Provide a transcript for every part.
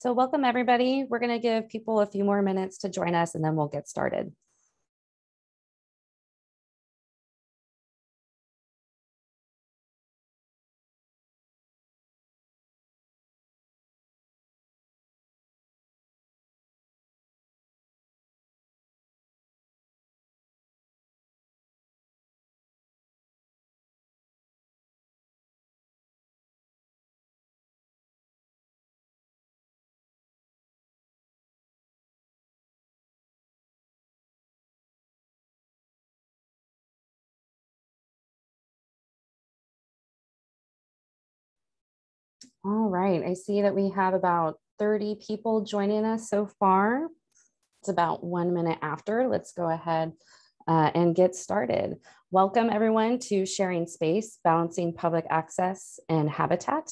So welcome everybody. We're gonna give people a few more minutes to join us and then we'll get started. All right, I see that we have about 30 people joining us so far. It's about one minute after. Let's go ahead uh, and get started. Welcome everyone to Sharing Space, Balancing Public Access and Habitat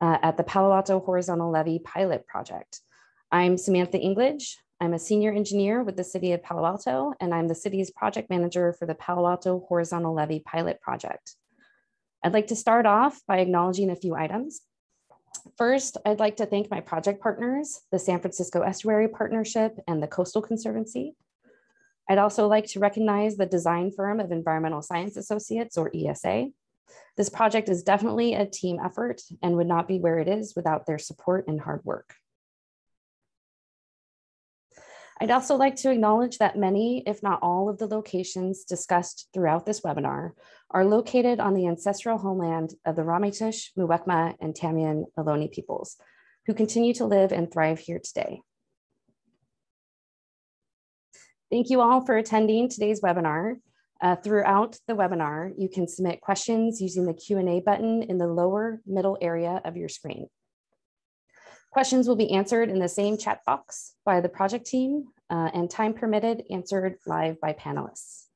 uh, at the Palo Alto Horizontal Levee Pilot Project. I'm Samantha English. I'm a senior engineer with the City of Palo Alto, and I'm the city's project manager for the Palo Alto Horizontal Levee Pilot Project. I'd like to start off by acknowledging a few items. First, I'd like to thank my project partners, the San Francisco Estuary Partnership and the Coastal Conservancy. I'd also like to recognize the design firm of Environmental Science Associates, or ESA. This project is definitely a team effort and would not be where it is without their support and hard work. I'd also like to acknowledge that many, if not all of the locations discussed throughout this webinar are located on the ancestral homeland of the Ramaytush, Muwekma, and Tamien Ohlone peoples, who continue to live and thrive here today. Thank you all for attending today's webinar. Uh, throughout the webinar, you can submit questions using the Q&A button in the lower middle area of your screen. Questions will be answered in the same chat box by the project team uh, and time permitted answered live by panelists.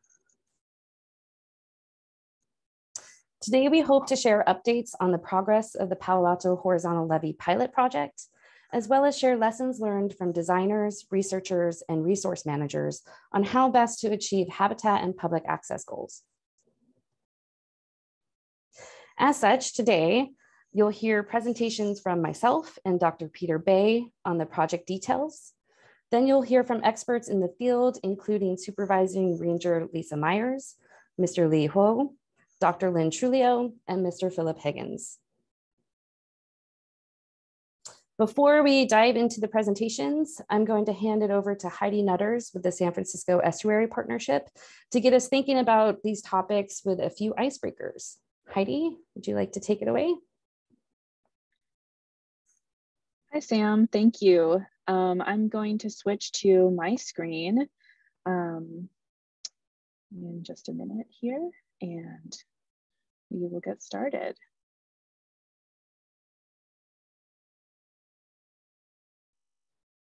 Today, we hope to share updates on the progress of the Palo Alto Horizontal Levee pilot project, as well as share lessons learned from designers, researchers, and resource managers on how best to achieve habitat and public access goals. As such, today, You'll hear presentations from myself and Dr. Peter Baye on the project details. Then you'll hear from experts in the field, including Supervising Ranger Lisa Myers, Mr. Lee Ho, Dr. Lynn Trulio, and Mr. Philip Higgins. Before we dive into the presentations, I'm going to hand it over to Heidi Nutters with the San Francisco Estuary Partnership to get us thinking about these topics with a few icebreakers. Heidi, would you like to take it away? Hi, Sam. Thank you. Um, I'm going to switch to my screen um, in just a minute here, and we will get started.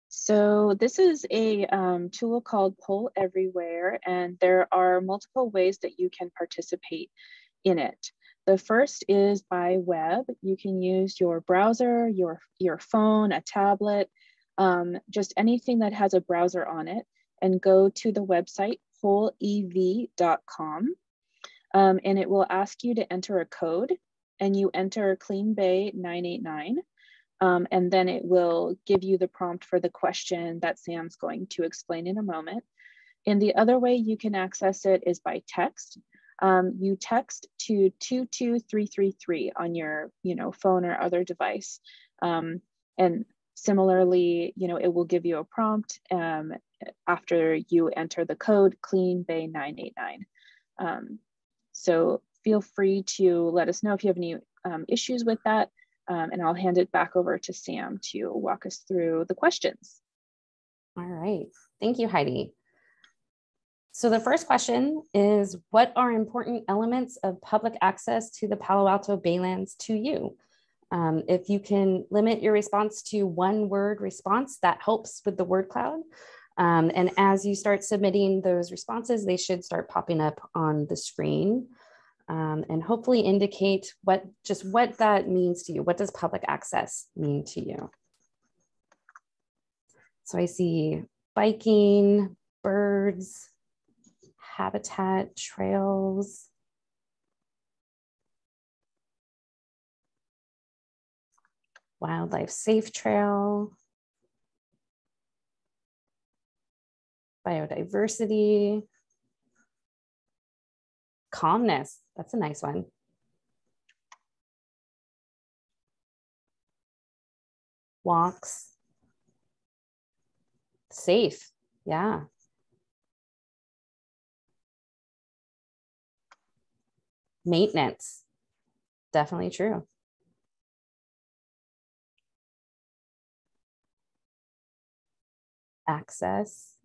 So this is a um, tool called Poll Everywhere, and there are multiple ways that you can participate in it. The first is by web. You can use your browser, your, your phone, a tablet, um, just anything that has a browser on it and go to the website pollev.com um, and it will ask you to enter a code and you enter Clean Bay 989 um, and then it will give you the prompt for the question that Sam's going to explain in a moment. And the other way you can access it is by text um, you text to 22333 on your you know, phone or other device. Um, and similarly, you know, it will give you a prompt um, after you enter the code clean bay 989. Um, so feel free to let us know if you have any um, issues with that. Um, and I'll hand it back over to Sam to walk us through the questions. All right. Thank you, Heidi. So the first question is, what are important elements of public access to the Palo Alto Baylands to you? Um, if you can limit your response to one word response, that helps with the word cloud. Um, and as you start submitting those responses, they should start popping up on the screen um, and hopefully indicate what just what that means to you. What does public access mean to you? So I see biking, birds, habitat, trails. Wildlife Safe Trail, biodiversity, calmness. That's a nice one. Walks, safe. Yeah. Maintenance. Definitely true. Access.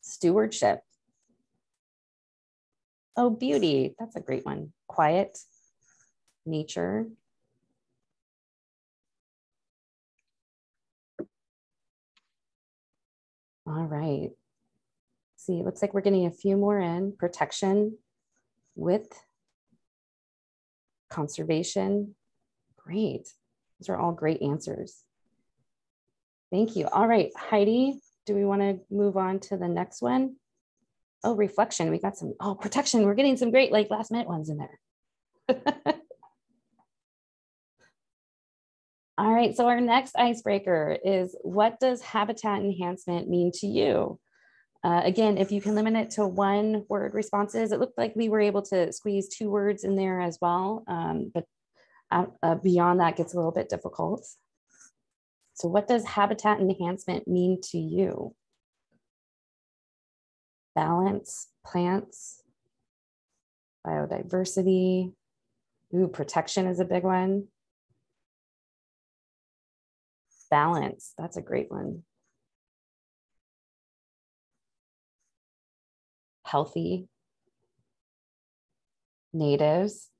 Stewardship. Oh, beauty. That's a great one. Quiet. Nature. All right. See, it looks like we're getting a few more in. Protection, with conservation. Great. Those are all great answers. Thank you. All right, Heidi, do we want to move on to the next one? Oh, reflection. We got some, oh, protection. We're getting some great like last minute ones in there. All right, so our next icebreaker is what does habitat enhancement mean to you? Uh, again, if you can limit it to one word responses, it looked like we were able to squeeze two words in there as well, um, but uh, beyond that gets a little bit difficult. So what does habitat enhancement mean to you? Balance, plants, biodiversity, ooh, protection is a big one balance. That's a great one. Healthy, natives,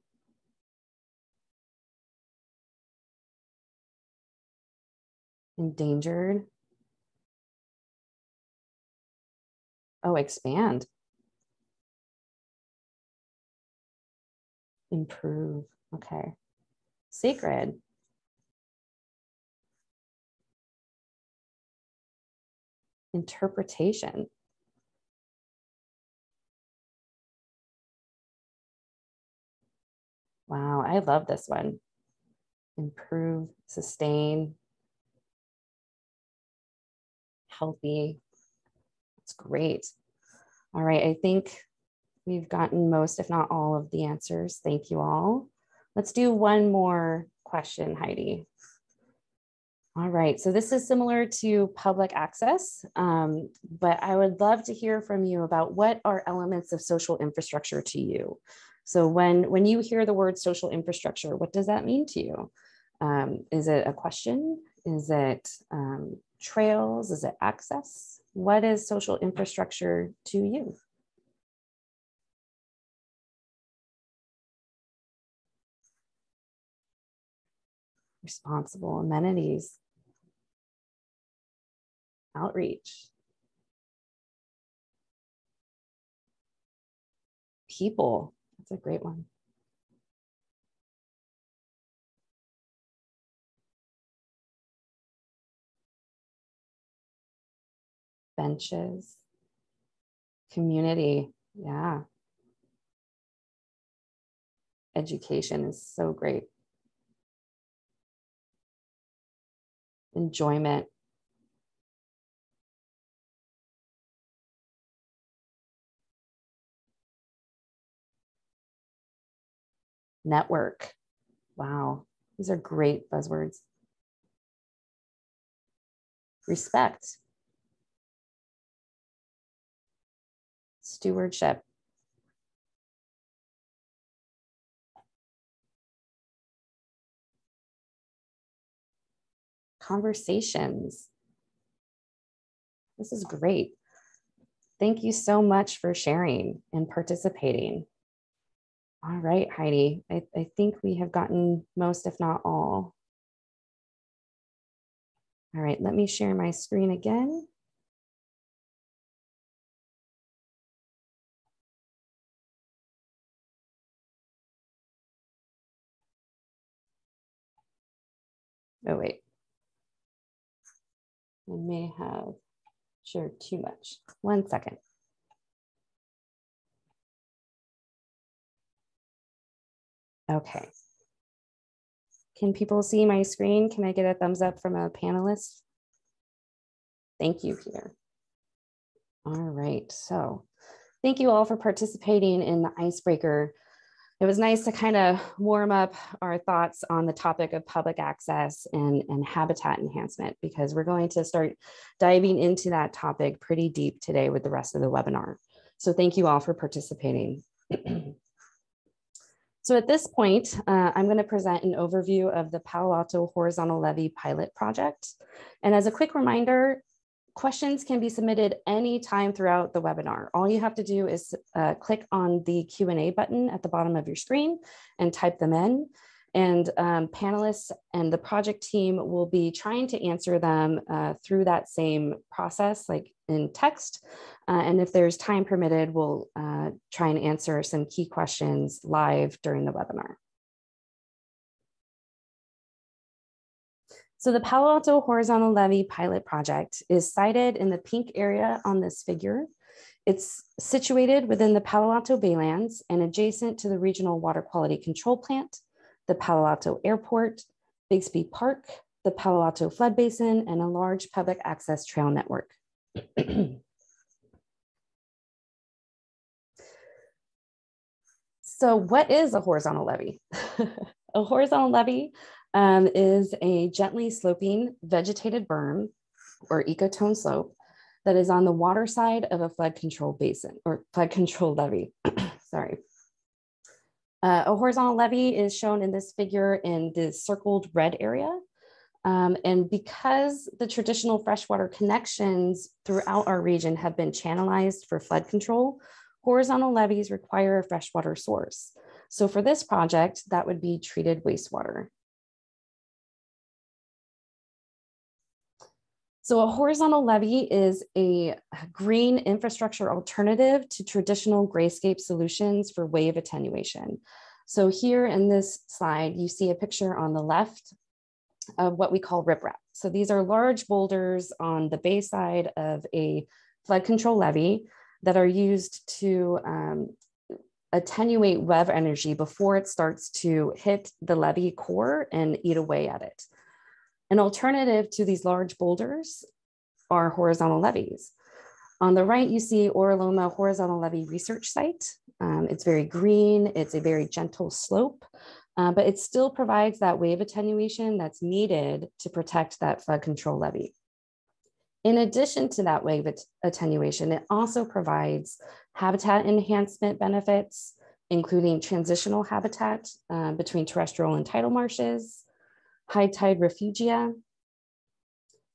endangered. Oh, expand. Improve. Okay. Sacred. interpretation. Wow, I love this one. Improve, sustain, healthy. That's great. All right, I think we've gotten most, if not all, of the answers. Thank you all. Let's do one more question, Heidi. All right, so this is similar to public access, um, but I would love to hear from you about what are elements of social infrastructure to you. So when, when you hear the word social infrastructure, what does that mean to you? Um, is it a question? Is it um, trails? Is it access? What is social infrastructure to you? Responsible amenities outreach. People, that's a great one. Benches, community, yeah. Education is so great. Enjoyment, network. Wow, these are great buzzwords. Respect, stewardship, conversations. This is great. Thank you so much for sharing and participating. All right, Heidi, I, I think we have gotten most, if not all. All right, let me share my screen again. Oh, wait. I may have shared too much. One second. Okay. Can people see my screen? Can I get a thumbs up from a panelist? Thank you, Peter. All right, so thank you all for participating in the icebreaker. It was nice to kind of warm up our thoughts on the topic of public access and, and habitat enhancement because we're going to start diving into that topic pretty deep today with the rest of the webinar. So thank you all for participating. so at this point, uh, I'm going to present an overview of the Palo Alto Horizontal Levee Pilot Project. And as a quick reminder, questions can be submitted anytime throughout the webinar. All you have to do is uh, click on the Q&A button at the bottom of your screen and type them in. And um, panelists and the project team will be trying to answer them uh, through that same process, like in text. Uh, and if there's time permitted, we'll uh, try and answer some key questions live during the webinar. So the Palo Alto Horizontal Levee Pilot Project is sited in the pink area on this figure. It's situated within the Palo Alto Baylands and adjacent to the Regional Water Quality Control Plant, the Palo Alto Airport, Byxbee Park, the Palo Alto Flood Basin, and a large public access trail network. so what is a horizontal levee? a horizontal levee um, is a gently sloping vegetated berm or ecotone slope that is on the water side of a flood control basin or flood control levee. Sorry. Uh, a horizontal levee is shown in this figure in the circled red area. Um, and because the traditional freshwater connections throughout our region have been channelized for flood control, horizontal levees require a freshwater source. So for this project, that would be treated wastewater. So a horizontal levee is a green infrastructure alternative to traditional grayscape solutions for wave attenuation. So here in this slide, you see a picture on the left of what we call riprap. So these are large boulders on the bay side of a flood control levee that are used to um, attenuate wave energy before it starts to hit the levee core and eat away at it. An alternative to these large boulders are horizontal levees. On the right, you see Oro Loma Horizontal Levee Research Site. Um, it's very green, it's a very gentle slope, uh, but it still provides that wave attenuation that's needed to protect that flood control levee. In addition to that wave attenuation, it also provides habitat enhancement benefits, including transitional habitat uh, between terrestrial and tidal marshes, high tide refugia.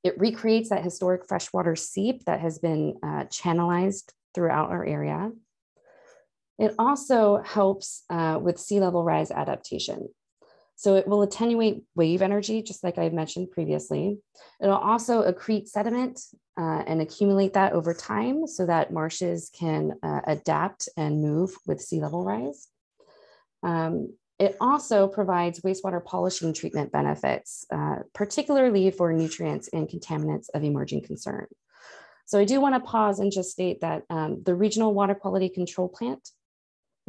It recreates that historic freshwater seep that has been uh, channelized throughout our area. It also helps uh, with sea level rise adaptation. So it will attenuate wave energy, just like I mentioned previously. It'll also accrete sediment uh, and accumulate that over time so that marshes can uh, adapt and move with sea level rise. Um, it also provides wastewater polishing treatment benefits, uh, particularly for nutrients and contaminants of emerging concern. So I do want to pause and just state that um, the Regional Water Quality Control Plant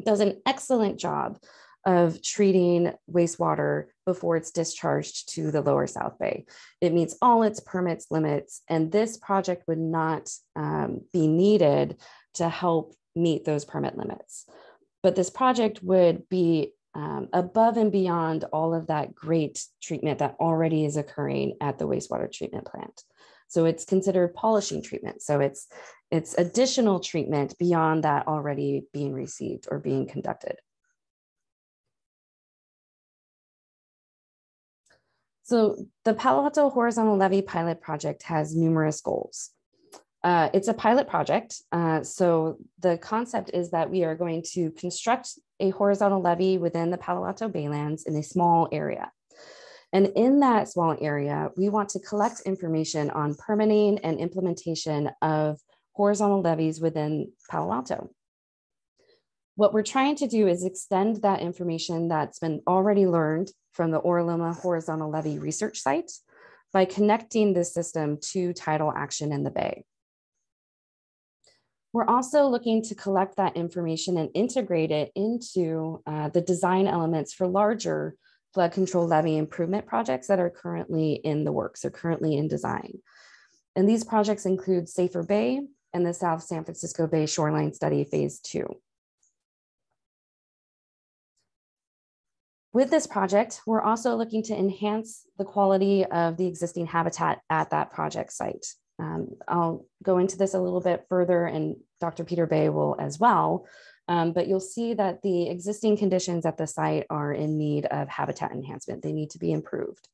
does an excellent job of treating wastewater before it's discharged to the lower South Bay. It meets all its permits limits, and this project would not um, be needed to help meet those permit limits. But this project would be um, above and beyond all of that great treatment that already is occurring at the wastewater treatment plant. So it's considered polishing treatment. So it's it's additional treatment beyond that already being received or being conducted. So the Palo Alto Horizontal Levee Pilot Project has numerous goals. Uh, it's a pilot project. Uh, so the concept is that we are going to construct a horizontal levee within the Palo Alto Baylands in a small area. And in that small area, we want to collect information on permitting and implementation of horizontal levees within Palo Alto. What we're trying to do is extend that information that's been already learned from the Oro Loma Horizontal Levee Research Site by connecting the system to tidal action in the bay. We're also looking to collect that information and integrate it into uh, the design elements for larger flood control levee improvement projects that are currently in the works or currently in design. And these projects include Safer Bay and the South San Francisco Bay Shoreline Study Phase 2. With this project, we're also looking to enhance the quality of the existing habitat at that project site. Um, I'll go into this a little bit further and Dr. Peter Baye will as well, um, but you'll see that the existing conditions at the site are in need of habitat enhancement. They need to be improved.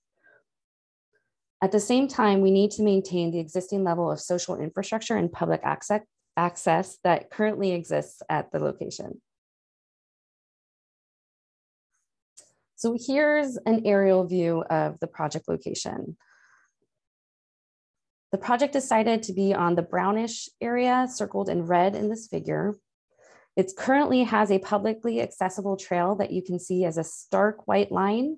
At the same time, we need to maintain the existing level of social infrastructure and public access, access that currently exists at the location. So here's an aerial view of the project location. The project sited to be on the brownish area circled in red in this figure. It currently has a publicly accessible trail that you can see as a stark white line,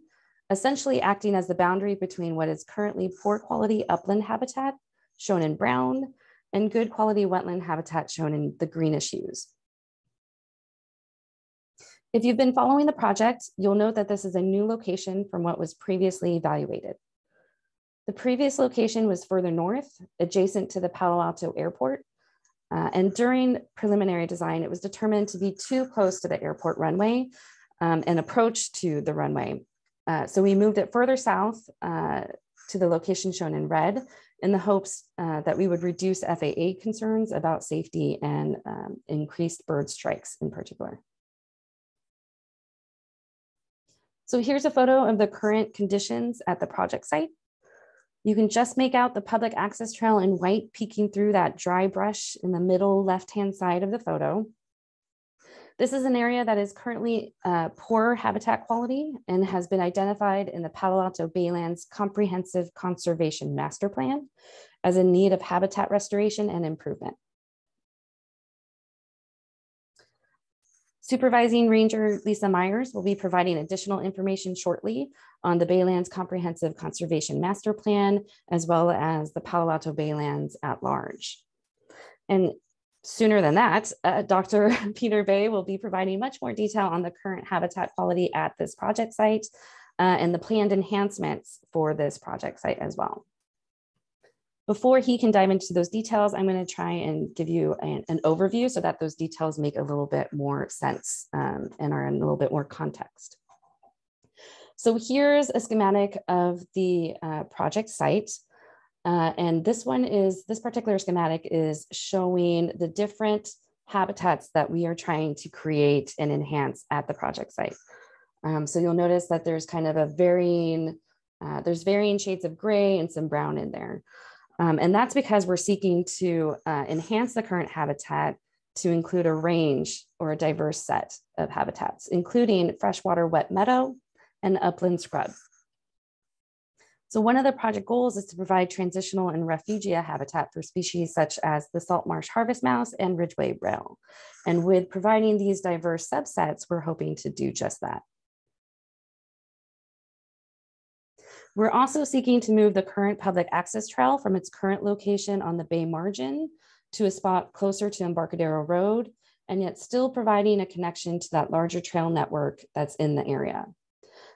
essentially acting as the boundary between what is currently poor quality upland habitat, shown in brown, and good quality wetland habitat shown in the greenish hues. If you've been following the project, you'll note that this is a new location from what was previously evaluated. The previous location was further north, adjacent to the Palo Alto airport. Uh, and during preliminary design, it was determined to be too close to the airport runway um, and approach to the runway. Uh, so we moved it further south uh, to the location shown in red in the hopes uh, that we would reduce FAA concerns about safety and um, increased bird strikes in particular. So here's a photo of the current conditions at the project site. You can just make out the public access trail in white peeking through that dry brush in the middle left-hand side of the photo. This is an area that is currently uh, poor habitat quality and has been identified in the Palo Alto Baylands Comprehensive Conservation Master Plan as in need of habitat restoration and improvement. Supervising Ranger Lisa Myers will be providing additional information shortly on the Baylands Comprehensive Conservation Master Plan, as well as the Palo Alto Baylands at large. And sooner than that, uh, Dr. Peter Baye will be providing much more detail on the current habitat quality at this project site uh, and the planned enhancements for this project site as well. Before he can dive into those details, I'm going to try and give you an, an, overview so that those details make a little bit more sense um, and are in a little bit more context. So here's a schematic of the uh, project site. Uh, and this one is, this particular schematic is showing the different habitats that we are trying to create and enhance at the project site. Um, so you'll notice that there's kind of a varying, uh, there's varying shades of gray and some brown in there. Um, and that's because we're seeking to uh, enhance the current habitat to include a range or a diverse set of habitats, including freshwater wet meadow and upland scrub. So one of the project goals is to provide transitional and refugia habitat for species such as the salt marsh harvest mouse and Ridgway rail. And with providing these diverse subsets, we're hoping to do just that. We're also seeking to move the current public access trail from its current location on the bay margin to a spot closer to Embarcadero Road, and yet still providing a connection to that larger trail network that's in the area.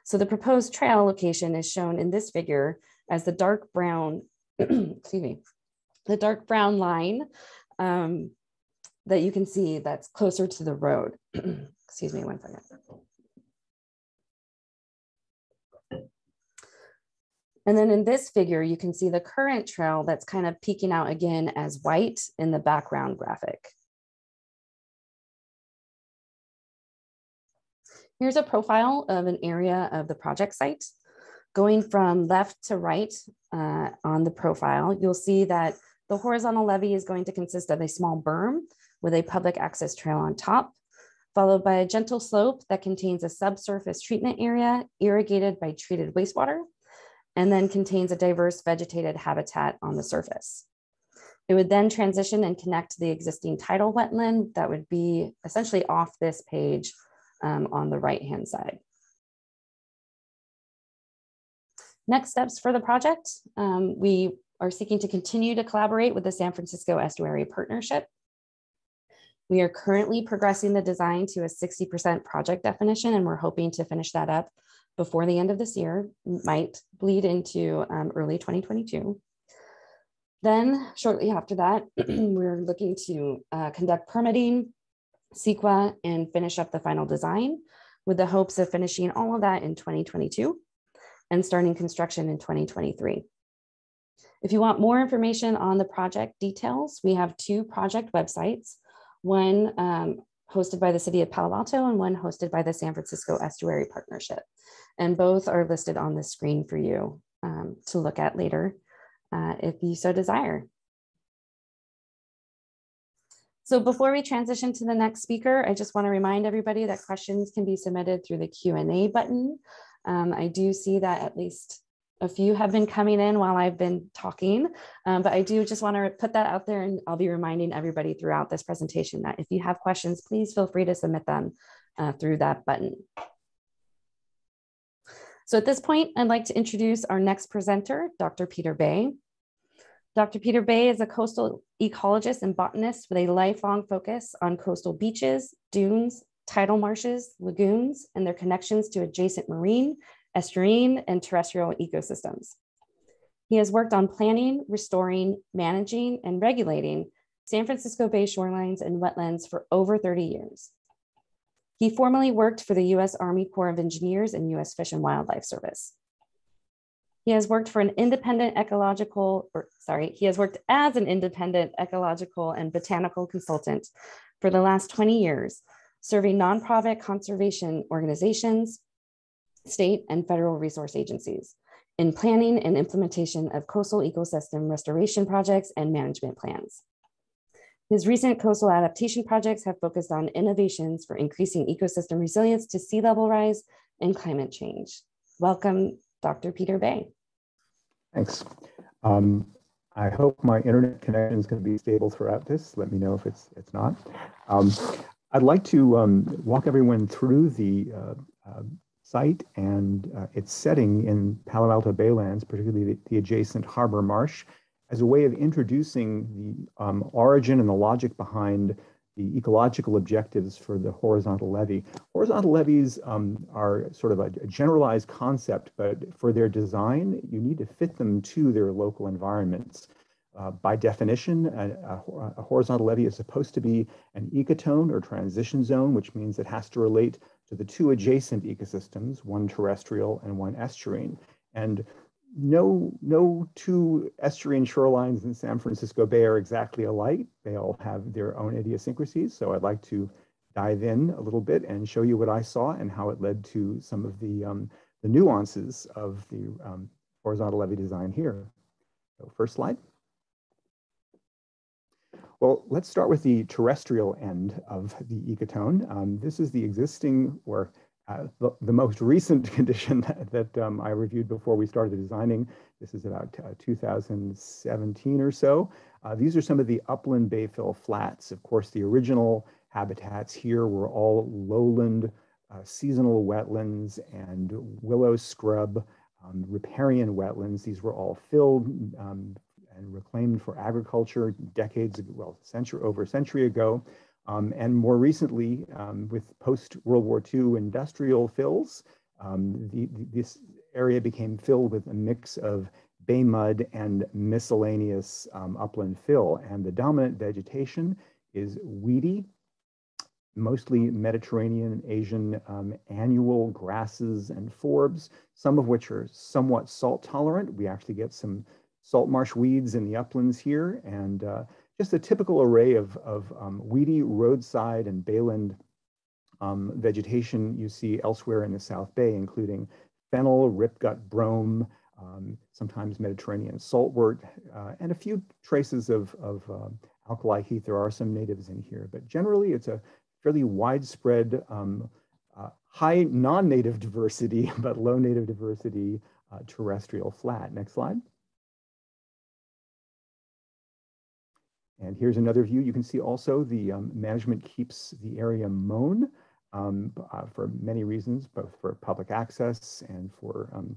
So the proposed trail location is shown in this figure as the dark brown, excuse me, the dark brown line um, that you can see that's closer to the road. excuse me one second. And then in this figure, you can see the current trail that's kind of peeking out again as white in the background graphic. Here's a profile of an area of the project site. Going from left to right uh, on the profile, you'll see that the horizontal levee is going to consist of a small berm with a public access trail on top, followed by a gentle slope that contains a subsurface treatment area irrigated by treated wastewater and then contains a diverse vegetated habitat on the surface. It would then transition and connect to the existing tidal wetland that would be essentially off this page um, on the right-hand side. Next steps for the project, um, we are seeking to continue to collaborate with the San Francisco Estuary Partnership. We are currently progressing the design to a 60% project definition, and we're hoping to finish that up before the end of this year, might bleed into um, early 2022. Then shortly after that, we're looking to uh, conduct permitting, CEQA, and finish up the final design with the hopes of finishing all of that in 2022 and starting construction in 2023. If you want more information on the project details, we have two project websites, one um, hosted by the City of Palo Alto and one hosted by the San Francisco Estuary Partnership. And both are listed on the screen for you um, to look at later uh, if you so desire. So before we transition to the next speaker, I just want to remind everybody that questions can be submitted through the Q&A button. Um, I do see that at least a few have been coming in while I've been talking, um, but I do just want to put that out there and I'll be reminding everybody throughout this presentation that if you have questions, please feel free to submit them uh, through that button. So at this point, I'd like to introduce our next presenter, Dr. Peter Baye. Dr. Peter Baye is a coastal ecologist and botanist with a lifelong focus on coastal beaches, dunes, tidal marshes, lagoons, and their connections to adjacent marine, estuarine, and terrestrial ecosystems. He has worked on planning, restoring, managing, and regulating San Francisco Bay shorelines and wetlands for over 30 years. He formerly worked for the US Army Corps of Engineers and US Fish and Wildlife Service. He has worked for an independent ecological, or sorry, he has worked as an independent ecological and botanical consultant for the last 20 years, serving nonprofit conservation organizations, state and federal resource agencies in planning and implementation of coastal ecosystem restoration projects and management plans. His recent coastal adaptation projects have focused on innovations for increasing ecosystem resilience to sea level rise and climate change. Welcome, Dr. Peter Baye. Thanks. Um, I hope my internet connection is going to be stable throughout this. Let me know if it's it's not. Um, I'd like to um, walk everyone through the uh, uh, site and uh, its setting in Palo Alto Baylands, particularly the, the, adjacent Harbor Marsh, as a way of introducing the um, origin and the logic behind the ecological objectives for the horizontal levee. Horizontal levees um, are sort of a, a, generalized concept, but for their design, you need to fit them to their local environments. Uh, by definition, a, a, a, horizontal levee is supposed to be an ecotone or transition zone, which means it has to relate to the two adjacent ecosystems, one terrestrial and one estuarine. And no, no two estuarine shorelines in San Francisco Bay are exactly alike. They all have their own idiosyncrasies. So I'd like to dive in a little bit and show you what I saw and how it led to some of the, um, the nuances of the um, horizontal levee design here. So first slide. Well, let's start with the terrestrial end of the ecotone. Um, this is the existing or uh, the, the, most recent condition that, that um, I reviewed before we started designing, this is about uh, 2017 or so. Uh, these are some of the upland bayfill flats. Of course, the original habitats here were all lowland uh, seasonal wetlands and willow scrub, um, riparian wetlands. These were all filled um, and reclaimed for agriculture decades, well, century, over a century ago. Um, and more recently, um, with post-World War II industrial fills, um, the, the, this area became filled with a mix of bay mud and miscellaneous um, upland fill. And the dominant vegetation is weedy, mostly Mediterranean and Asian um, annual grasses and forbs, some of which are somewhat salt tolerant. We actually get some salt marsh weeds in the uplands here. And uh, just a typical array of, of um, weedy roadside and bayland um, vegetation you see elsewhere in the South Bay, including fennel, ripgut brome, um, sometimes Mediterranean saltwort, uh, and a few traces of, of uh, alkali heath. There are some natives in here, but generally it's a fairly widespread, um, uh, high non-native diversity, but low native diversity uh, terrestrial flat. Next slide. And here's another view. You can see also the um, management keeps the area mown um, uh, for many reasons, both for public access and for um,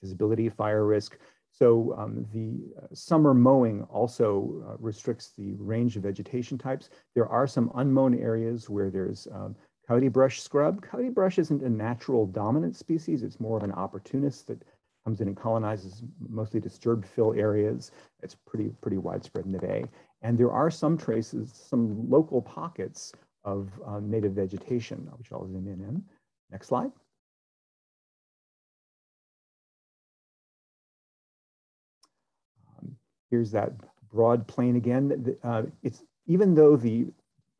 visibility, fire risk. So um, the uh, summer mowing also uh, restricts the range of vegetation types. There are some unmown areas where there's um, coyote brush scrub. Coyote brush isn't a natural dominant species. It's more of an opportunist that comes in and colonizes mostly disturbed fill areas. It's pretty, pretty widespread in the bay. And there are some traces, some local pockets of uh, native vegetation, which I'll zoom in in. Next slide. Um, here's that broad plain again. Uh, it's even though the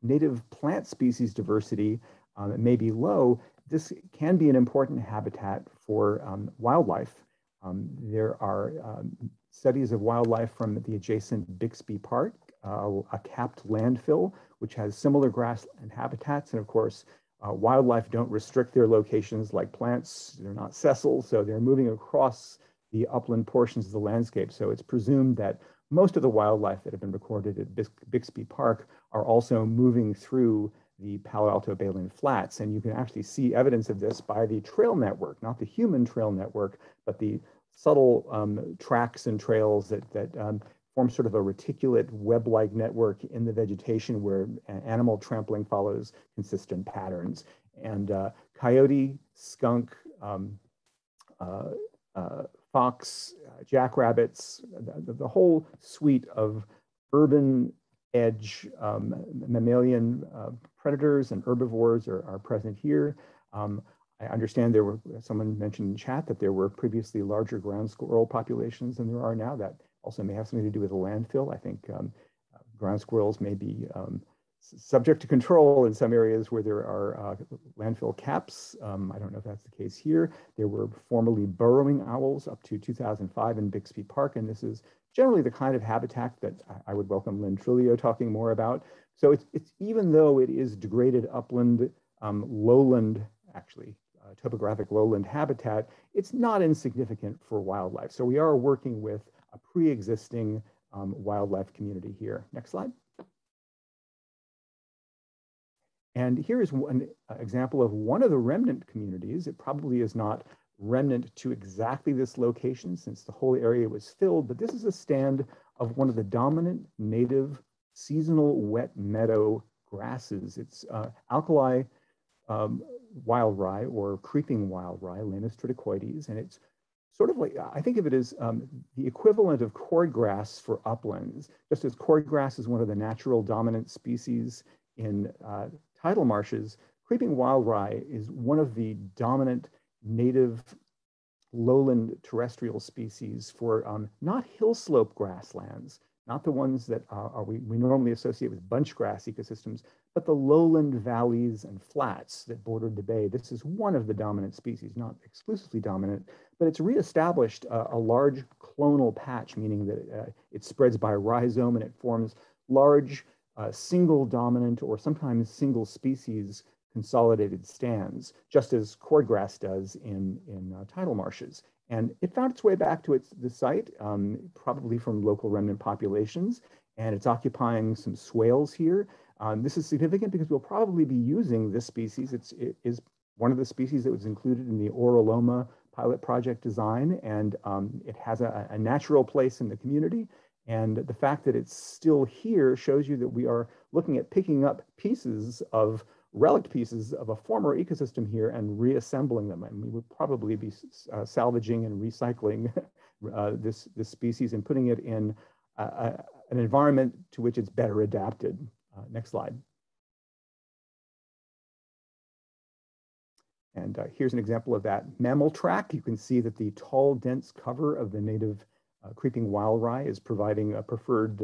native plant species diversity um, may be low, this can be an important habitat for um, wildlife. Um, there are um, studies of wildlife from the adjacent Bixby Park, uh, a capped landfill, which has similar grassland habitats. And of course, uh, wildlife don't restrict their locations like plants. They're not sessile, so they're moving across the upland portions of the landscape. So it's presumed that most of the wildlife that have been recorded at Byxbee Park are also moving through the Palo Alto Bayland Flats. And you can actually see evidence of this by the trail network, not the human trail network, but the subtle um, tracks and trails that, that um, form sort of a reticulate web-like network in the vegetation where animal trampling follows consistent patterns. And uh, coyote, skunk, um, uh, uh, fox, jackrabbits, the, the, whole suite of urban edge um, mammalian uh, predators and herbivores are, are present here. Um, I understand there were, someone mentioned in chat that there were previously larger ground squirrel populations than there are now. That also may have something to do with the landfill. I think um, ground squirrels may be um, subject to control in some areas where there are uh, landfill caps. Um, I don't know if that's the case here. There were formerly burrowing owls up to 2005 in Byxbee Park, and this is generally the kind of habitat that I would welcome Lynn Trulio talking more about. So it's, it's even though it is degraded upland, um, lowland, actually, uh, topographic lowland habitat, it's not insignificant for wildlife. So we are working with a pre-existing um, wildlife community here. Next slide. And here is one uh, example of one of the remnant communities. It probably is not remnant to exactly this location since the whole area was filled, but this is a stand of one of the dominant native seasonal wet meadow grasses. It's uh, alkali um, wild rye or creeping wild rye, Leymus triticoides, and it's sort of like, I think of it as um, the equivalent of cordgrass for uplands, just as cordgrass is one of the natural dominant species in uh, tidal marshes, creeping wild rye is one of the dominant native lowland terrestrial species for um, not hill slope grasslands, not the ones that uh, are we, we normally associate with bunch grass ecosystems, but the lowland valleys and flats that bordered the bay. This is one of the dominant species, not exclusively dominant, but it's reestablished uh, a large clonal patch, meaning that uh, it spreads by rhizome and it forms large uh, single dominant or sometimes single species consolidated stands, just as cordgrass does in, in uh, tidal marshes. And it found its way back to its, the site, um, probably from local remnant populations, and it's occupying some swales here. Um, this is significant because we'll probably be using this species. It's, it is one of the species that was included in the Oro Loma pilot project design, and um, it has a, a, natural place in the community. And the fact that it's still here shows you that we are looking at picking up pieces of relic pieces of a former ecosystem here and reassembling them. And we would probably be uh, salvaging and recycling uh, this, this species and putting it in an environment to which it's better adapted. Uh, next slide. And uh, here's an example of that mammal track. You can see that the tall, dense cover of the native uh, creeping wild rye is providing a preferred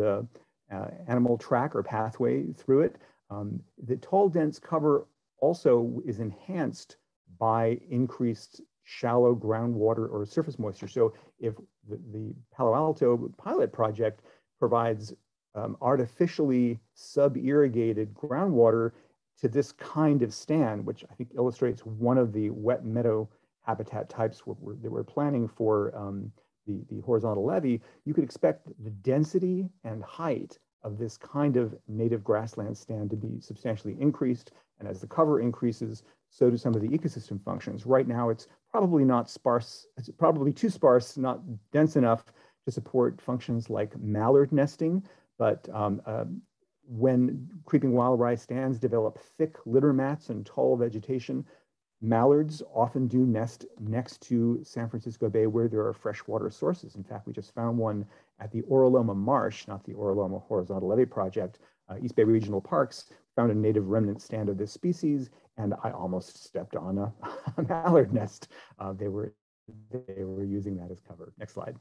animal track or pathway through it. Um, the tall, dense cover also is enhanced by increased shallow groundwater or surface moisture. So if the, the Palo Alto pilot project provides um, artificially sub-irrigated groundwater to this kind of stand, which I think illustrates one of the wet meadow habitat types that we're planning for um, the, the horizontal levee, you could expect the density and height of this kind of native grassland stand to be substantially increased. And as the cover increases, so do some of the ecosystem functions. Right now, it's probably not sparse, it's probably too sparse, not dense enough to support functions like mallard nesting. But um, uh, when creeping wild rye stands develop thick litter mats and tall vegetation, mallards often do nest next to San Francisco Bay where there are freshwater sources. In fact, we just found one at the Oro Loma Marsh, not the Oro Loma Horizontal Levee Project, uh, East Bay Regional Parks, found a native remnant stand of this species, and I almost stepped on a, a mallard nest. Uh, they were they were using that as cover. Next slide.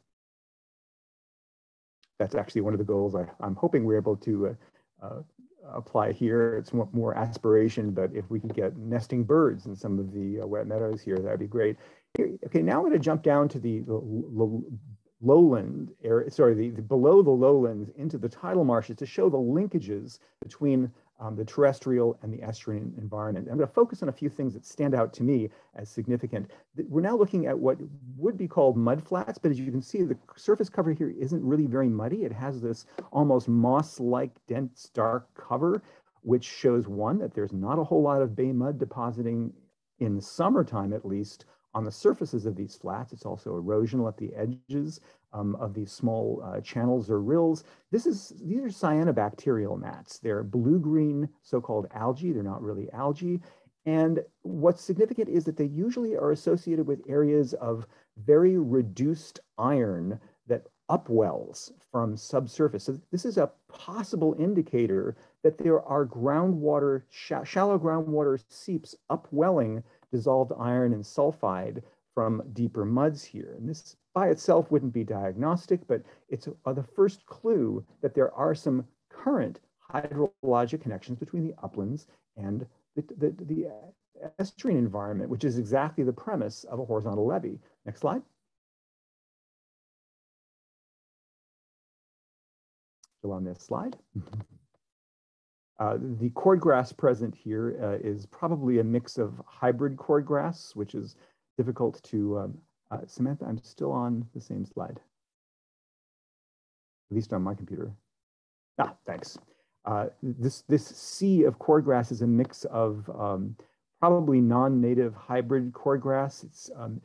That's actually one of the goals I, am hoping we're able to uh, uh, apply here. It's more aspiration, but if we could get nesting birds in some of the uh, wet meadows here, that'd be great. Okay, now I'm going to jump down to the, the lowland area, sorry, the, the, below the lowlands into the tidal marshes to show the linkages between um, the terrestrial and the estuarine environment. I'm going to focus on a few things that stand out to me as significant. We're now looking at what would be called mud flats, but as you can see, the surface cover here isn't really very muddy. It has this almost moss-like dense dark cover, which shows one, that there's not a whole lot of bay mud depositing in summertime at least on the surfaces of these flats. It's also erosional at the edges um, of these small uh, channels or rills. This is, these are cyanobacterial mats. They're blue-green so-called algae. They're not really algae. And what's significant is that they usually are associated with areas of very reduced iron that upwells from subsurface. So this is a possible indicator that there are groundwater, sh shallow groundwater seeps upwelling dissolved iron and sulfide from deeper muds here. And this by itself wouldn't be diagnostic, but it's a, the first clue that there are some current hydrologic connections between the uplands and the, the, the estuarine environment, which is exactly the premise of a horizontal levee. Next slide. So on this slide. Uh, the cordgrass present here uh, is probably a mix of hybrid cordgrass, which is difficult to, um, uh, Samantha, I'm still on the same slide, at least on my computer. Ah, thanks. Uh, this, this sea of cordgrass is a mix of um, probably non-native hybrid cordgrass. It's um,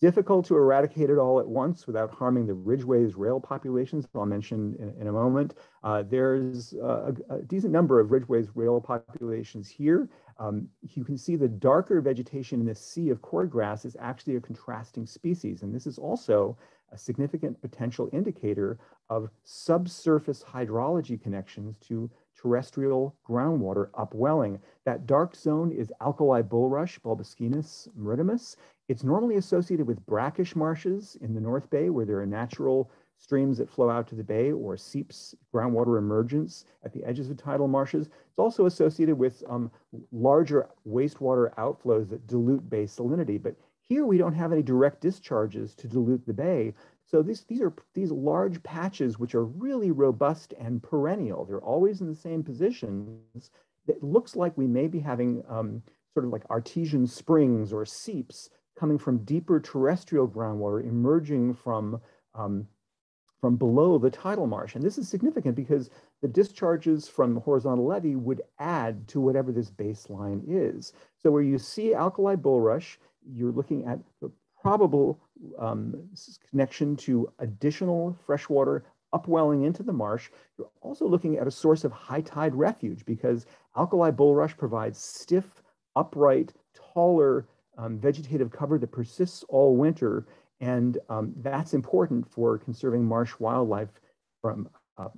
difficult to eradicate it all at once without harming the Ridgway's rail populations I'll mention in, in a moment. Uh, there's a, a, decent number of Ridgway's rail populations here. Um, you can see the darker vegetation in this sea of cordgrass is actually a contrasting species. And this is also a significant potential indicator of subsurface hydrology connections to terrestrial groundwater upwelling. That dark zone is alkali bulrush, Bolboschoenus maritimus. It's normally associated with brackish marshes in the North Bay where there are natural streams that flow out to the bay or seeps groundwater emergence at the edges of tidal marshes. It's also associated with um, larger wastewater outflows that dilute bay salinity. But here we don't have any direct discharges to dilute the bay. So these, these are these large patches which are really robust and perennial. They're always in the same positions. It looks like we may be having um, sort of like artesian springs or seeps coming from deeper terrestrial groundwater emerging from, um, from below the tidal marsh. And this is significant because the discharges from the horizontal levee would add to whatever this baseline is. So where you see alkali bulrush, you're looking at the probable um, connection to additional freshwater upwelling into the marsh. You're also looking at a source of high tide refuge because alkali bulrush provides stiff, upright, taller um, vegetative cover that persists all winter. And um, that's important for conserving marsh wildlife from uh,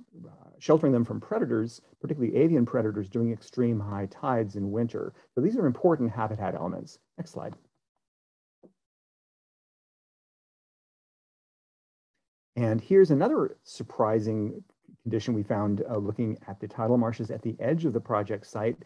sheltering them from predators, particularly avian predators during extreme high tides in winter. So these are important habitat elements. Next slide. And here's another surprising condition we found uh, looking at the tidal marshes at the edge of the project site.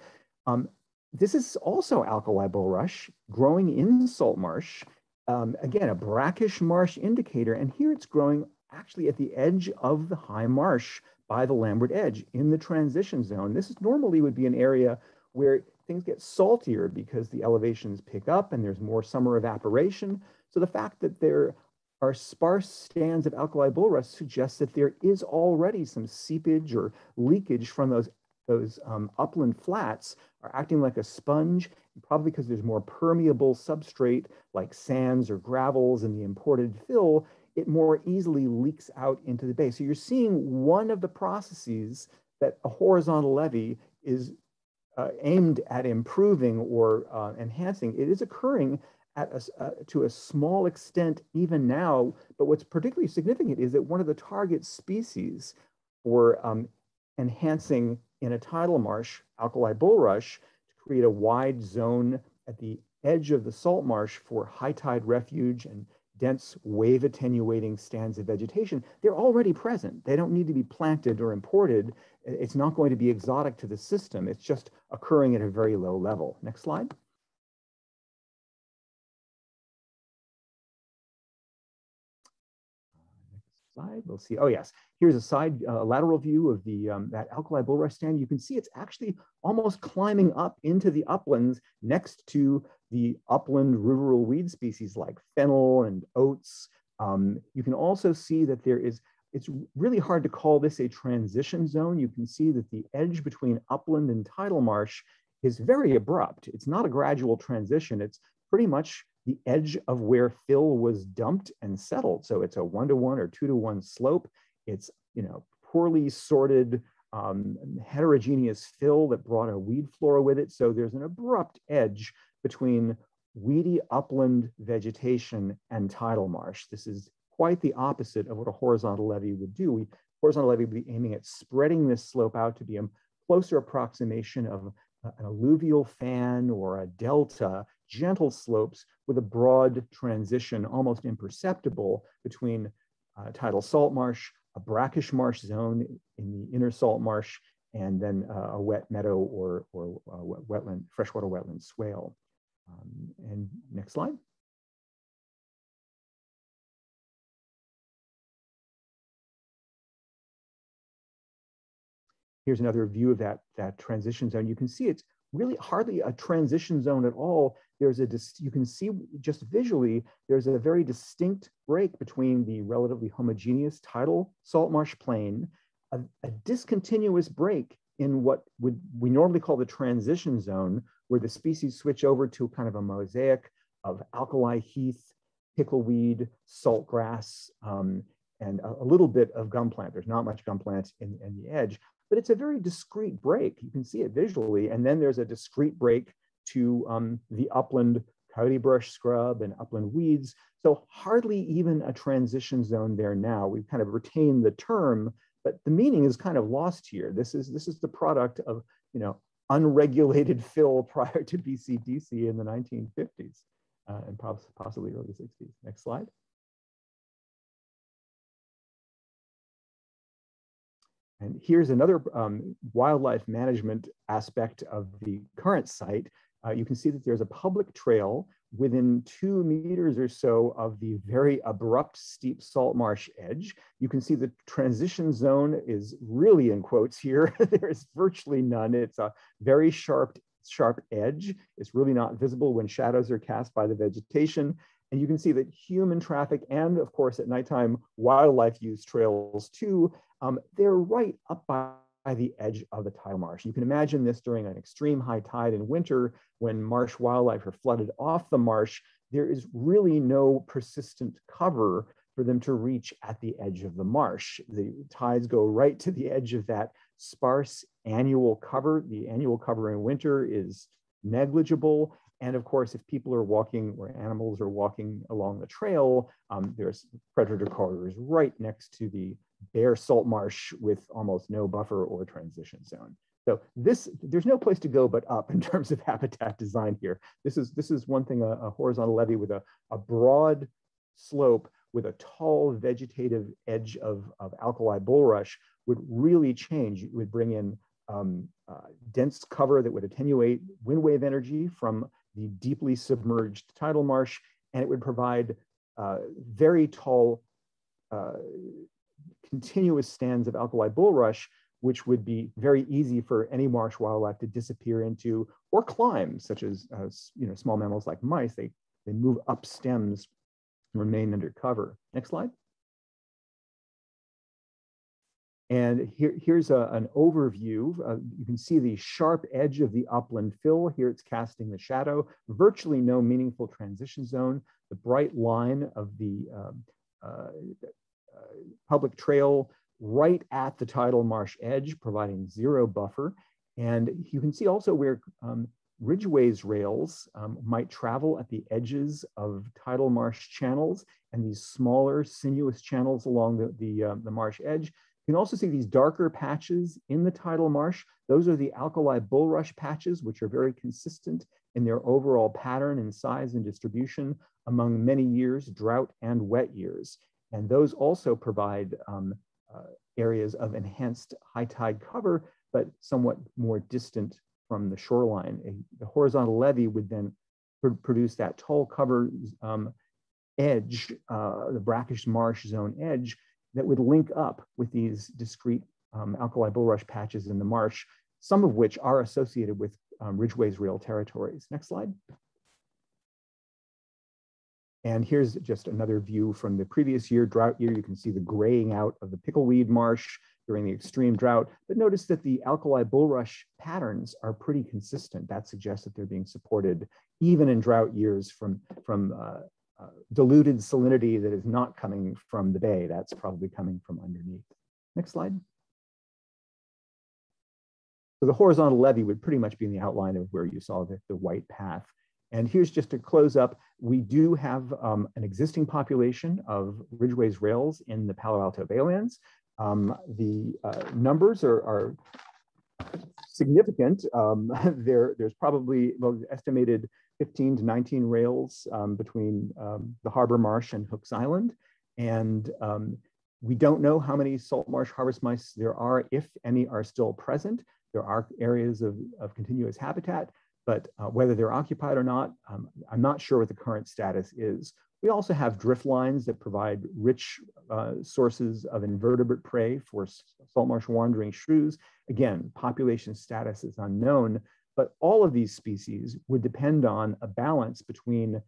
Um, this is also alkali bulrush growing in salt marsh. Um, again, a brackish marsh indicator. And here it's growing actually at the edge of the high marsh by the landward edge in the transition zone. This is normally would be an area where things get saltier because the elevations pick up and there's more summer evaporation. So the fact that there are sparse stands of alkali bulrush suggests that there is already some seepage or leakage from those those um, upland flats are acting like a sponge, probably because there's more permeable substrate like sands or gravels in the imported fill, it more easily leaks out into the bay. So you're seeing one of the processes that a horizontal levee is uh, aimed at improving or uh, enhancing, it is occurring a, uh, to a small extent even now. But what's particularly significant is that one of the target species for um, enhancing in a tidal marsh alkali bulrush to create a wide zone at the edge of the salt marsh for high tide refuge and dense wave attenuating stands of vegetation, they're already present. They don't need to be planted or imported. It's not going to be exotic to the system. It's just occurring at a very low level. Next slide. Slide. We'll see. Oh yes, here's a side uh, lateral view of the um, that alkali bulrush stand. You can see it's actually almost climbing up into the uplands next to the upland rural weed species like fennel and oats. Um, you can also see that there is. It's really hard to call this a transition zone. You can see that the edge between upland and tidal marsh is very abrupt. It's not a gradual transition. It's pretty much the edge of where fill was dumped and settled. So it's a one to one or two to one slope. It's you know poorly sorted um, heterogeneous fill that brought a weed flora with it. So there's an abrupt edge between weedy upland vegetation and tidal marsh. This is quite the opposite of what a horizontal levee would do. We, horizontal levee would be aiming at spreading this slope out to be a closer approximation of an alluvial fan or a delta gentle slopes with a broad transition, almost imperceptible, between uh, tidal salt marsh, a brackish marsh zone in the inner salt marsh, and then uh, a wet meadow or, or uh, wetland, freshwater wetland swale. Um, and next slide. Here's another view of that, that transition zone. You can see it's really hardly a transition zone at all. There's a, you can see just visually, there's a very distinct break between the relatively homogeneous tidal salt marsh plain, a, a discontinuous break in what would we normally call the transition zone, where the species switch over to kind of a mosaic of alkali heath, pickleweed, saltgrass, um, and a, a, little bit of gum plant. There's not much gum plant in, in the edge, but it's a very discrete break. You can see it visually. And then there's a discrete break to um, the upland coyote brush scrub and upland weeds. So hardly even a transition zone there now. We've kind of retained the term, but the meaning is kind of lost here. This is, this is the product of, you know, unregulated fill prior to BCDC in the 1950s uh, and possibly early 60s. Next slide. And here's another um, wildlife management aspect of the current site. Uh, you can see that there's a public trail within two meters or so of the very abrupt steep salt marsh edge. You can see the transition zone is really in quotes here. there is virtually none. It's a very sharp, sharp edge. It's really not visible when shadows are cast by the vegetation. And you can see that human traffic and of course at nighttime wildlife use trails too um, they're right up by, by the edge of the tidal marsh. You can imagine this during an extreme high tide in winter when marsh wildlife are flooded off the marsh. There is really no persistent cover for them to reach at the edge of the marsh. The tides go right to the edge of that sparse annual cover. The annual cover in winter is negligible. And of course, if people are walking or animals are walking along the trail, um, there's predator corridors right next to the bare salt marsh with almost no buffer or transition zone. So this, there's no place to go but up in terms of habitat design here. This is, this is one thing, a, a horizontal levee with a, a broad slope with a tall vegetative edge of, of alkali bulrush would really change. It would bring in um, uh, dense cover that would attenuate wind wave energy from the deeply submerged tidal marsh, and it would provide uh, very tall uh, continuous stands of alkali bulrush, which would be very easy for any marsh wildlife to disappear into or climb, such as uh, you know, small mammals like mice. They, they move up stems and remain under cover. Next slide. And here, here's a, an overview. Uh, you can see the sharp edge of the upland fill. Here it's casting the shadow. Virtually no meaningful transition zone. The bright line of the um, uh, public trail right at the tidal marsh edge, providing zero buffer. And you can see also where um, Ridgway's rails um, might travel at the edges of tidal marsh channels and these smaller sinuous channels along the, the, uh, the marsh edge. You can also see these darker patches in the tidal marsh. Those are the alkali bulrush patches, which are very consistent in their overall pattern and size and distribution among many years, drought and wet years. And those also provide um, uh, areas of enhanced high tide cover, but somewhat more distant from the shoreline. A, the horizontal levee would then pr produce that tall cover um, edge, uh, the brackish marsh zone edge, that would link up with these discrete um, alkali bulrush patches in the marsh, some of which are associated with um, Ridgway's rail territories. Next slide. And here's just another view from the previous year, drought year. You can see the graying out of the pickleweed marsh during the extreme drought. But notice that the alkali bulrush patterns are pretty consistent. That suggests that they're being supported even in drought years from, from uh, uh, diluted salinity that is not coming from the bay. That's probably coming from underneath. Next slide. So the horizontal levee would pretty much be in the outline of where you saw the, the white path. And here's just to close up, we do have um, an existing population of Ridgway's rails in the Palo Alto Baylands. Um, the uh, numbers are, are significant. Um, there, there's probably well, estimated 15 to 19 rails um, between um, the harbor marsh and Hooks Island. And um, we don't know how many salt marsh harvest mice there are, if any are still present. There are areas of, of continuous habitat, but uh, whether they're occupied or not, um, I'm not sure what the current status is. We also have drift lines that provide rich uh, sources of invertebrate prey for salt marsh wandering shrews. Again, population status is unknown, but all of these species would depend on a balance between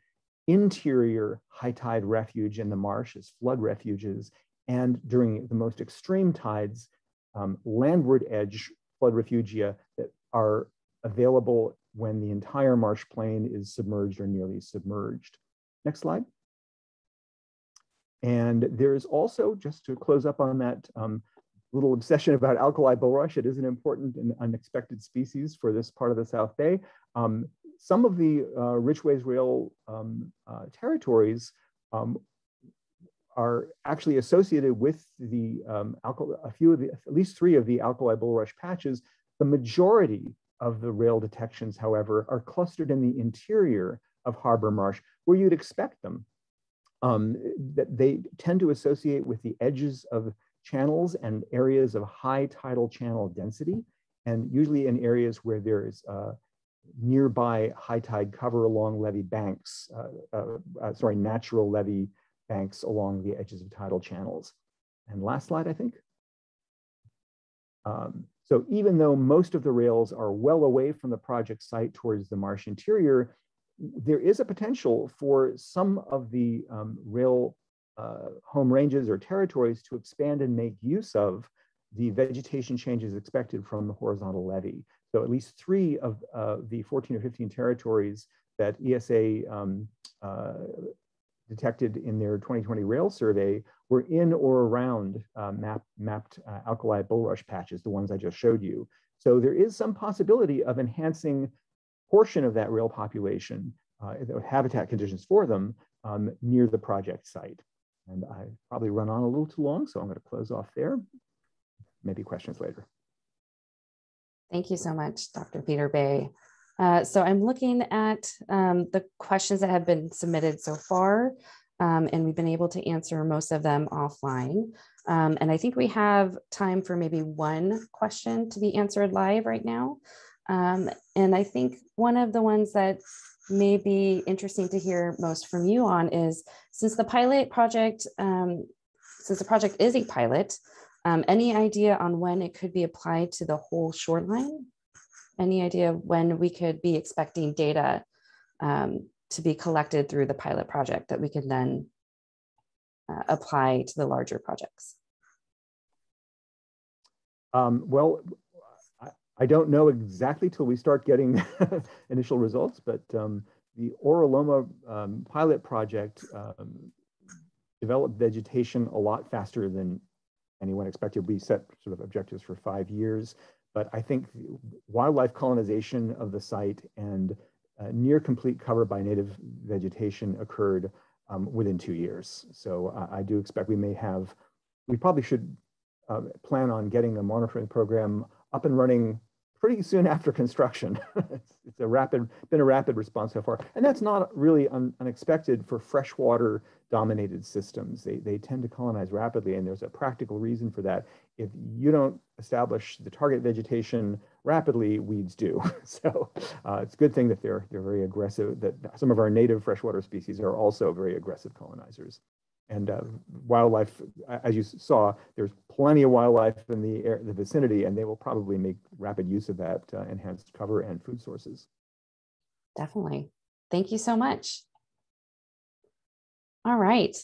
interior high tide refuge in the marsh as flood refuges and during the most extreme tides, um, landward edge flood refugia that are available when the entire marsh plain is submerged or nearly submerged. Next slide. And there's also, just to close up on that um, little obsession about alkali bulrush, it is an important and unexpected species for this part of the South Bay. Um, some of the uh, Ridgway's rail um, uh, territories um, are actually associated with the um, a few of the, at least three of the alkali bulrush patches. The majority of the rail detections, however, are clustered in the interior of Harbor Marsh, where you'd expect them um, that they tend to associate with the edges of channels and areas of high tidal channel density, and usually in areas where there is uh, nearby high tide cover along levee banks, uh, uh, uh, sorry, natural levee banks along the edges of tidal channels. And last slide, I think. Um, so even though most of the rails are well away from the project site towards the marsh interior, there is a potential for some of the um, rail uh, home ranges or territories to expand and make use of the vegetation changes expected from the horizontal levee. So at least three of uh, the 14 or 15 territories that ESA um, uh, detected in their 2020 rail survey were in or around uh, map, mapped uh, alkali bulrush patches, the ones I just showed you. So there is some possibility of enhancing portion of that rail population, uh, habitat conditions for them um, near the project site. And I probably run on a little too long, so I'm going to close off there. Maybe questions later. Thank you so much, Dr. Peter Baye. Uh, so I'm looking at um, the questions that have been submitted so far, um, and we've been able to answer most of them offline. Um, and I think we have time for maybe one question to be answered live right now. Um, and I think one of the ones that may be interesting to hear most from you on is since the pilot project, um, since the project is a pilot, um, any idea on when it could be applied to the whole shoreline? Any idea when we could be expecting data um, to be collected through the pilot project that we can then uh, apply to the larger projects? Um, well, I don't know exactly till we start getting initial results, but um, the Oro Loma um, pilot project um, developed vegetation a lot faster than anyone expected. We set sort of objectives for five years, but I think wildlife colonization of the site and uh, near complete cover by native vegetation occurred um, within two years. So uh, I do expect we may have, we probably should uh, plan on getting a monitoring program up and running pretty soon after construction. it's, it's, a rapid, been a rapid response so far. And that's not really un, unexpected for freshwater dominated systems. They, they tend to colonize rapidly and there's a practical reason for that. If you don't establish the target vegetation rapidly, weeds do. so uh, it's a good thing that they're, they're very aggressive, that some of our native freshwater species are also very aggressive colonizers and uh, wildlife, as you saw, there's plenty of wildlife in the, air, the vicinity, and they will probably make rapid use of that uh, enhanced cover and food sources. Definitely. Thank you so much. All right.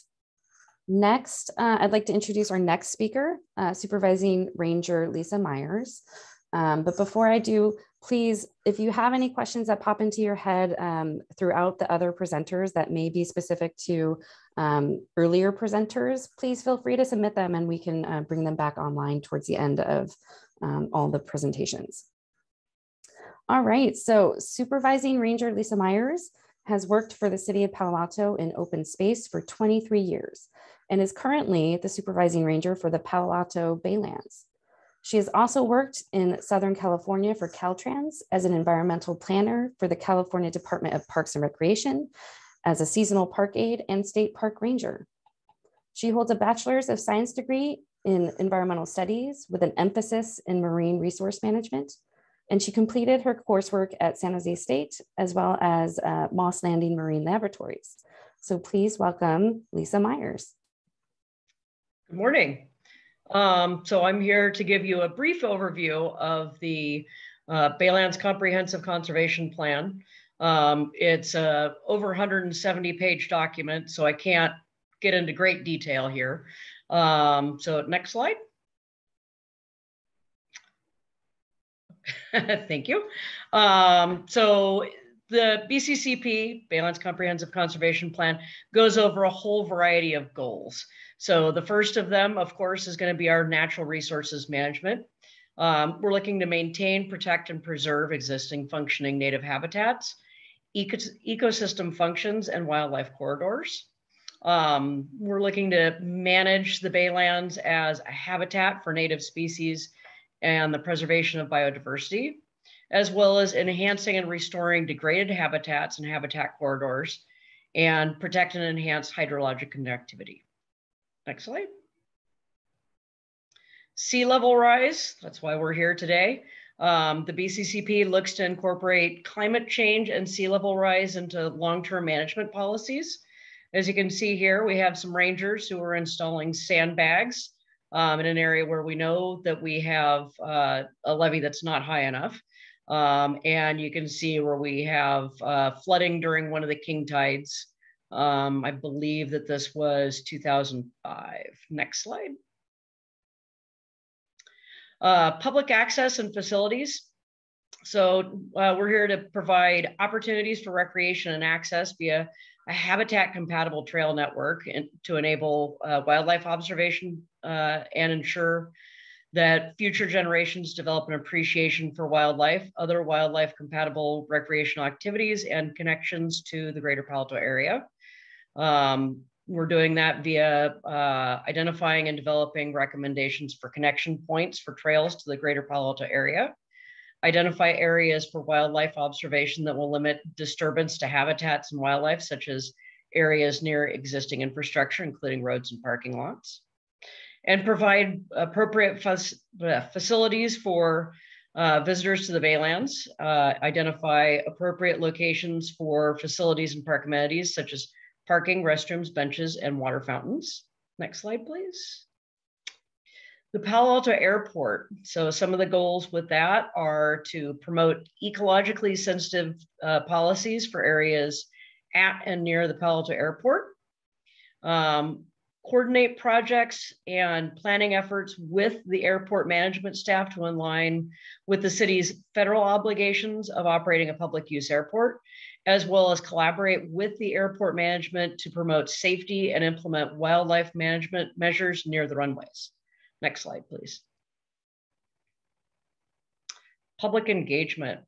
Next, uh, I'd like to introduce our next speaker, uh, Supervising Ranger Lisa Myers. Um, but before I do, please, if you have any questions that pop into your head um, throughout the other presenters that may be specific to um, earlier presenters, please feel free to submit them and we can uh, bring them back online towards the end of um, all the presentations. All right, so Supervising Ranger Lisa Myers has worked for the City of Palo Alto in open space for 23 years and is currently the Supervising Ranger for the Palo Alto Baylands. She has also worked in Southern California for Caltrans as an environmental planner for the California Department of Parks and Recreation, as a seasonal park aide and state park ranger. She holds a bachelor's of science degree in environmental studies with an emphasis in marine resource management. And she completed her coursework at San Jose State as well as uh, Moss Landing Marine Laboratories. So please welcome Lisa Myers. Good morning. Um, so I'm here to give you a brief overview of the uh, Baylands Comprehensive Conservation Plan. Um, it's a over 170 page document, so I can't get into great detail here. Um, so next slide. Thank you. Um, so the BCCP, Baylands Comprehensive Conservation Plan, goes over a whole variety of goals. So the first of them, of course, is going to be our natural resources management. Um, we're looking to maintain, protect, and preserve existing functioning native habitats, eco ecosystem functions, and wildlife corridors. Um, we're looking to manage the baylands as a habitat for native species and the preservation of biodiversity, as well as enhancing and restoring degraded habitats and habitat corridors, and protect and enhance hydrologic connectivity. Next slide. Sea level rise, that's why we're here today. Um, the BCCP looks to incorporate climate change and sea level rise into long-term management policies. As you can see here, we have some rangers who are installing sandbags um, in an area where we know that we have uh, a levee that's not high enough. Um, and you can see where we have uh, flooding during one of the king tides um, I believe that this was 2005. Next slide. Uh, public access and facilities. So uh, we're here to provide opportunities for recreation and access via a habitat compatible trail network and to enable uh, wildlife observation uh, and ensure that future generations develop an appreciation for wildlife, other wildlife compatible recreational activities and connections to the greater Palo Alto area. Um, we're doing that via uh, identifying and developing recommendations for connection points for trails to the greater Palo Alto area, identify areas for wildlife observation that will limit disturbance to habitats and wildlife, such as areas near existing infrastructure, including roads and parking lots, and provide appropriate facilities for uh, visitors to the Baylands, uh, identify appropriate locations for facilities and park amenities, such as parking, restrooms, benches, and water fountains. Next slide, please. The Palo Alto Airport. So some of the goals with that are to promote ecologically sensitive uh, policies for areas at and near the Palo Alto Airport. Um, coordinate projects and planning efforts with the airport management staff to align with the city's federal obligations of operating a public use airport as well as collaborate with the airport management to promote safety and implement wildlife management measures near the runways. Next slide, please. public engagement.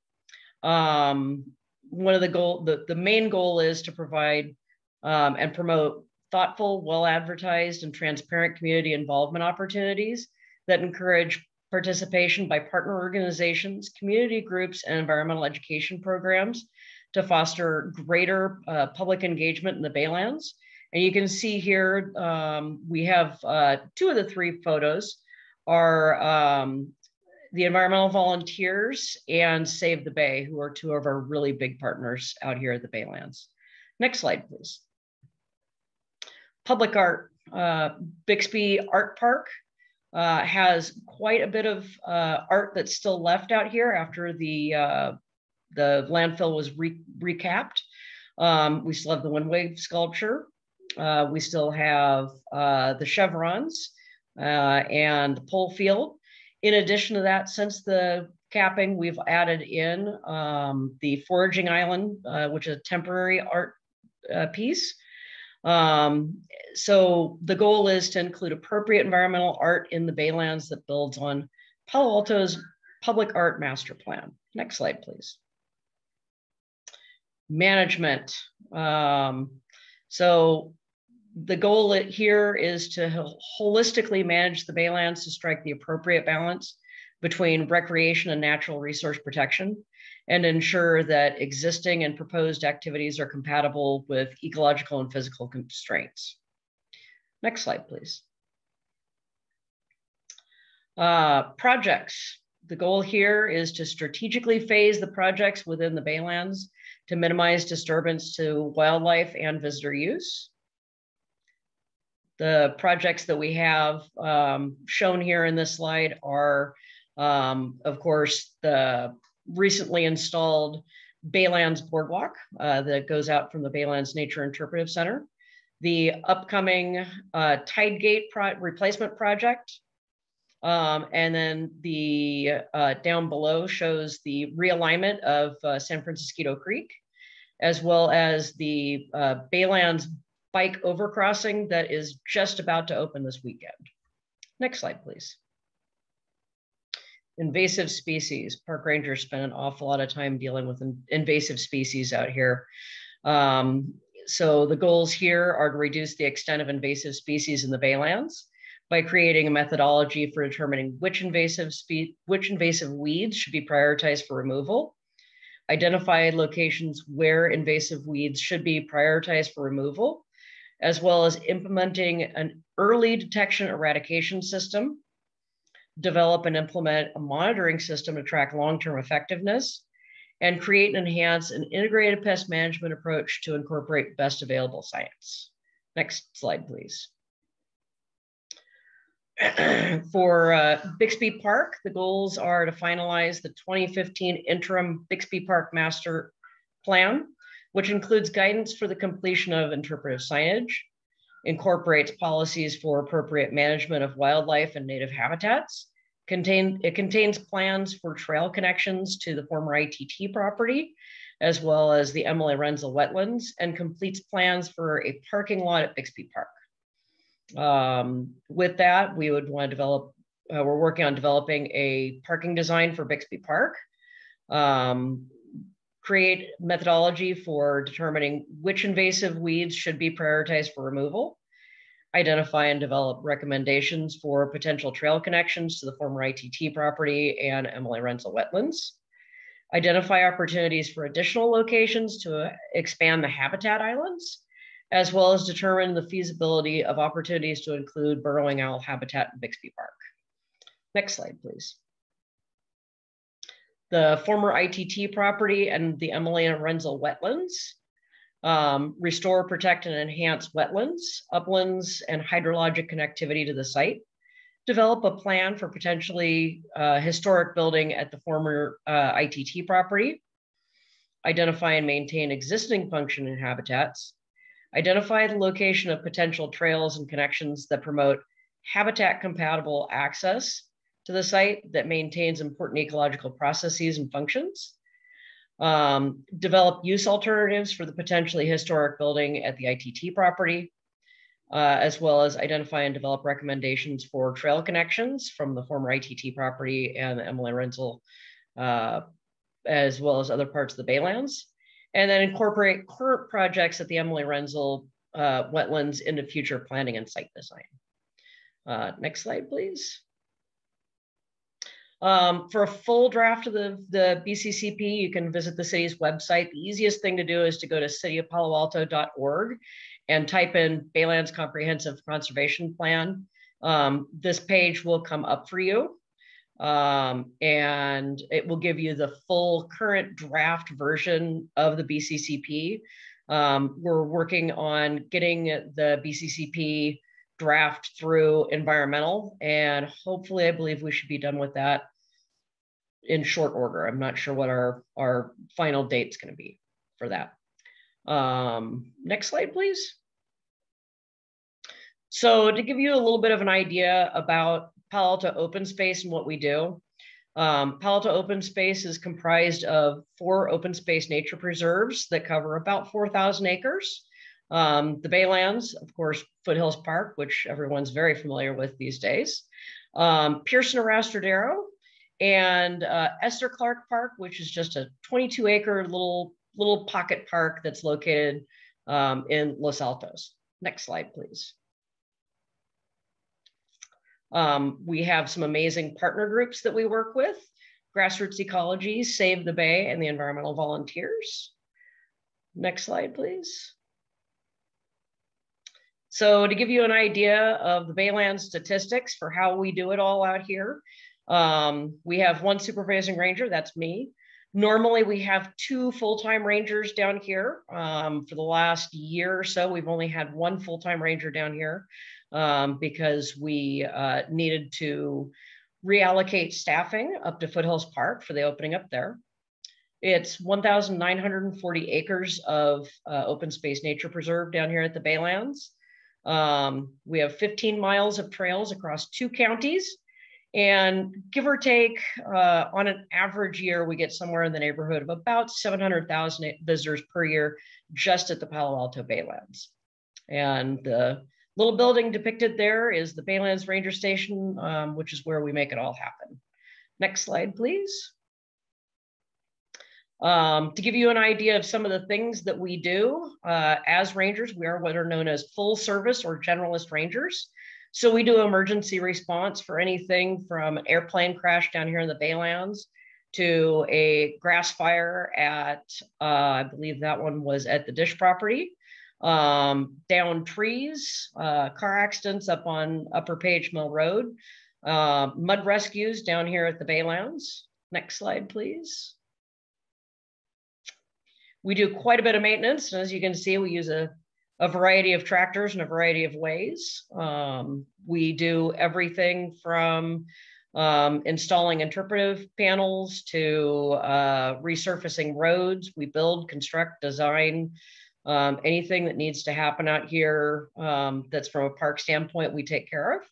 Um, one of the goal, the, the main goal is to provide um, and promote thoughtful, well advertised, and transparent community involvement opportunities that encourage participation by partner organizations, community groups, and environmental education programs to foster greater uh, public engagement in the Baylands. And you can see here, um, we have uh, two of the three photos are um, the environmental volunteers and Save the Bay, who are two of our really big partners out here at the Baylands. Next slide, please. Public art, uh, Byxbee Art Park uh, has quite a bit of uh, art that's still left out here after the, uh, the landfill was re recapped. Um, we still have the wind wave sculpture. Uh, we still have uh, the chevrons and the pole field. In addition to that, since the capping, we've added in um, the foraging island, which is a temporary art piece. Um, so the goal is to include appropriate environmental art in the Baylands that builds on Palo Alto's public art master plan. Next slide, please. Management. Um, so the goal here is to holistically manage the baylands to strike the appropriate balance between recreation and natural resource protection and ensure that existing and proposed activities are compatible with ecological and physical constraints. Next slide, please. Uh, projects. The goal here is to strategically phase the projects within the baylands to minimize disturbance to wildlife and visitor use. The projects that we have um, shown here in this slide are, um, of course, the recently installed Baylands Boardwalk uh, that goes out from the Baylands Nature Interpretive Center, the upcoming uh, Tide Gate pro replacement project, um, and then the uh, down below shows the realignment of uh, San Francisquito Creek, as well as the uh, Baylands bike overcrossing that is just about to open this weekend. Next slide, please. Invasive species. Park rangers spend an awful lot of time dealing with invasive species out here. Um, so the goals here are to reduce the extent of invasive species in the baylands by creating a methodology for determining which invasive spe which invasive weeds should be prioritized for removal, identify locations where invasive weeds should be prioritized for removal, as well as implementing an early detection eradication system, develop and implement a monitoring system to track long-term effectiveness, and create and enhance an integrated pest management approach to incorporate best available science. Next slide, please. For uh, Byxbee Park, the goals are to finalize the 2015 interim Byxbee Park Master Plan, which includes guidance for the completion of interpretive signage, incorporates policies for appropriate management of wildlife and native habitats. Contain, it contains plans for trail connections to the former ITT property, as well as the Emily Renzel wetlands, and completes plans for a parking lot at Byxbee Park. Um, with that, we would want to develop, uh, we're working on developing a parking design for Byxbee Park. Um, create methodology for determining which invasive weeds should be prioritized for removal, identify and develop recommendations for potential trail connections to the former ITT property and Emily Renzel wetlands, identify opportunities for additional locations to expand the habitat islands, as well as determine the feasibility of opportunities to include burrowing owl habitat in Byxbee Park. Next slide, please the former ITT property and the Emily and Renzel wetlands, um, restore, protect, and enhance wetlands, uplands, and hydrologic connectivity to the site, develop a plan for potentially uh, historic building at the former uh, ITT property, identify and maintain existing function and habitats, identify the location of potential trails and connections that promote habitat compatible access to the site that maintains important ecological processes and functions. Um, develop use alternatives for the potentially historic building at the ITT property, uh, as well as identify and develop recommendations for trail connections from the former ITT property and the Emily Renzel uh, as well as other parts of the Baylands, and then incorporate current projects at the Emily Renzel uh, wetlands into future planning and site design. Uh, next slide, please. Um, for a full draft of the, the BCCP, you can visit the city's website. The easiest thing to do is to go to cityofpaloalto.org and type in Baylands Comprehensive Conservation Plan. Um, this page will come up for you um, and it will give you the full current draft version of the BCCP. Um, we're working on getting the BCCP draft through environmental and hopefully I believe we should be done with that in short order. I'm not sure what our, our final date's going to be for that. Um, next slide, please. So to give you a little bit of an idea about Palo Alto Open Space and what we do, um, Palo Alto Open Space is comprised of four open space nature preserves that cover about 4,000 acres. Um, the Baylands, of course, Foothills Park, which everyone's very familiar with these days. Um, Pearson Arastradero, and uh, Esther Clark Park, which is just a 22 acre little, little pocket park that's located um, in Los Altos. Next slide, please. Um, we have some amazing partner groups that we work with, Grassroots Ecology, Save the Bay, and the Environmental Volunteers. Next slide, please. So to give you an idea of the Bayland statistics for how we do it all out here, um, we have one supervising ranger, that's me. Normally we have two full-time rangers down here. Um, for the last year or so, we've only had one full-time ranger down here um, because we uh, needed to reallocate staffing up to Foothills Park for the opening up there. It's 1,940 acres of uh, open space nature preserve down here at the Baylands. Um, we have 15 miles of trails across two counties and give or take, uh, on an average year, we get somewhere in the neighborhood of about 700,000 visitors per year just at the Palo Alto Baylands. And the little building depicted there is the Baylands Ranger Station, um, which is where we make it all happen. Next slide, please. Um, to give you an idea of some of the things that we do uh, as rangers, we are what are known as full service or generalist rangers. So we do emergency response for anything from an airplane crash down here in the Baylands to a grass fire at, uh, I believe that one was at the Dish property, um, down trees, uh, car accidents up on Upper Page Mill Road, uh, mud rescues down here at the Baylands. Next slide, please. We do quite a bit of maintenance. And as you can see, we use a a variety of tractors in a variety of ways. Um, we do everything from um, installing interpretive panels to uh, resurfacing roads. We build, construct, design, um, anything that needs to happen out here um, that's from a park standpoint, we take care of.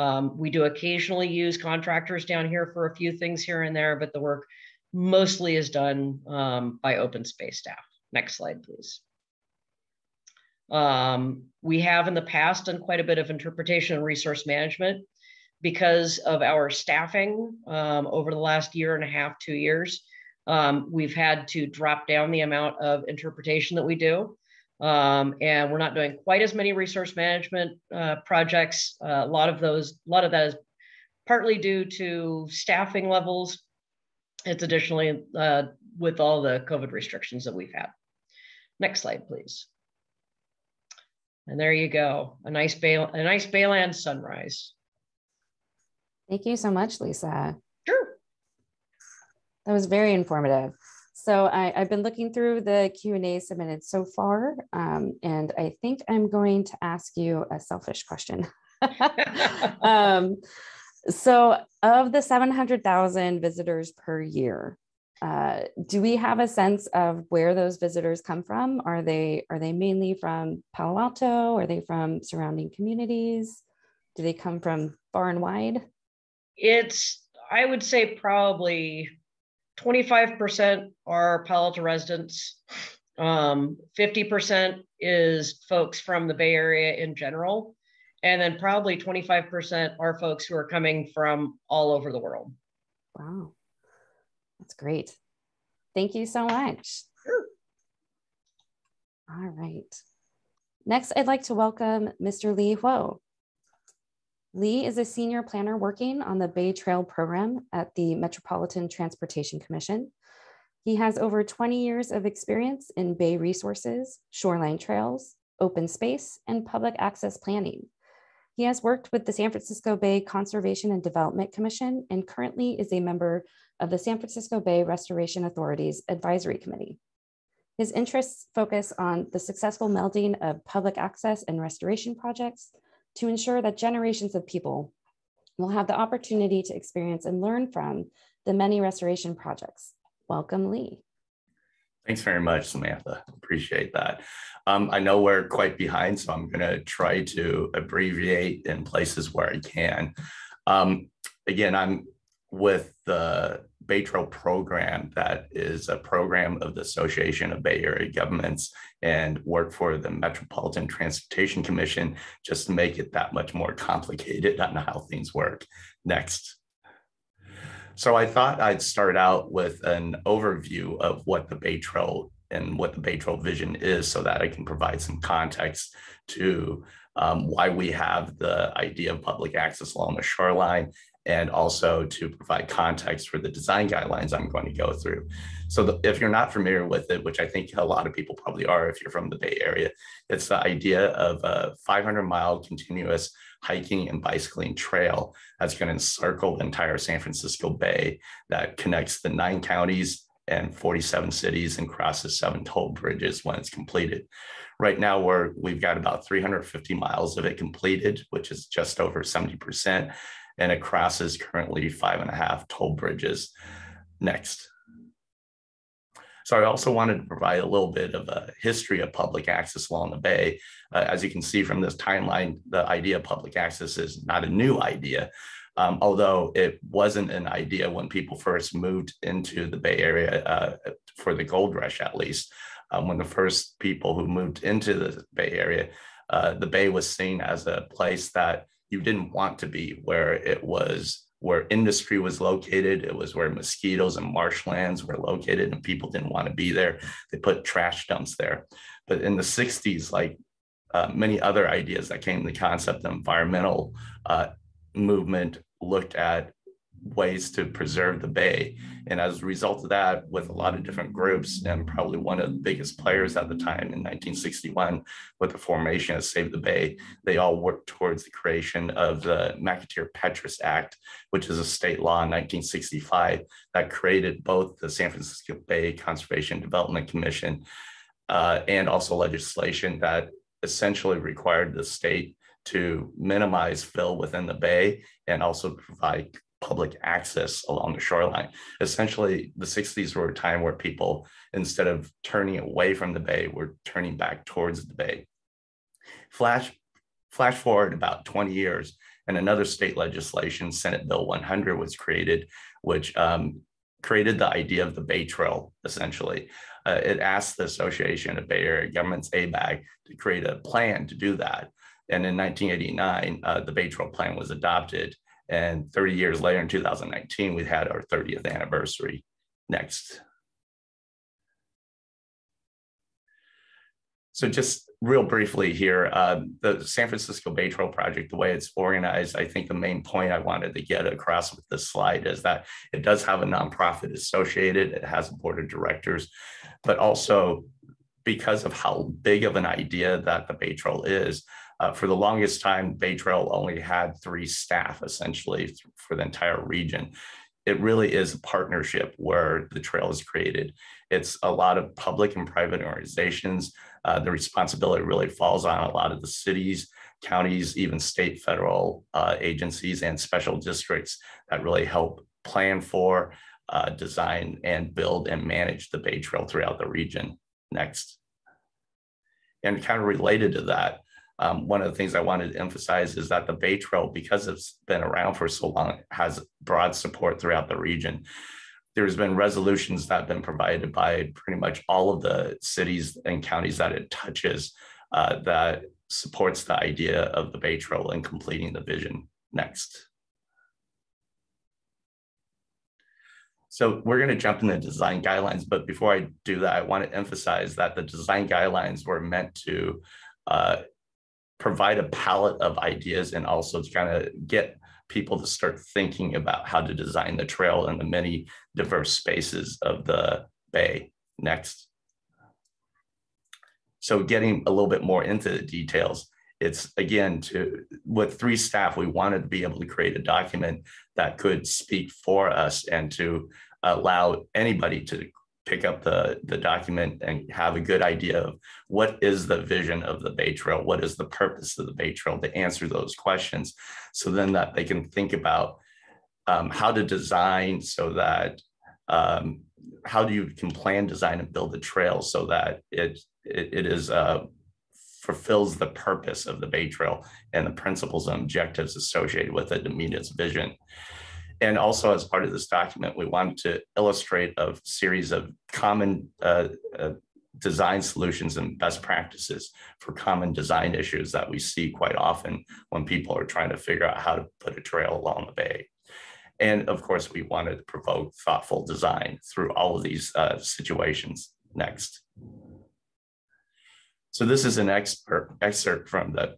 Um, we do occasionally use contractors down here for a few things here and there, but the work mostly is done um, by open space staff. Next slide, please. Um, we have in the past done quite a bit of interpretation and resource management because of our staffing um, over the last year and a half, two years. Um, we've had to drop down the amount of interpretation that we do. Um, and we're not doing quite as many resource management uh, projects. Uh, a lot of those, a lot of that is partly due to staffing levels. It's additionally uh, with all the COVID restrictions that we've had. Next slide, please. And there you go, a nice bay, a nice Bayland sunrise. Thank you so much, Lisa. Sure. That was very informative. So I, have been looking through the Q&A submitted so far, um, and I think I'm going to ask you a selfish question. um, so of the 700,000 visitors per year, uh, do we have a sense of where those visitors come from? Are they are they mainly from Palo Alto? Are they from surrounding communities? Do they come from far and wide? It's I would say probably 25% are Palo Alto residents. Um, 50% is folks from the Bay Area in general. And then probably 25% are folks who are coming from all over the world. Wow. That's great. Thank you so much. Sure. All right. Next, I'd like to welcome Mr. Lee Huo. Lee is a senior planner working on the Bay Trail program at the Metropolitan Transportation Commission. He has over 20 years of experience in bay resources, shoreline trails, open space, and public access planning. He has worked with the San Francisco Bay Conservation and Development Commission and currently is a member of the San Francisco Bay Restoration Authority's Advisory Committee. His interests focus on the successful melding of public access and restoration projects to ensure that generations of people will have the opportunity to experience and learn from the many restoration projects. Welcome, Lee. Thanks very much, Samantha. Appreciate that. Um, I know we're quite behind, so I'm going to try to abbreviate in places where I can. Um, again, I'm with the Bay Trail program that is a program of the Association of Bay Area Governments and work for the Metropolitan Transportation Commission just to make it that much more complicated on how things work. Next. So I thought I'd start out with an overview of what the Bay Trail and what the Bay Trail vision is so that I can provide some context to um, why we have the idea of public access along the shoreline and also to provide context for the design guidelines I'm going to go through. So the, if you're not familiar with it, which I think a lot of people probably are if you're from the Bay Area, it's the idea of a 500 mile continuous hiking and bicycling trail that's going to encircle the entire San Francisco Bay that connects the nine counties and 47 cities and crosses seven toll bridges when it's completed. Right now, we're, we've got about 350 miles of it completed, which is just over 70% and it crosses currently five and a half toll bridges. Next. So I also wanted to provide a little bit of a history of public access along the bay. Uh, as you can see from this timeline, the idea of public access is not a new idea, um, although it wasn't an idea when people first moved into the Bay Area uh, for the gold rush, at least. Um, when the first people who moved into the Bay Area, uh, the Bay was seen as a place that you didn't want to be where it was where industry was located. It was where mosquitoes and marshlands were located, and people didn't want to be there. They put trash dumps there. But in the 60s, like uh, many other ideas that came, the concept of environmental uh, movement looked at ways to preserve the bay. And as a result of that, with a lot of different groups, and probably one of the biggest players at the time in 1961, with the formation of Save the Bay, they all worked towards the creation of the McAteer Petris Act, which is a state law in 1965 that created both the San Francisco Bay Conservation Development Commission uh, and also legislation that essentially required the state to minimize fill within the bay and also provide public access along the shoreline. Essentially, the 60s were a time where people, instead of turning away from the bay, were turning back towards the bay. Flash, flash forward about 20 years, and another state legislation, Senate Bill 100, was created, which um, created the idea of the Bay Trail, essentially. Uh, it asked the Association of Bay Area Governments, ABAG, to create a plan to do that. And in 1989, uh, the Bay Trail Plan was adopted. And 30 years later, in 2019, we had our 30th anniversary. Next. So just real briefly here, uh, the San Francisco Bay Trail Project, the way it's organized, I think the main point I wanted to get across with this slide is that it does have a nonprofit associated, it has a board of directors, but also because of how big of an idea that the Bay Trail is, uh, for the longest time, Bay Trail only had three staff essentially for the entire region. It really is a partnership where the trail is created. It's a lot of public and private organizations. Uh, the responsibility really falls on a lot of the cities, counties, even state, federal uh, agencies, and special districts that really help plan for, uh, design, and build and manage the Bay Trail throughout the region. Next. And kind of related to that, um, one of the things I wanted to emphasize is that the Bay Trail, because it's been around for so long, has broad support throughout the region. There's been resolutions that have been provided by pretty much all of the cities and counties that it touches uh, that supports the idea of the Bay Trail and completing the vision. Next. So we're going to jump in the design guidelines, but before I do that, I want to emphasize that the design guidelines were meant to uh, provide a palette of ideas and also to kind of get people to start thinking about how to design the trail in the many diverse spaces of the bay. Next. So getting a little bit more into the details, it's again to with three staff, we wanted to be able to create a document that could speak for us and to allow anybody to pick up the, the document and have a good idea of what is the vision of the Bay Trail, what is the purpose of the Bay Trail to answer those questions. So then that they can think about um, how to design so that um, how do you can plan, design, and build a trail so that it it, it is uh, fulfills the purpose of the Bay Trail and the principles and objectives associated with it to meet its vision. And also, as part of this document, we wanted to illustrate a series of common uh, uh, design solutions and best practices for common design issues that we see quite often when people are trying to figure out how to put a trail along the bay. And of course, we wanted to provoke thoughtful design through all of these uh, situations. Next. So this is an expert, excerpt from the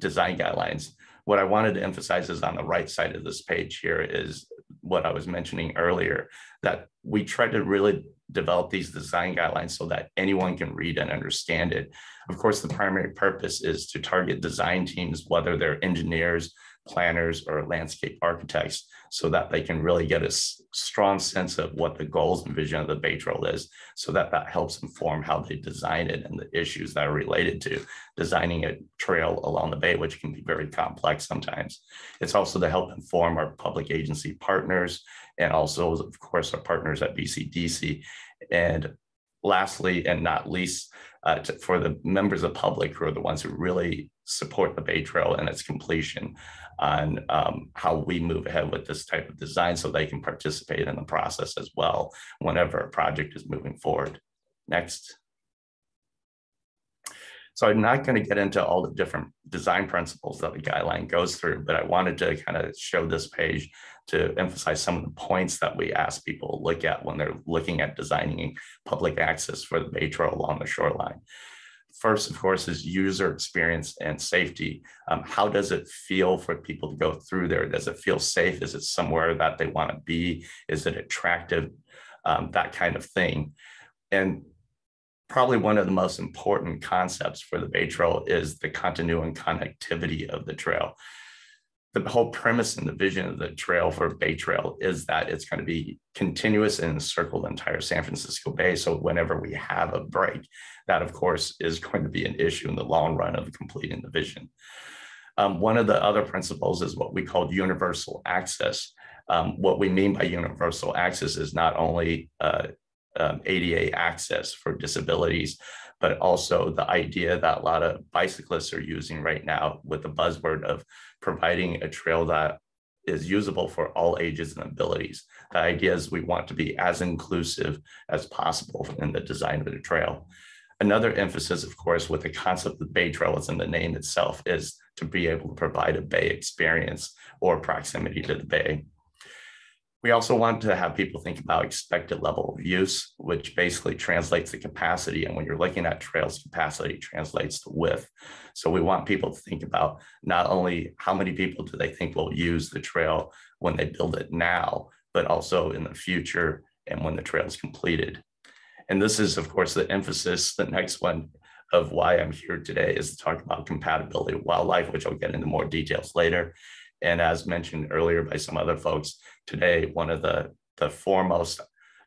design guidelines what I wanted to emphasize is on the right side of this page here is what I was mentioning earlier, that we try to really develop these design guidelines so that anyone can read and understand it. Of course, the primary purpose is to target design teams, whether they're engineers, planners or landscape architects so that they can really get a strong sense of what the goals and vision of the bay trail is so that that helps inform how they design it and the issues that are related to designing a trail along the bay which can be very complex sometimes. It's also to help inform our public agency partners and also of course our partners at bcdc and lastly and not least uh, to, for the members of public who are the ones who really support the Bay Trail and its completion on um, how we move ahead with this type of design so they can participate in the process as well whenever a project is moving forward. Next. So I'm not going to get into all the different design principles that the guideline goes through, but I wanted to kind of show this page to emphasize some of the points that we ask people to look at when they're looking at designing public access for the Bay Trail along the shoreline. First, of course, is user experience and safety. Um, how does it feel for people to go through there? Does it feel safe? Is it somewhere that they want to be? Is it attractive? Um, that kind of thing. And probably one of the most important concepts for the Bay Trail is the continuity and connectivity of the trail the whole premise and the vision of the trail for Bay Trail is that it's going to be continuous and circle the entire San Francisco Bay. So whenever we have a break, that of course is going to be an issue in the long run of completing the vision. Um, one of the other principles is what we call universal access. Um, what we mean by universal access is not only uh, um, ADA access for disabilities, but also the idea that a lot of bicyclists are using right now with the buzzword of providing a trail that is usable for all ages and abilities. The idea is we want to be as inclusive as possible in the design of the trail. Another emphasis, of course, with the concept of Bay Trail is in the name itself, is to be able to provide a bay experience or proximity to the bay. We also want to have people think about expected level of use, which basically translates to capacity. And when you're looking at trails, capacity translates to width. So we want people to think about not only how many people do they think will use the trail when they build it now, but also in the future and when the trail is completed. And this is, of course, the emphasis, the next one of why I'm here today is to talk about compatibility wildlife, which I'll get into more details later. And as mentioned earlier by some other folks, today, one of the, the foremost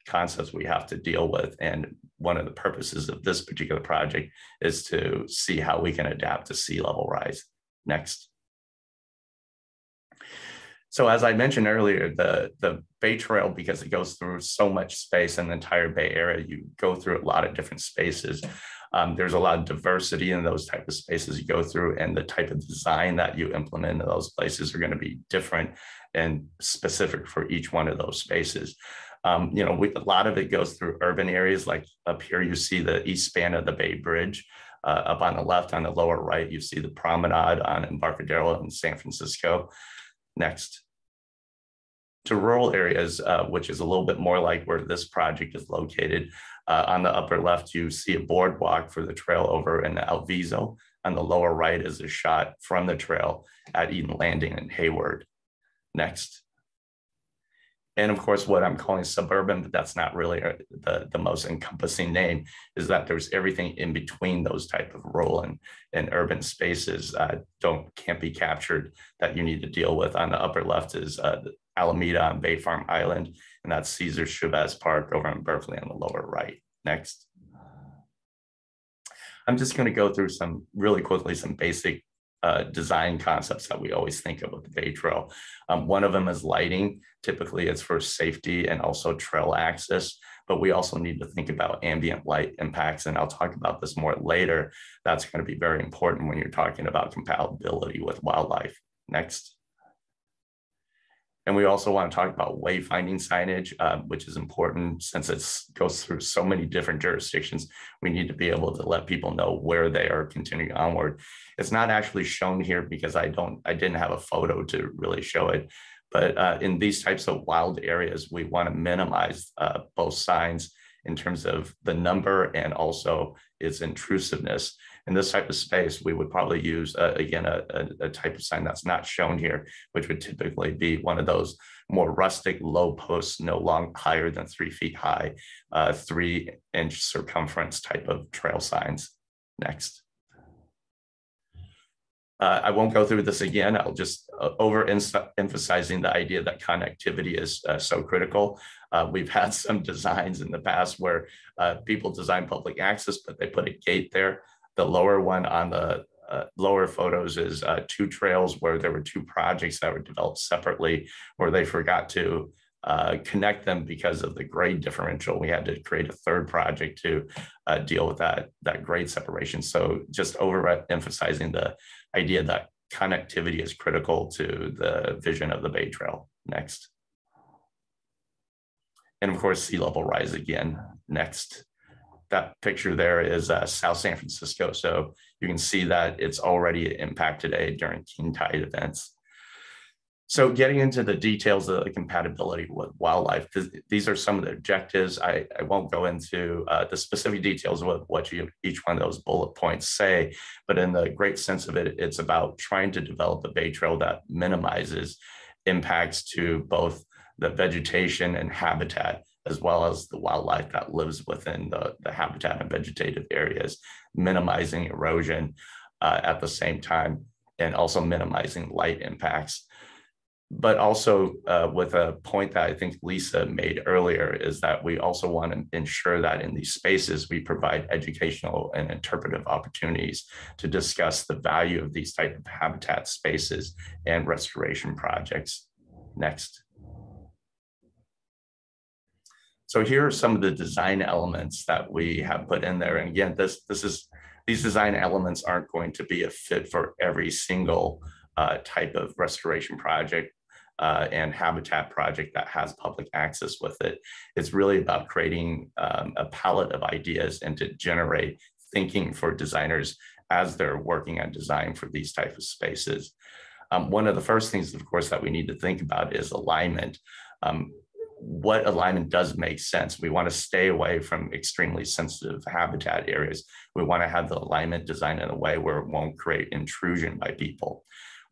concepts we have to deal with, and one of the purposes of this particular project is to see how we can adapt to sea level rise. Next. So as I mentioned earlier, the, the Bay Trail, because it goes through so much space in the entire Bay Area, you go through a lot of different spaces. Um, there's a lot of diversity in those type of spaces you go through and the type of design that you implement in those places are going to be different and specific for each one of those spaces. Um, you know, we, a lot of it goes through urban areas like up here, you see the east span of the Bay Bridge. Uh, up on the left, on the lower right, you see the promenade on Embarcadero in San Francisco. Next. to rural areas, uh, which is a little bit more like where this project is located. Uh, on the upper left, you see a boardwalk for the trail over in Alviso. On the lower right is a shot from the trail at Eden Landing and Hayward. Next. And of course, what I'm calling suburban, but that's not really uh, the, the most encompassing name, is that there's everything in between those type of rural and, and urban spaces uh, don't can't be captured that you need to deal with. On the upper left is uh, Alameda on Bay Farm Island, and that's Cesar Chavez Park over in Berkeley on the lower right. Next. I'm just going to go through some really quickly some basic uh, design concepts that we always think of with the Bay Trail. Um, one of them is lighting. Typically, it's for safety and also trail access, but we also need to think about ambient light impacts. And I'll talk about this more later. That's going to be very important when you're talking about compatibility with wildlife. Next. And we also want to talk about wayfinding signage, uh, which is important since it goes through so many different jurisdictions. We need to be able to let people know where they are continuing onward. It's not actually shown here because I don't, I didn't have a photo to really show it. But uh, in these types of wild areas, we want to minimize uh, both signs in terms of the number and also its intrusiveness in this type of space, we would probably use, uh, again, a, a, a, type of sign that's not shown here, which would typically be one of those more rustic low posts, no long higher than three feet high, uh, three inch circumference type of trail signs. Next. Uh, I won't go through this again. I'll just uh, over emphasizing the idea that connectivity is uh, so critical. Uh, we've had some designs in the past where uh, people design public access, but they put a gate there. The lower one on the uh, lower photos is uh, two trails where there were two projects that were developed separately, where they forgot to uh, connect them because of the grade differential. We had to create a third project to uh, deal with that, that grade separation. So just overemphasizing the idea that connectivity is critical to the vision of the Bay Trail. Next. And of course, sea level rise again. Next that picture there is uh, South San Francisco. So you can see that it's already impacted during king tide events. So getting into the details of the compatibility with wildlife, th these are some of the objectives. I, I won't go into uh, the specific details of what you, each one of those bullet points say, but in the great sense of it, it's about trying to develop a bay trail that minimizes impacts to both the vegetation and habitat as well as the wildlife that lives within the, the habitat and vegetative areas, minimizing erosion uh, at the same time, and also minimizing light impacts. But also uh, with a point that I think Lisa made earlier is that we also want to ensure that in these spaces, we provide educational and interpretive opportunities to discuss the value of these type of habitat spaces and restoration projects. Next. So here are some of the design elements that we have put in there. And again, this, this is, these design elements aren't going to be a fit for every single uh, type of restoration project uh, and habitat project that has public access with it. It's really about creating um, a palette of ideas and to generate thinking for designers as they're working on design for these type of spaces. Um, one of the first things, of course, that we need to think about is alignment. Um, what alignment does make sense. We want to stay away from extremely sensitive habitat areas. We want to have the alignment designed in a way where it won't create intrusion by people.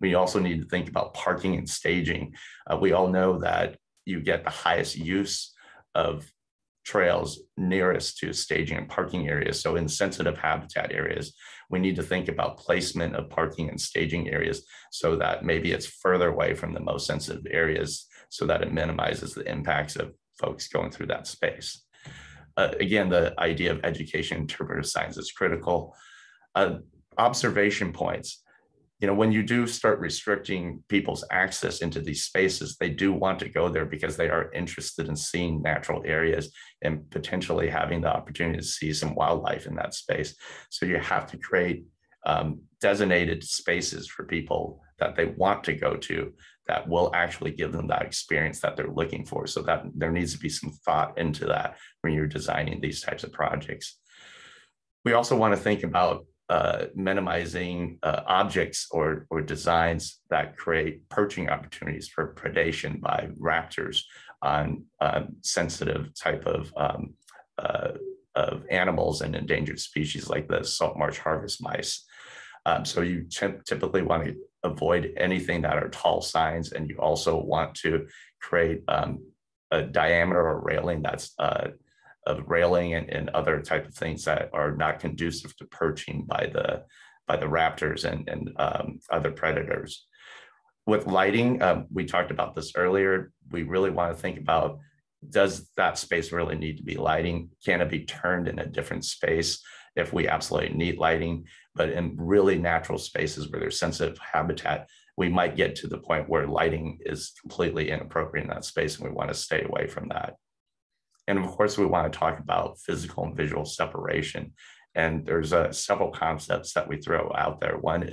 We also need to think about parking and staging. Uh, we all know that you get the highest use of trails nearest to staging and parking areas. So in sensitive habitat areas, we need to think about placement of parking and staging areas so that maybe it's further away from the most sensitive areas so that it minimizes the impacts of folks going through that space. Uh, again, the idea of education interpretive science is critical. Uh, observation points. You know, when you do start restricting people's access into these spaces, they do want to go there because they are interested in seeing natural areas and potentially having the opportunity to see some wildlife in that space. So you have to create um, designated spaces for people that they want to go to that will actually give them that experience that they're looking for. So that there needs to be some thought into that when you're designing these types of projects. We also want to think about uh, minimizing uh, objects or, or designs that create perching opportunities for predation by raptors on um, sensitive type of, um, uh, of animals and endangered species like the salt marsh harvest mice. Um, so you typically want to avoid anything that are tall signs, and you also want to create um, a diameter or railing that's uh, of railing and, and other type of things that are not conducive to perching by the by the raptors and, and um, other predators. With lighting, um, we talked about this earlier. We really want to think about does that space really need to be lighting? Can it be turned in a different space if we absolutely need lighting? But in really natural spaces where there's sensitive habitat, we might get to the point where lighting is completely inappropriate in that space and we want to stay away from that. And of course, we want to talk about physical and visual separation. And there's uh, several concepts that we throw out there. One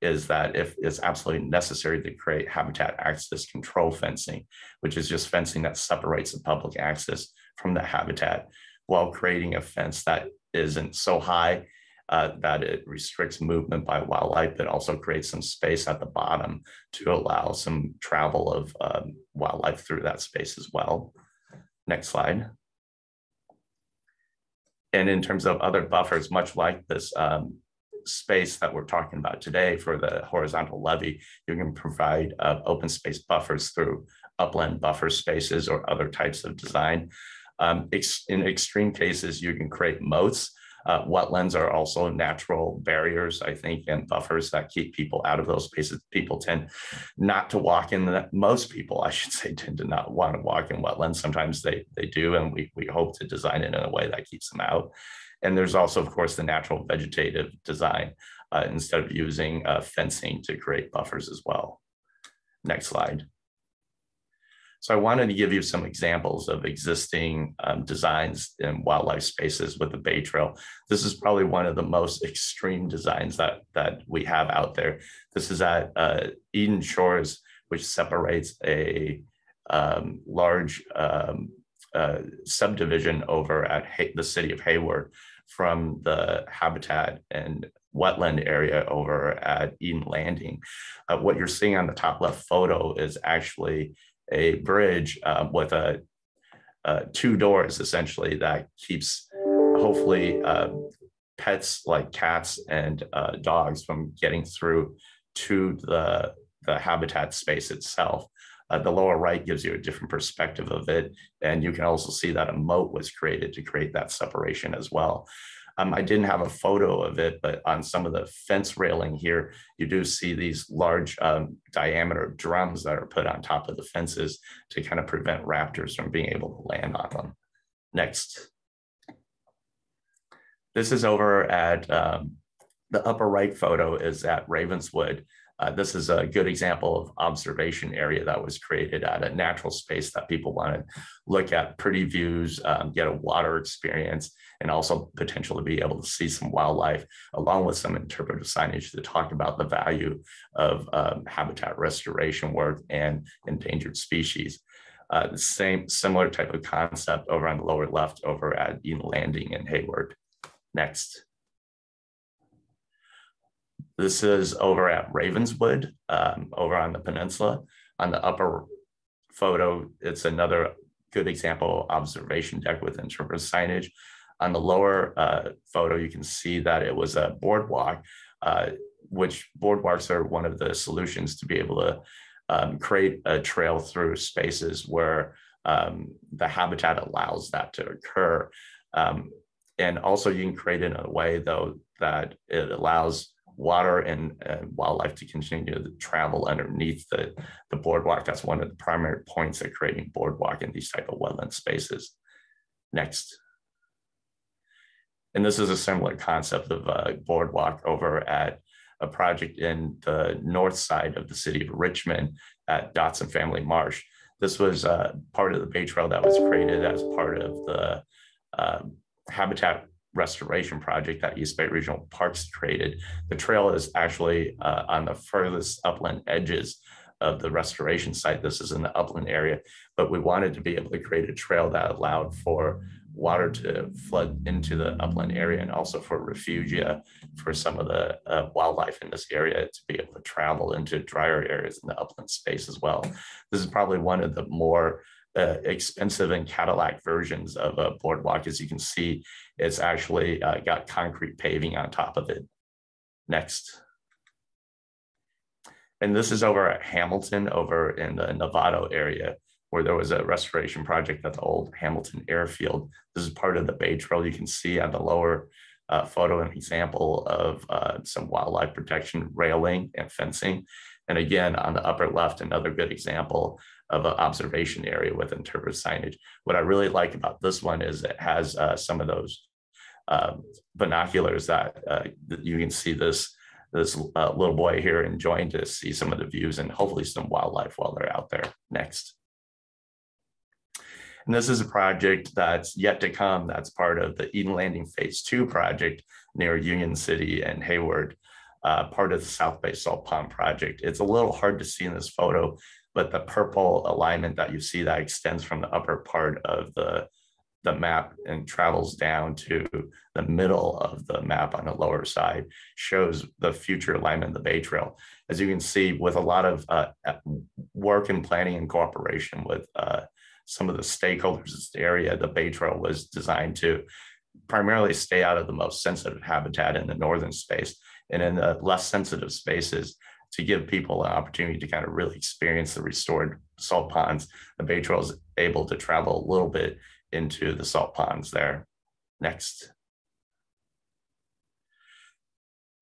is that if it's absolutely necessary to create habitat access control fencing, which is just fencing that separates the public access from the habitat while creating a fence that isn't so high uh, that it restricts movement by wildlife, but also creates some space at the bottom to allow some travel of um, wildlife through that space as well. Next slide. And in terms of other buffers, much like this um, space that we're talking about today for the horizontal levee, you can provide uh, open space buffers through upland buffer spaces or other types of design. Um, ex in extreme cases, you can create moats uh, wetlands are also natural barriers, I think, and buffers that keep people out of those spaces. People tend not to walk in the, most people, I should say, tend to not want to walk in wetlands. Sometimes they, they do, and we, we hope to design it in a way that keeps them out. And there's also, of course, the natural vegetative design uh, instead of using uh, fencing to create buffers as well. Next slide. So I wanted to give you some examples of existing um, designs in wildlife spaces with the Bay Trail. This is probably one of the most extreme designs that, that we have out there. This is at uh, Eden Shores, which separates a um, large um, uh, subdivision over at the city of Hayward from the habitat and wetland area over at Eden Landing. Uh, what you're seeing on the top left photo is actually a bridge uh, with a uh, two doors essentially that keeps hopefully uh, pets like cats and uh, dogs from getting through to the, the habitat space itself. Uh, the lower right gives you a different perspective of it. And you can also see that a moat was created to create that separation as well. Um, I didn't have a photo of it, but on some of the fence railing here, you do see these large um, diameter drums that are put on top of the fences to kind of prevent raptors from being able to land on them. Next. This is over at um, the upper right photo is at Ravenswood. Uh, this is a good example of observation area that was created at a natural space that people want to look at pretty views, um, get a water experience, and also potential to be able to see some wildlife along with some interpretive signage to talk about the value of um, habitat restoration work and endangered species. Uh, the same similar type of concept over on the lower left over at Eden Landing in Hayward. Next. This is over at Ravenswood, um, over on the peninsula. On the upper photo, it's another good example observation deck with interpretive signage. On the lower uh, photo, you can see that it was a boardwalk, uh, which boardwalks are one of the solutions to be able to um, create a trail through spaces where um, the habitat allows that to occur. Um, and also you can create it in a way though that it allows water and, and, wildlife to continue to travel underneath the, the boardwalk. That's one of the primary points of creating boardwalk in these type of wetland spaces. Next. And this is a similar concept of a boardwalk over at a project in the north side of the city of Richmond at Dotson Family Marsh. This was uh, part of the Bay Trail that was created as part of the uh, habitat restoration project that East Bay Regional Parks created. The trail is actually uh, on the furthest upland edges of the restoration site. This is in the upland area, but we wanted to be able to create a trail that allowed for water to flood into the upland area and also for refugia for some of the uh, wildlife in this area to be able to travel into drier areas in the upland space as well. This is probably one of the more uh, expensive and Cadillac versions of a boardwalk. As you can see, it's actually uh, got concrete paving on top of it. Next. And this is over at Hamilton over in the Novato area where there was a restoration project at the old Hamilton airfield. This is part of the Bay Trail. You can see on the lower uh, photo an example of uh, some wildlife protection railing and fencing. And again, on the upper left, another good example of an observation area with interpretive signage. What I really like about this one is it has uh, some of those uh, binoculars that uh, you can see this this uh, little boy here enjoying to see some of the views and hopefully some wildlife while they're out there. Next. And this is a project that's yet to come. That's part of the Eden Landing Phase 2 project near Union City and Hayward, uh, part of the South Bay Salt Pond project. It's a little hard to see in this photo, but the purple alignment that you see that extends from the upper part of the, the map and travels down to the middle of the map on the lower side shows the future alignment of the Bay Trail. As you can see, with a lot of uh, work and planning and cooperation with uh, some of the stakeholders in the area, the Bay Trail was designed to primarily stay out of the most sensitive habitat in the northern space and in the less sensitive spaces to give people an opportunity to kind of really experience the restored salt ponds. The Bay Trail is able to travel a little bit into the salt ponds there. Next.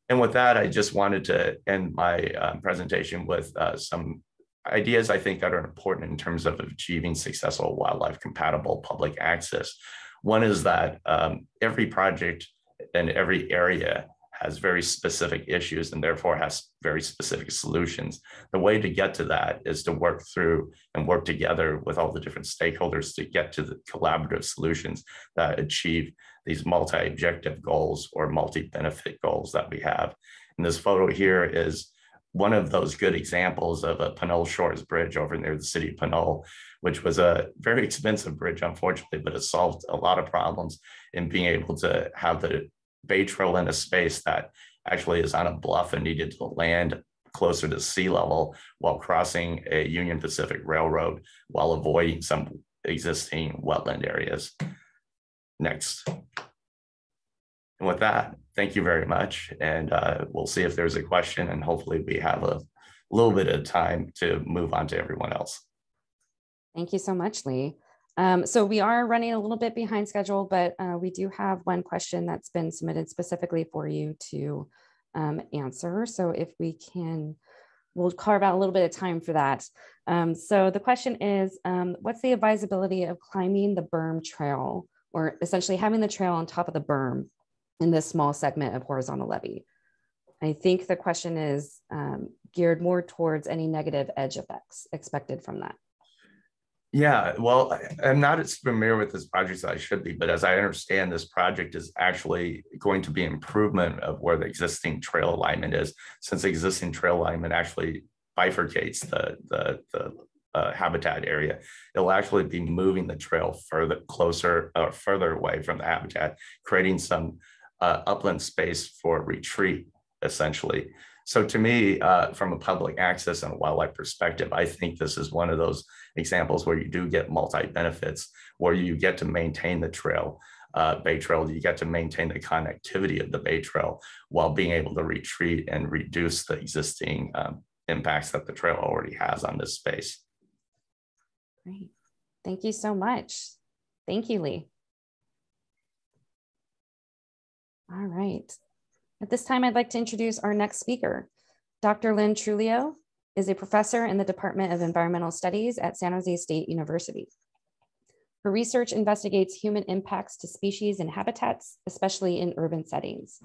And with that, I just wanted to end my uh, presentation with uh, some ideas I think that are important in terms of achieving successful wildlife compatible public access. One is that um, every project and every area has very specific issues and therefore has very specific solutions. The way to get to that is to work through and work together with all the different stakeholders to get to the collaborative solutions that achieve these multi-objective goals or multi-benefit goals that we have. And this photo here is one of those good examples of a Pinole Shores Bridge over near the city of Pinole, which was a very expensive bridge, unfortunately, but it solved a lot of problems in being able to have the Bay Trail in a space that actually is on a bluff and needed to land closer to sea level while crossing a Union Pacific Railroad while avoiding some existing wetland areas. Next. And with that, thank you very much. And uh, we'll see if there's a question and hopefully we have a little bit of time to move on to everyone else. Thank you so much, Lee. Um, so we are running a little bit behind schedule, but uh, we do have one question that's been submitted specifically for you to um, answer. So if we can, we'll carve out a little bit of time for that. Um, so the question is, um, what's the advisability of climbing the berm trail or essentially having the trail on top of the berm in this small segment of horizontal levee. I think the question is um, geared more towards any negative edge effects expected from that. Yeah, well, I'm not as familiar with this project as I should be, but as I understand, this project is actually going to be improvement of where the existing trail alignment is, since the existing trail alignment actually bifurcates the, the, the uh, habitat area, it'll actually be moving the trail further closer or further away from the habitat, creating some uh, upland space for retreat, essentially. So to me, uh, from a public access and wildlife perspective, I think this is one of those examples where you do get multi-benefits, where you get to maintain the trail, uh, Bay Trail, you get to maintain the connectivity of the Bay Trail while being able to retreat and reduce the existing um, impacts that the trail already has on this space. Great. Thank you so much. Thank you, Lee. All right. At this time, I'd like to introduce our next speaker. Dr. Lynn Trulio is a professor in the Department of Environmental Studies at San Jose State University. Her research investigates human impacts to species and habitats, especially in urban settings.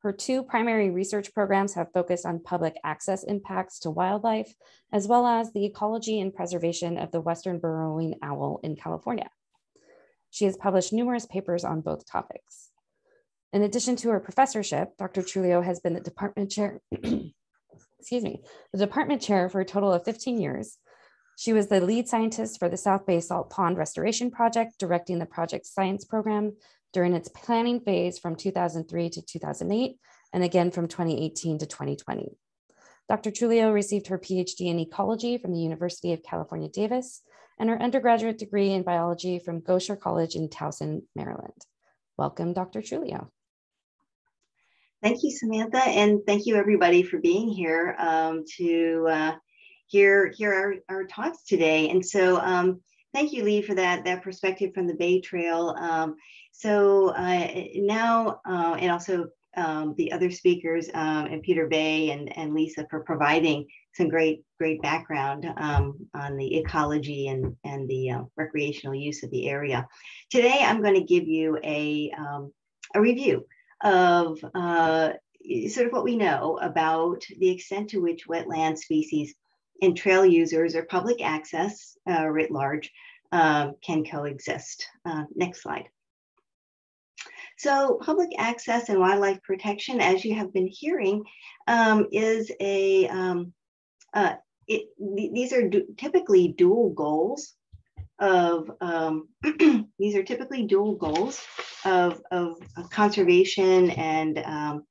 Her two primary research programs have focused on public access impacts to wildlife, as well as the ecology and preservation of the Western burrowing owl in California. She has published numerous papers on both topics. In addition to her professorship, Dr. Trulio has been the department chair, excuse me, the department chair for a total of 15 years, She was the lead scientist for the South Bay Salt Pond Restoration Project, directing the project science program during its planning phase from 2003 to 2008, and again from 2018 to 2020. Dr. Trulio received her PhD in ecology from the University of California, Davis, and her undergraduate degree in biology from Goucher College in Towson, Maryland. Welcome, Dr. Trulio. Thank you, Samantha, and thank you everybody for being here um, to uh, hear, hear our, our talks today. And so um, thank you, Lee, for that, that perspective from the Bay Trail. Um, so uh, now, uh, and also um, the other speakers um, and Peter Baye and, and Lisa for providing some great, great background um, on the ecology and, and the uh, recreational use of the area. Today, I'm going to give you a, a review of uh, sort of what we know about the extent to which wetland species and trail users or public access uh, writ large uh, can coexist. Uh, next slide. So public access and wildlife protection, as you have been hearing, um, is a, um, uh, it, these are typically dual goals of, um, these are typically dual goals of, of, of conservation and, um,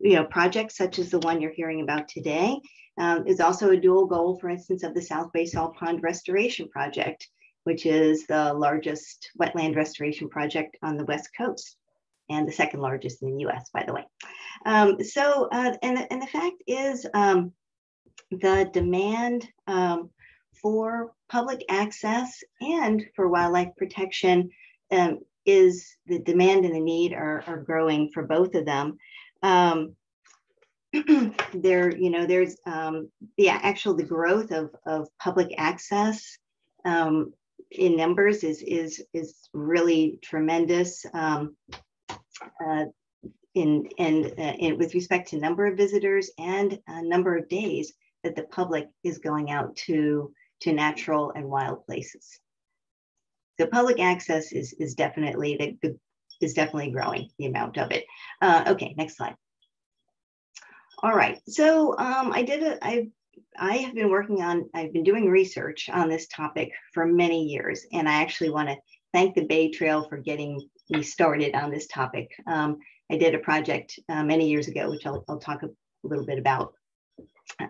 you know, projects such as the one you're hearing about today. Um, is also a dual goal, for instance, of the South Bay Salt Pond Restoration Project, which is the largest wetland restoration project on the West Coast and the second largest in the US, by the way. Um, so, uh, and, and the fact is um, the demand um, for public access and for wildlife protection um, is the demand and the need are, are growing for both of them. Um, there, you know, there's um, the actual the growth of, of public access in numbers is is is really tremendous. Um, uh, in, and, uh, with respect to number of visitors and number of days that the public is going out to, to natural and wild places. So public access is, is definitely the, is definitely growing the amount of it. Uh, okay, next slide. All right, so um, I did a, I, I have been working on, I've been doing research on this topic for many years, and I actually want to thank the Bay Trail for getting me started on this topic. Um, I did a project uh, many years ago, which I'll, I'll, talk a little bit about,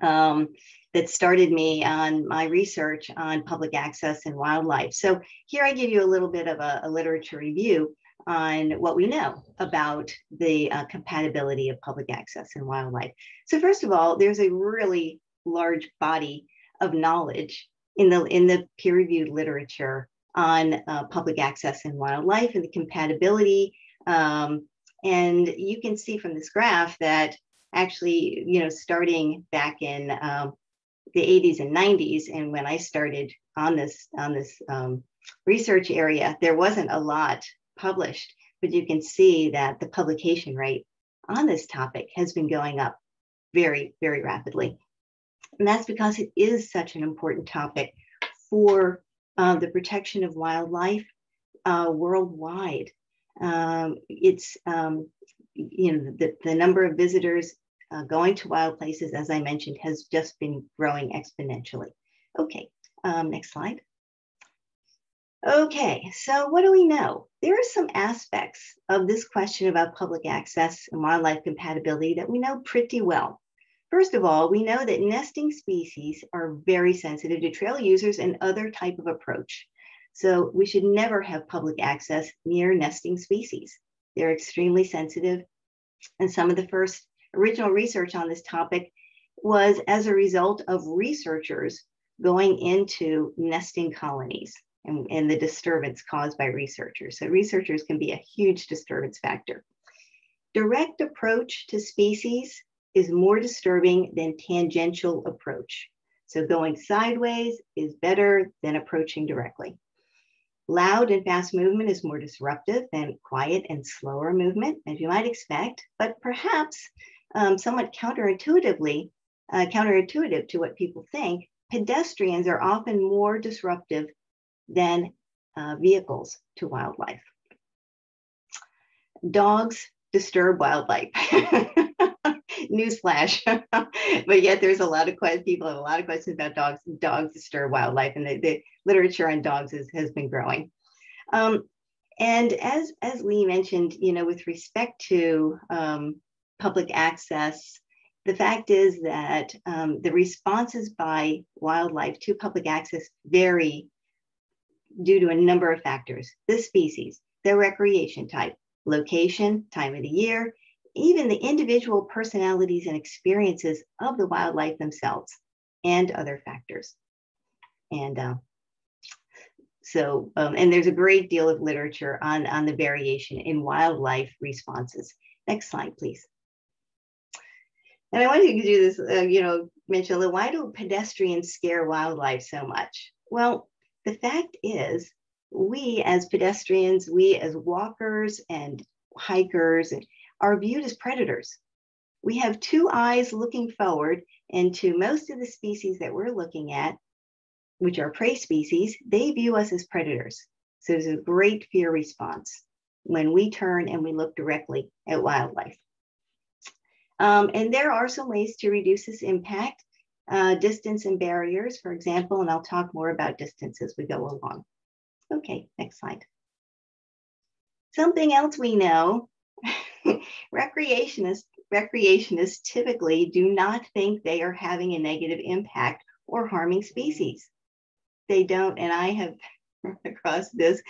um, that started me on my research on public access and wildlife. So here I give you a little bit of a, a literature review on what we know about the uh, compatibility of public access and wildlife. So first of all, there's a really large body of knowledge in the in the peer-reviewed literature on uh, public access and wildlife and the compatibility. Um, and you can see from this graph that actually, you know, starting back in um, the 80s and 90s, and when I started on this on this um, research area, there wasn't a lot published, but you can see that the publication rate on this topic has been going up very, very rapidly. And that's because it is such an important topic for uh, the protection of wildlife uh, worldwide. Um, it's, um, you know, the, the number of visitors uh, going to wild places, as I mentioned, has just been growing exponentially. Okay, um, next slide. Okay, so what do we know? There are some aspects of this question about public access and wildlife compatibility that we know pretty well. First of all, we know that nesting species are very sensitive to trail users and other type of approach. So we should never have public access near nesting species. They're extremely sensitive. And some of the first original research on this topic was as a result of researchers going into nesting colonies and, and the disturbance caused by researchers. So researchers can be a huge disturbance factor. Direct approach to species is more disturbing than tangential approach. So going sideways is better than approaching directly. Loud and fast movement is more disruptive than quiet and slower movement, as you might expect, but perhaps um, somewhat counterintuitively, uh, counterintuitive to what people think, pedestrians are often more disruptive than uh, vehicles to wildlife. Dogs disturb wildlife. newsflash. but yet there's a lot of questions, people have a lot of questions about dogs. Dogs disturb wildlife and the, the literature on dogs is, has been growing. Um, and as, as Lee mentioned, you know, with respect to um, public access, the fact is that um, the responses by wildlife to public access vary due to a number of factors. The species, their recreation type, location, time of the year, even the individual personalities and experiences of the wildlife themselves and other factors. And uh, so, um, and there's a great deal of literature on, on the variation in wildlife responses. Next slide, please. And I wanted to do this, uh, you know, mention a little, why do pedestrians scare wildlife so much? Well, the fact is, we as pedestrians, we as walkers and hikers are viewed as predators. We have two eyes looking forward, and to most of the species that we're looking at, which are prey species, they view us as predators. So there's a great fear response when we turn and we look directly at wildlife. Um, and there are some ways to reduce this impact, uh, distance and barriers, for example, and I'll talk more about distance as we go along. Okay, next slide. Something else we know, recreationists, recreationists typically do not think they are having a negative impact or harming species. They don't, and I have run across this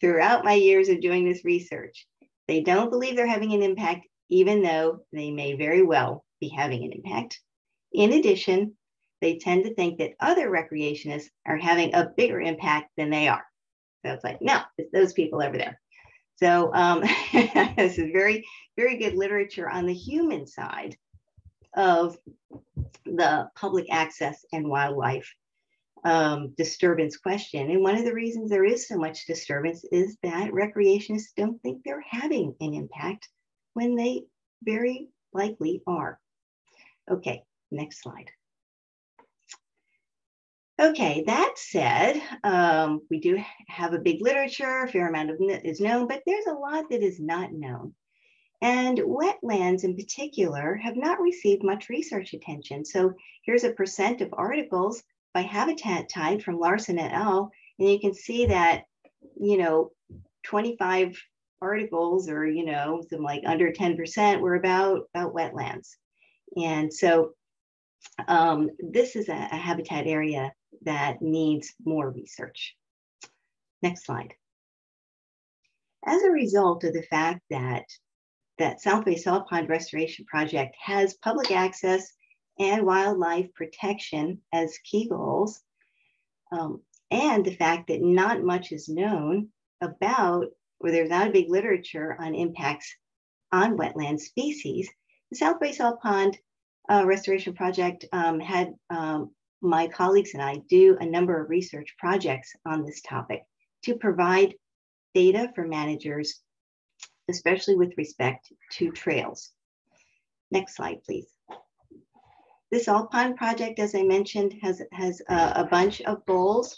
throughout my years of doing this research. They don't believe they're having an impact, even though they may very well be having an impact. In addition, they tend to think that other recreationists are having a bigger impact than they are. So it's like, no, it's those people over there. So um, this is very, very good literature on the human side of the public access and wildlife um, disturbance question. And one of the reasons there is so much disturbance is that recreationists don't think they're having an impact when they very likely are. Okay, next slide. Okay, that said, um, we do have a big literature, a fair amount of is known, but there's a lot that is not known. And wetlands in particular have not received much research attention. So here's a percent of articles by habitat type from Larson et al. And you can see that, you know, 25 articles or, you know, some like under 10% were about, about wetlands. And so um, this is a, a habitat area that needs more research. Next slide. As a result of the fact that that South Bay Salt Pond Restoration Project has public access and wildlife protection as key goals, um, and the fact that not much is known about, or there's not a big literature on impacts on wetland species, the South Bay Salt Pond uh, Restoration Project um, had um, my colleagues and I do a number of research projects on this topic to provide data for managers, especially with respect to trails. Next slide, please. This Salt Pond project, as I mentioned, has, has a, a bunch of goals,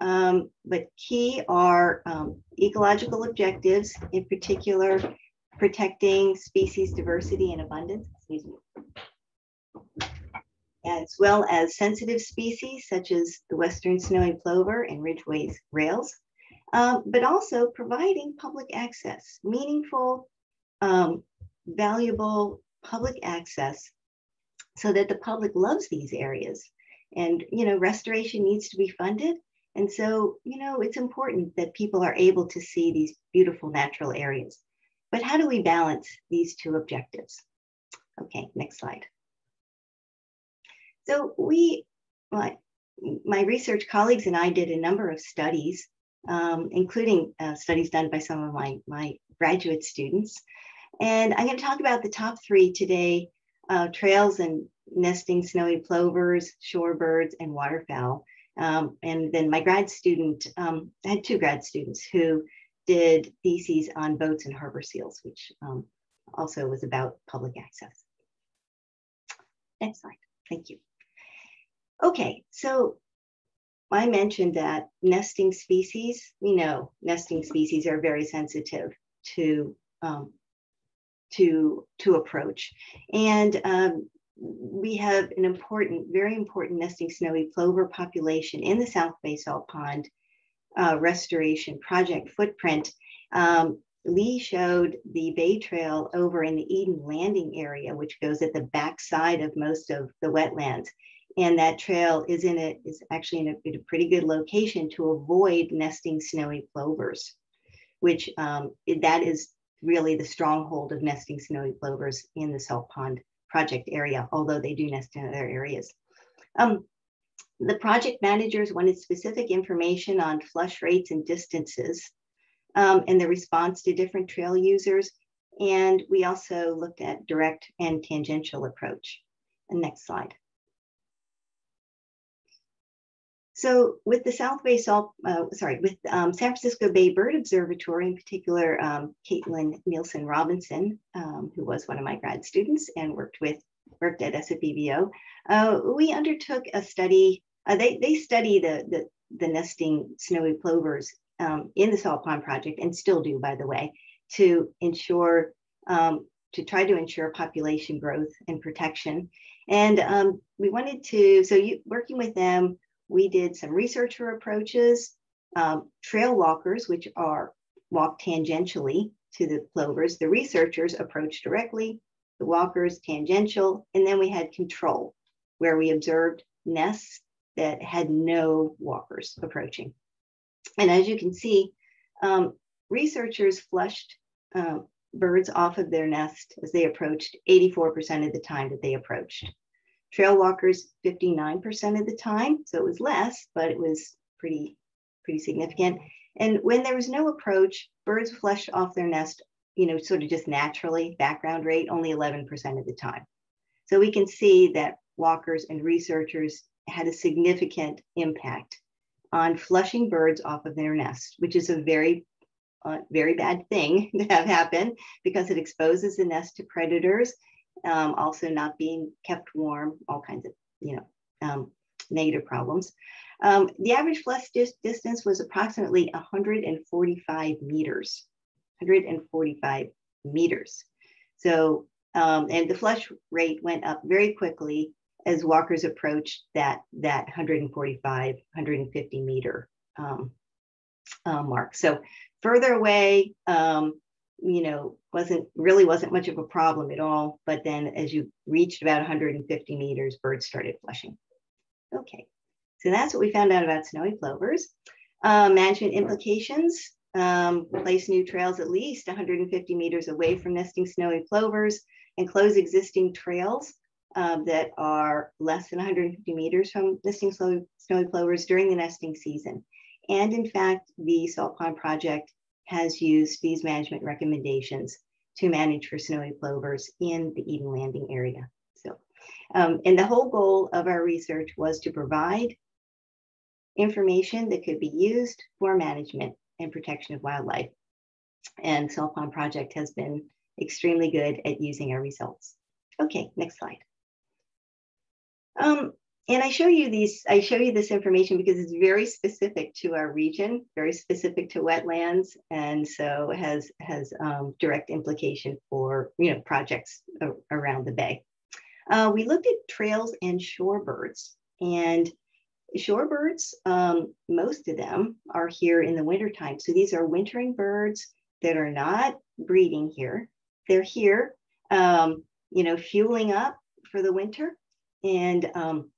um, but key are um, ecological objectives, in particular, protecting species diversity and abundance, excuse me as well as sensitive species such as the western snowy plover and ridgway's rails, um, but also providing public access, meaningful, um, valuable public access so that the public loves these areas. And, you know, restoration needs to be funded. And so, you know, it's important that people are able to see these beautiful natural areas. But how do we balance these two objectives? Okay, next slide. So we, my, my research colleagues and I did a number of studies, um, including uh, studies done by some of my, my graduate students. And I'm going to talk about the top three today, uh, trails and nesting snowy plovers, shorebirds, and waterfowl. Um, and then my grad student, um, I had two grad students who did theses on boats and harbor seals, which um, also was about public access. Next slide, thank you. Okay, so I mentioned that nesting species, we know nesting species are very sensitive to um, to, to approach. And um, we have an important, very important nesting snowy plover population in the South Bay Salt Pond uh, restoration project footprint. Um, Lee showed the Bay Trail over in the Eden Landing area, which goes at the backside of most of the wetlands. And that trail is in a, is actually in a, in a pretty good location to avoid nesting snowy plovers, which um, that is really the stronghold of nesting snowy plovers in the Salt Pond project area, although they do nest in other areas. Um, the project managers wanted specific information on flush rates and distances um, and the response to different trail users. And we also looked at direct and tangential approach. And next slide. So with the South Bay Salt, uh, sorry, with um, San Francisco Bay Bird Observatory, in particular, um, Caitlin Nielsen Robinson, um, who was one of my grad students and worked with worked at SFBBO, uh, we undertook a study. Uh, they they study the, the the nesting snowy plovers um, in the Salt Pond Project, and still do, by the way, to ensure um, to try to ensure population growth and protection. And um, we wanted to, so you, working with them, we did some researcher approaches, um, trail walkers, which are walk tangentially to the plovers. The researchers approach directly, the walkers tangential, and then we had control, where we observed nests that had no walkers approaching. And as you can see, um, researchers flushed uh, birds off of their nest as they approached 84% of the time that they approached. Trail walkers 59% of the time, so it was less, but it was pretty, pretty significant. And when there was no approach, birds flushed off their nest, you know, sort of just naturally, background rate, only 11% of the time. So we can see that walkers and researchers had a significant impact on flushing birds off of their nest, which is a very, uh, very bad thing to have happen because it exposes the nest to predators um, also not being kept warm, all kinds of, you know, um, negative problems. Um, the average flush dis distance was approximately 145 meters, 145 meters. So, um, and the flush rate went up very quickly as walkers approached that, that 145, 150 meter um, uh, mark. So further away, um, you know, wasn't really wasn't much of a problem at all. But then as you reached about 150 meters, birds started flushing. Okay, so that's what we found out about snowy plovers. Uh, management implications, um, place new trails at least 150 meters away from nesting snowy plovers and close existing trails um, that are less than 150 meters from nesting snowy, snowy plovers during the nesting season. And in fact, the Salt Pond Project has used these management recommendations to manage for snowy plovers in the Eden Landing area. So, um, and the whole goal of our research was to provide information that could be used for management and protection of wildlife. And Salt Pond Project has been extremely good at using our results. Okay, next slide. Um, and I show you these, I show you this information because it's very specific to our region, very specific to wetlands, and so has has um, direct implication for you know projects around the bay. Uh, we looked at trails and shorebirds, and shorebirds, um, most of them are here in the wintertime. So these are wintering birds that are not breeding here. They're here, um, you know, fueling up for the winter, and um,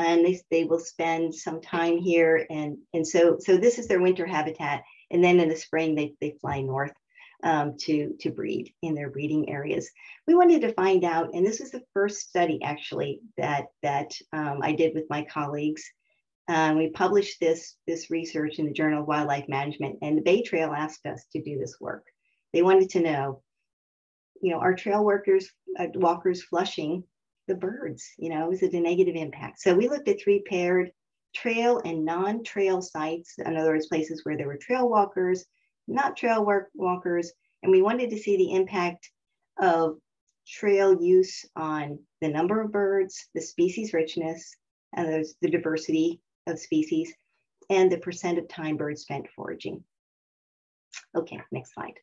and they, they will spend some time here. And, and so, so this is their winter habitat. And then in the spring, they, they fly north um, to, to breed in their breeding areas. We wanted to find out, and this was the first study actually that, that um, I did with my colleagues. Um, we published this, this research in the Journal of Wildlife Management, and the Bay Trail asked us to do this work. They wanted to know, you know, are trail workers, uh, walkers flushing the birds, you know, is it a negative impact? So we looked at three paired trail and non-trail sites, in other words, places where there were trail walkers, not trail work walkers, and we wanted to see the impact of trail use on the number of birds, the species richness, and there's the diversity of species, and the percent of time birds spent foraging. Okay, next slide.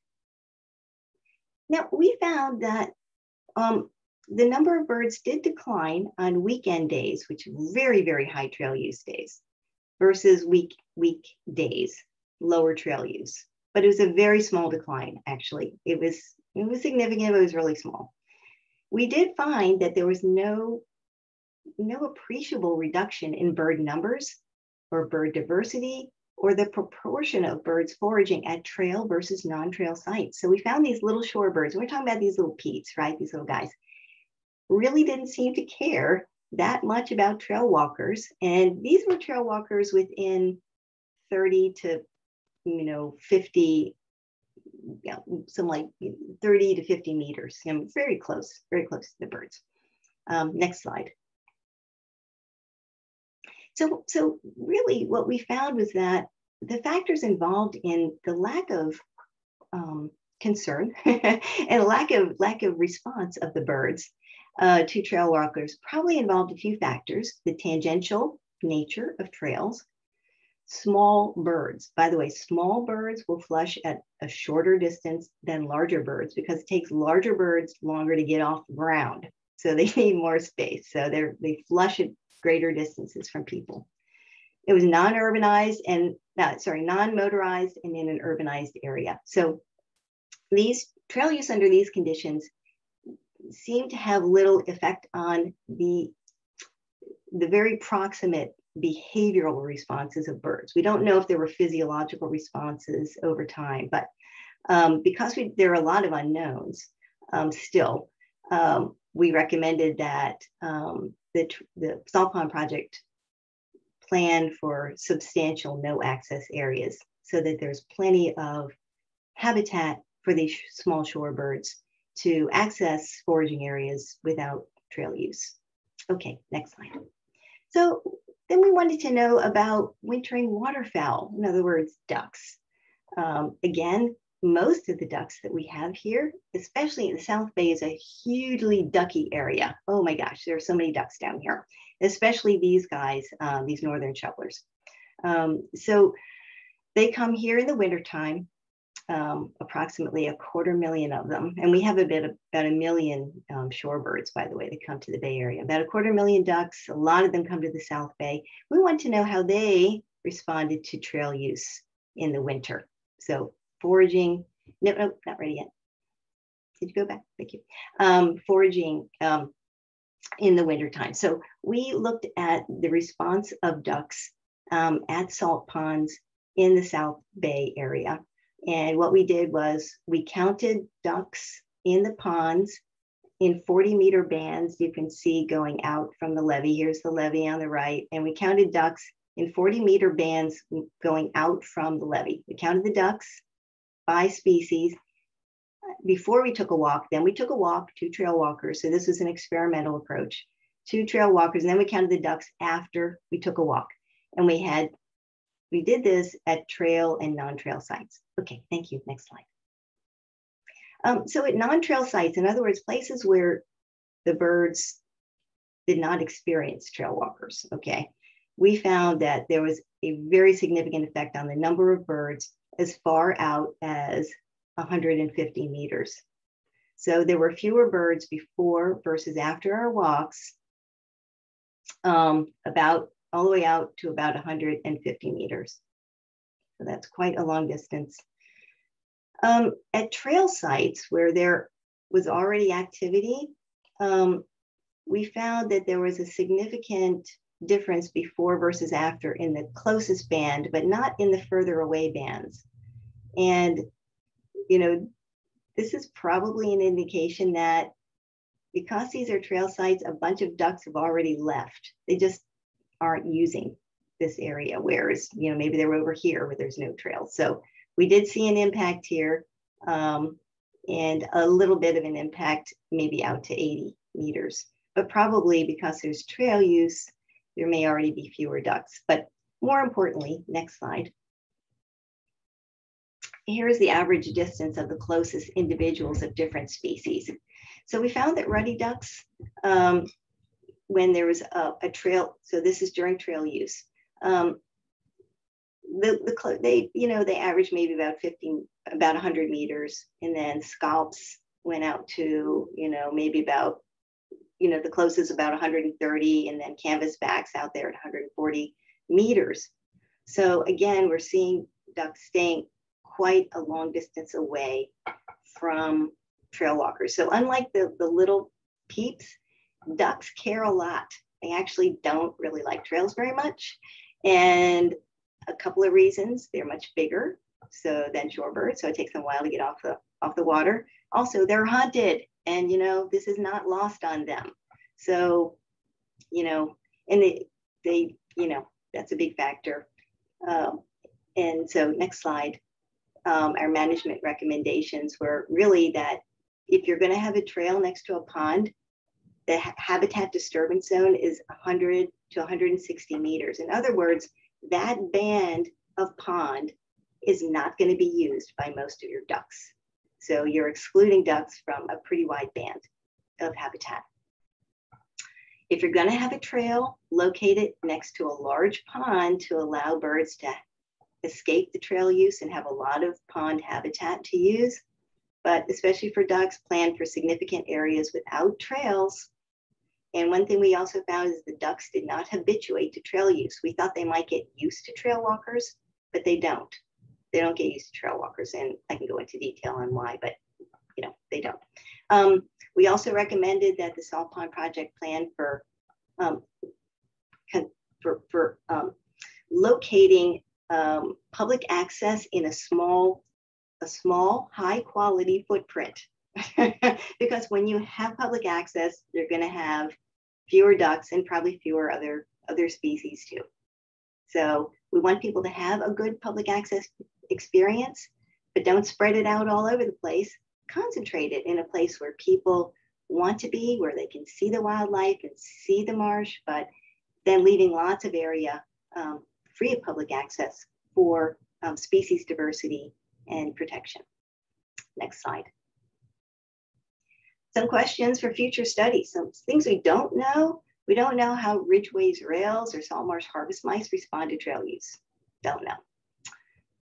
now we found that um, the number of birds did decline on weekend days, which very, very high trail use days, versus week weekdays, lower trail use. But it was a very small decline, actually. It was it was significant, but it was really small. We did find that there was no no appreciable reduction in bird numbers or bird diversity or the proportion of birds foraging at trail versus non-trail sites. So we found these little shorebirds. We're talking about these little peeps, right? These little guys really didn't seem to care that much about trail walkers. And these were trail walkers within 30 to, you know, 50, yeah, some like 30 to 50 meters. Know, very close, very close to the birds. Um, next slide. So, so really what we found was that the factors involved in the lack of um, concern and lack of lack of response of the birds uh, to trail walkers probably involved a few factors the tangential nature of trails, small birds. By the way, small birds will flush at a shorter distance than larger birds because it takes larger birds longer to get off the ground. So they need more space. So they they flush at greater distances from people. It was non-urbanized and uh, sorry, non-motorized and in an urbanized area. So these trail use under these conditions seem to have little effect on the, the very proximate behavioral responses of birds. We don't know if there were physiological responses over time, but um, because we, there are a lot of unknowns um, still, um, we recommended that um, the, the Salt Pond Project plan for substantial no access areas so that there's plenty of habitat for these small shorebirds to access foraging areas without trail use. Okay, next slide. So then we wanted to know about wintering waterfowl, in other words, ducks. Um, again, most of the ducks that we have here, especially in the South Bay, is a hugely ducky area. Oh my gosh, there are so many ducks down here, especially these guys, uh, these northern shovelers. Um, so they come here in the wintertime um, approximately a quarter million of them. And we have a bit about a million um, shorebirds, by the way, that come to the Bay Area. About a quarter million ducks. A lot of them come to the South Bay. We want to know how they responded to trail use in the winter. So foraging, no, no, not ready yet. Did you go back? Thank you. Um, foraging um, in the wintertime. So we looked at the response of ducks um, at salt ponds in the South Bay area. And what we did was we counted ducks in the ponds in 40 meter bands. You can see going out from the levee. Here's the levee on the right. And we counted ducks in 40 meter bands going out from the levee. We counted the ducks by species before we took a walk. Then we took a walk, two trail walkers. So this was an experimental approach. Two trail walkers. And then we counted the ducks after we took a walk. And we had we did this at trail and non-trail sites. Okay, thank you. Next slide. Um, so at non-trail sites, in other words, places where the birds did not experience trail walkers, okay, we found that there was a very significant effect on the number of birds as far out as 150 meters. So there were fewer birds before versus after our walks, um, about all the way out to about 150 meters. So that's quite a long distance. Um, at trail sites where there was already activity, um, we found that there was a significant difference before versus after in the closest band, but not in the further away bands. And, you know, this is probably an indication that because these are trail sites, a bunch of ducks have already left. They just aren't using this area, whereas, you know, maybe they're over here where there's no trails. So we did see an impact here um, and a little bit of an impact maybe out to 80 meters, but probably because there's trail use, there may already be fewer ducks. But more importantly, next slide. Here's the average distance of the closest individuals of different species. So we found that ruddy ducks um, when there was a, a trail. So this is during trail use. Um, the, the they you know they average maybe about 15 about 100 meters and then scaups went out to, you know, maybe about, you know, the closest about 130 and then canvas backs out there at 140 meters. So again, we're seeing ducks staying quite a long distance away from trail walkers. So unlike the, the little peeps, ducks care a lot. They actually don't really like trails very much. And a couple of reasons, they're much bigger so than shorebirds. So it takes them a while to get off the off the water. Also, they're hunted, and you know, this is not lost on them. So, you know, and they, they you know, that's a big factor. Um, and so next slide, um, our management recommendations were really that if you're gonna have a trail next to a pond, the ha habitat disturbance zone is 100 to 160 meters. In other words, that band of pond is not going to be used by most of your ducks. So you're excluding ducks from a pretty wide band of habitat. If you're going to have a trail, locate it next to a large pond to allow birds to escape the trail use and have a lot of pond habitat to use. But especially for ducks, plan for significant areas without trails and one thing we also found is the ducks did not habituate to trail use. We thought they might get used to trail walkers, but they don't. They don't get used to trail walkers. And I can go into detail on why, but you know, they don't. Um, we also recommended that the Salt Pond Project plan for, um, for, for um, locating um, public access in a small, a small high quality footprint because when you have public access, you're going to have fewer ducks and probably fewer other other species too. So we want people to have a good public access experience, but don't spread it out all over the place. Concentrate it in a place where people want to be, where they can see the wildlife and see the marsh, but then leaving lots of area um, free of public access for um, species diversity and protection. Next slide some questions for future studies, some things we don't know. We don't know how Ridgway's rails or salt marsh harvest mice respond to trail use. Don't know.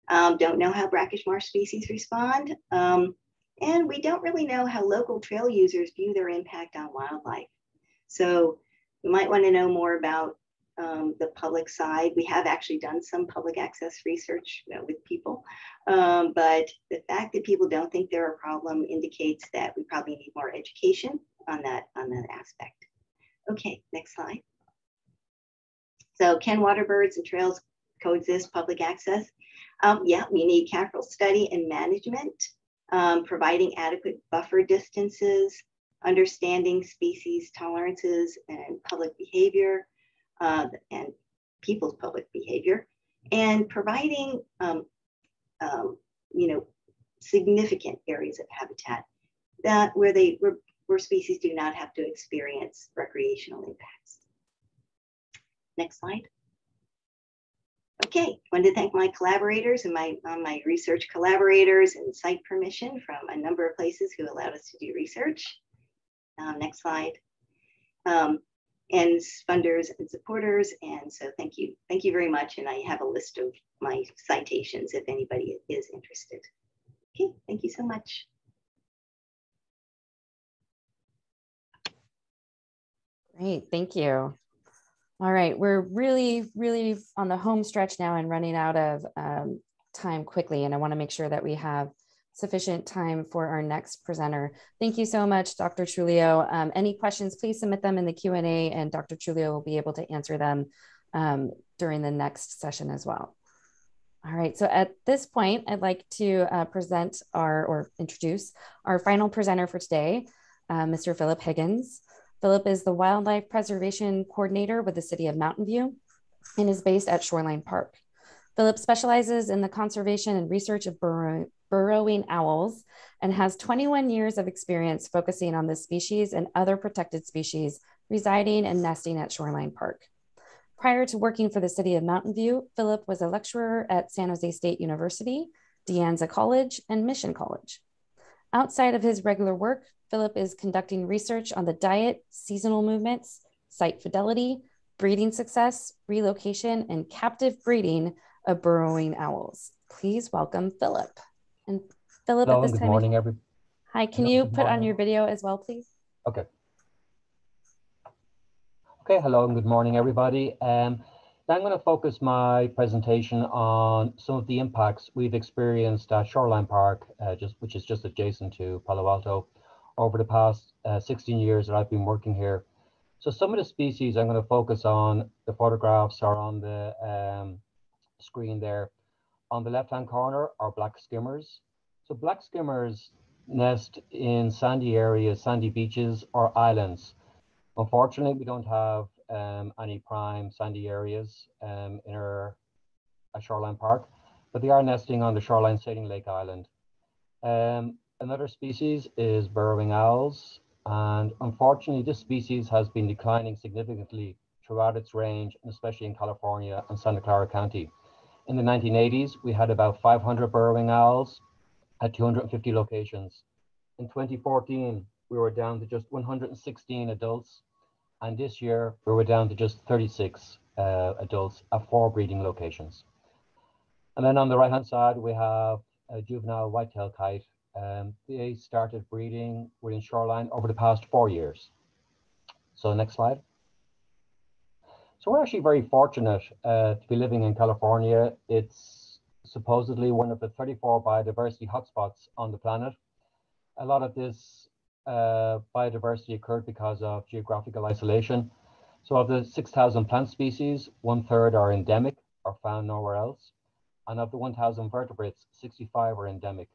Um, don't know how brackish marsh species respond. Um, and we don't really know how local trail users view their impact on wildlife. So we might want to know more about um, the public side. We have actually done some public access research you know, with people, um, but the fact that people don't think they're a problem indicates that we probably need more education on that, on that aspect. Okay, next slide. So can water birds and trails coexist public access? Um, yeah, we need careful study and management, um, providing adequate buffer distances, understanding species tolerances and public behavior, uh, and people's public behavior, and providing, um, um, you know, significant areas of habitat that where they where, where species do not have to experience recreational impacts. Next slide. Okay, wanted to thank my collaborators and my, uh, my research collaborators and site permission from a number of places who allowed us to do research. Um, next slide. Um, and funders and supporters. And so thank you. Thank you very much. And I have a list of my citations if anybody is interested. Okay, thank you so much. Great, thank you. All right, we're really, really on the home stretch now and running out of um, time quickly. And I wanna make sure that we have sufficient time for our next presenter. Thank you so much, Dr. Trulio. Um, any questions, please submit them in the Q&A and Dr. Trulio will be able to answer them um, during the next session as well. All right, so at this point, I'd like to uh, present our, or introduce our final presenter for today, uh, Mr. Philip Higgins. Philip is the Wildlife Preservation Coordinator with the City of Mountain View and is based at Shoreline Park. Philip specializes in the conservation and research of burrow burrowing owls and has 21 years of experience focusing on this species and other protected species residing and nesting at Shoreline Park. Prior to working for the city of Mountain View, Philip was a lecturer at San Jose State University, De Anza College, and Mission College. Outside of his regular work, Philip is conducting research on the diet, seasonal movements, site fidelity, breeding success, relocation, and captive breeding of burrowing owls. Please welcome Philip. And Philip, Hello, good morning, every. Hi, can you put on your video as well, please? Okay. Okay, hello and good morning, everybody. Um, I'm going to focus my presentation on some of the impacts we've experienced at Shoreline Park, uh, just which is just adjacent to Palo Alto, over the past uh, 16 years that I've been working here. So some of the species I'm going to focus on, the photographs are on the um, screen there. On the left-hand corner are black skimmers. So black skimmers nest in sandy areas, sandy beaches or islands. Unfortunately, we don't have um, any prime sandy areas um, in our shoreline park, but they are nesting on the shoreline Sailing Lake Island. Um, another species is burrowing owls, and unfortunately, this species has been declining significantly throughout its range, and especially in California and Santa Clara County. In the 1980s, we had about 500 burrowing owls at 250 locations. In 2014, we were down to just 116 adults and this year, we were down to just 36 uh, adults at four breeding locations. And then on the right hand side, we have a juvenile whitetail kite. Um, they started breeding within shoreline over the past four years. So next slide. So we're actually very fortunate uh, to be living in California. It's supposedly one of the 34 biodiversity hotspots on the planet. A lot of this uh, biodiversity occurred because of geographical isolation. So of the 6,000 plant species, one third are endemic or found nowhere else. And of the 1,000 vertebrates, 65 are endemic.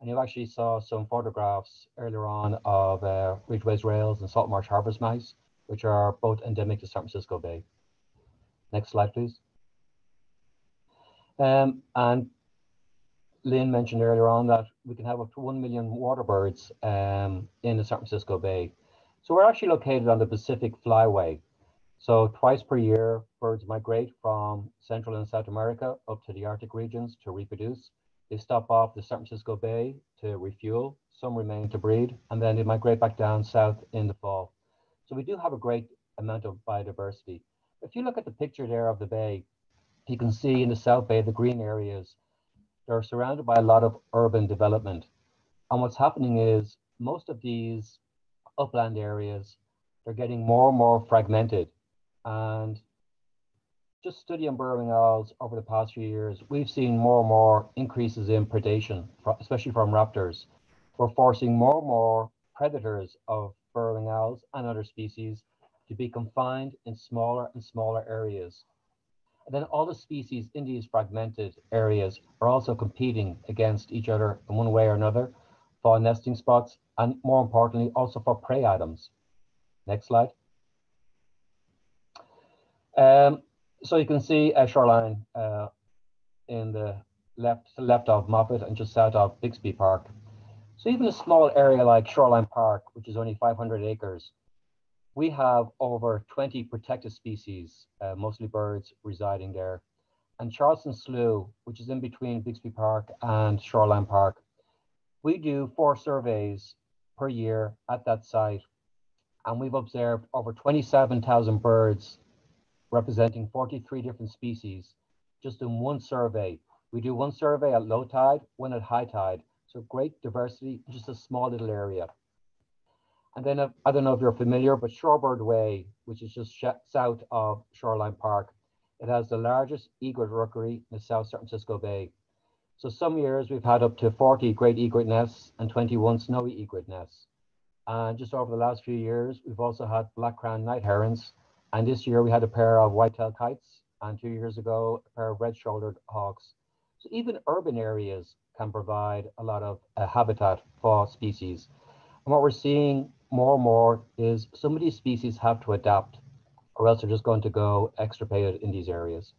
And you actually saw some photographs earlier on of uh, Ridgway's rails and salt marsh harvest mice, which are both endemic to San Francisco Bay. Next slide, please. Um, and Lynn mentioned earlier on that we can have up to 1 million water birds um, in the San Francisco Bay. So we're actually located on the Pacific Flyway. So twice per year, birds migrate from Central and South America up to the Arctic regions to reproduce. They stop off the San Francisco Bay to refuel. Some remain to breed, and then they migrate back down south in the fall. So we do have a great amount of biodiversity. If you look at the picture there of the bay, you can see in the South Bay, the green areas they're surrounded by a lot of urban development. And what's happening is most of these upland areas, they're getting more and more fragmented. And just studying burrowing owls over the past few years, we've seen more and more increases in predation, especially from raptors. We're forcing more and more predators of burrowing owls and other species to be confined in smaller and smaller areas. And then all the species in these fragmented areas are also competing against each other in one way or another for nesting spots and more importantly, also for prey items. Next slide. Um, so you can see a shoreline uh, in the left, left of Moffett and just south of Byxbee Park. So even a small area like Shoreline Park, which is only 500 acres, we have over 20 protected species, uh, mostly birds, residing there. And Charleston Slough, which is in between Byxbee Park and Shoreline Park, we do four surveys per year at that site. And we've observed over 27,000 birds representing 43 different species just in one survey. We do one survey at low tide, one at high tide. So great diversity, just a small little area. And then I don't know if you're familiar, but Shorebird Way, which is just south of Shoreline Park, it has the largest egret rookery in the South San Francisco Bay. So some years we've had up to 40 great egret nests and 21 snowy egret nests. And just over the last few years, we've also had black crowned night herons. And this year we had a pair of white-tailed kites, and two years ago, a pair of red-shouldered hawks. So even urban areas can provide a lot of uh, habitat for species. And what we're seeing more and more is some of these species have to adapt or else they're just going to go extirpated in these areas.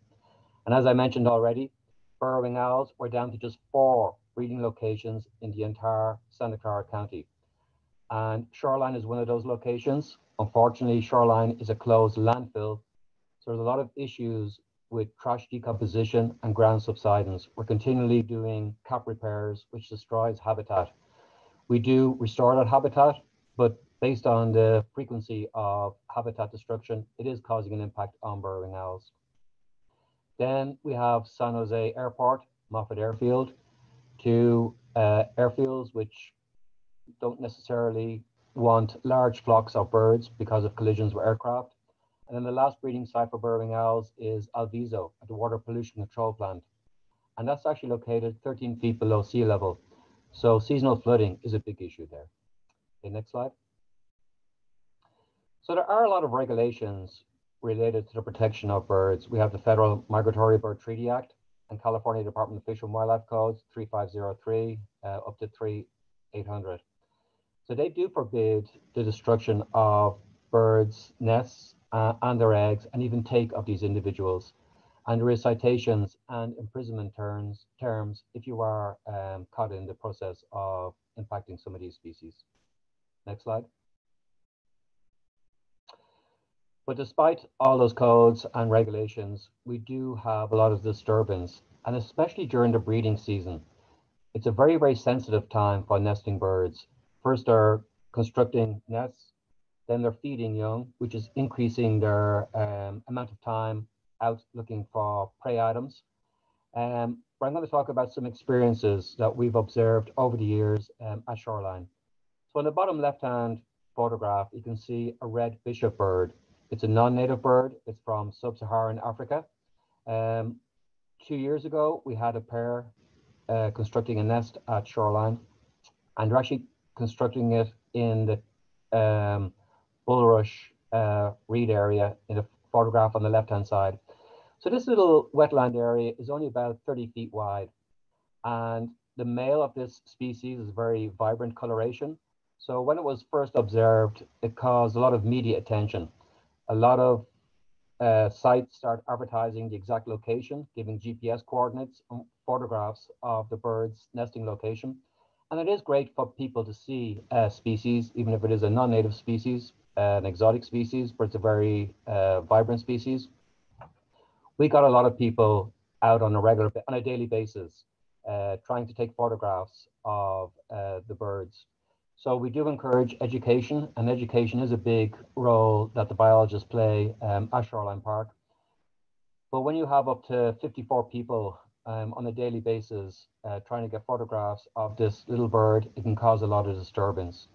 And as I mentioned already, burrowing owls, we're down to just four breeding locations in the entire Santa Clara County. And Shoreline is one of those locations. Unfortunately, Shoreline is a closed landfill. So there's a lot of issues with trash decomposition and ground subsidence. We're continually doing cap repairs, which destroys habitat. We do restore that habitat, but based on the frequency of habitat destruction, it is causing an impact on burrowing owls. Then we have San Jose Airport, Moffett Airfield, two uh, airfields which don't necessarily want large flocks of birds because of collisions with aircraft. And then the last breeding site for burrowing owls is Alviso at the Water Pollution Control Plant. And that's actually located 13 feet below sea level. So seasonal flooding is a big issue there. Okay, next slide. So there are a lot of regulations related to the protection of birds. We have the Federal Migratory Bird Treaty Act and California Department of Fish and Wildlife Codes 3503 uh, up to 3800. So they do forbid the destruction of birds' nests uh, and their eggs and even take of these individuals. And there is citations and imprisonment terms, terms if you are um, caught in the process of impacting some of these species. Next slide. But despite all those codes and regulations, we do have a lot of disturbance, and especially during the breeding season. It's a very, very sensitive time for nesting birds. First, they're constructing nests, then they're feeding young, which is increasing their um, amount of time out looking for prey items. Um, but I'm going to talk about some experiences that we've observed over the years um, at Shoreline. So on the bottom left-hand photograph, you can see a red bishop bird it's a non-native bird. It's from sub-Saharan Africa. Um, two years ago, we had a pair uh, constructing a nest at Shoreline, and they're actually constructing it in the um, bulrush uh, reed area in the photograph on the left-hand side. So this little wetland area is only about 30 feet wide, and the male of this species is very vibrant coloration. So when it was first observed, it caused a lot of media attention a lot of uh, sites start advertising the exact location, giving GPS coordinates and photographs of the bird's nesting location. And it is great for people to see a species, even if it is a non-native species, uh, an exotic species, but it's a very uh, vibrant species. We got a lot of people out on a regular, on a daily basis, uh, trying to take photographs of uh, the birds so we do encourage education, and education is a big role that the biologists play um, at Shoreline Park. But when you have up to 54 people um, on a daily basis uh, trying to get photographs of this little bird, it can cause a lot of disturbance.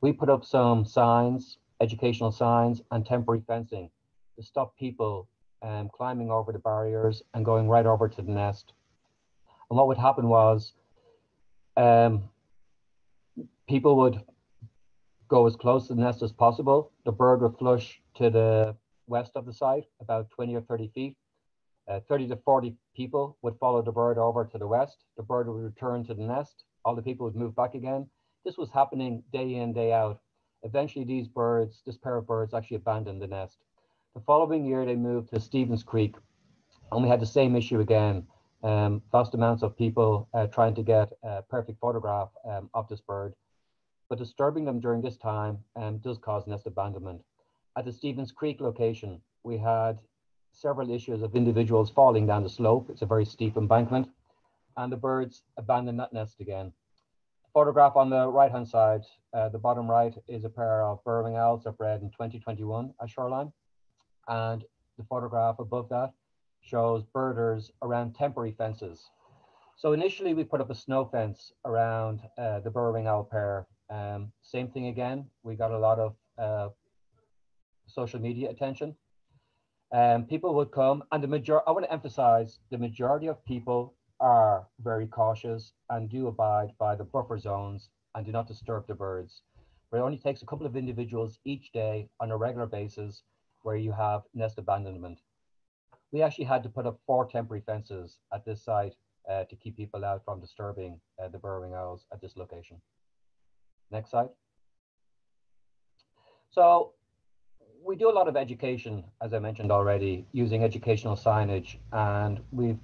We put up some signs, educational signs, and temporary fencing to stop people um, climbing over the barriers and going right over to the nest. And what would happen was um, people would go as close to the nest as possible. The bird would flush to the west of the site, about 20 or 30 feet. Uh, 30 to 40 people would follow the bird over to the west. The bird would return to the nest. All the people would move back again. This was happening day in, day out. Eventually, these birds, this pair of birds, actually abandoned the nest. The following year, they moved to Stevens Creek, and we had the same issue again. Um, vast amounts of people uh, trying to get a perfect photograph um, of this bird but disturbing them during this time um, does cause nest abandonment. At the Stevens Creek location, we had several issues of individuals falling down the slope. It's a very steep embankment, and the birds abandoned that nest again. Photograph on the right-hand side, uh, the bottom right, is a pair of burrowing owls that bred in 2021 at Shoreline. And the photograph above that shows birders around temporary fences. So initially we put up a snow fence around uh, the burrowing owl pair um, same thing again, we got a lot of uh, social media attention. Um, people would come and the major I want to emphasize the majority of people are very cautious and do abide by the buffer zones and do not disturb the birds. But it only takes a couple of individuals each day on a regular basis where you have nest abandonment. We actually had to put up four temporary fences at this site uh, to keep people out from disturbing uh, the burrowing owls at this location. Next slide. So we do a lot of education, as I mentioned already, using educational signage. And we've,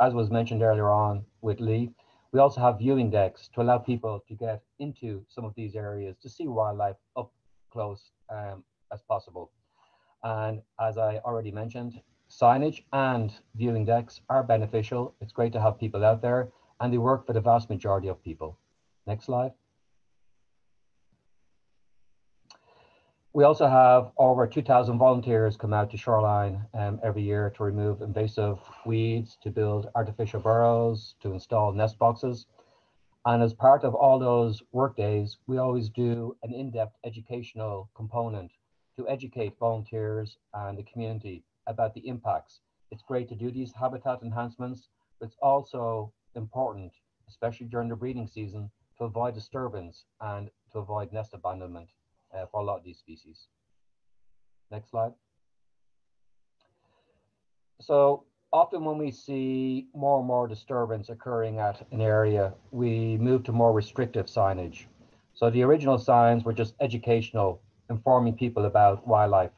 as was mentioned earlier on with Lee, we also have viewing decks to allow people to get into some of these areas to see wildlife up close um, as possible. And as I already mentioned, signage and viewing decks are beneficial. It's great to have people out there and they work for the vast majority of people. Next slide. We also have over 2,000 volunteers come out to Shoreline um, every year to remove invasive weeds, to build artificial burrows, to install nest boxes. And as part of all those work days, we always do an in-depth educational component to educate volunteers and the community about the impacts. It's great to do these habitat enhancements, but it's also important, especially during the breeding season, to avoid disturbance and to avoid nest abandonment uh, for a lot of these species. Next slide. So often when we see more and more disturbance occurring at an area, we move to more restrictive signage. So the original signs were just educational, informing people about wildlife.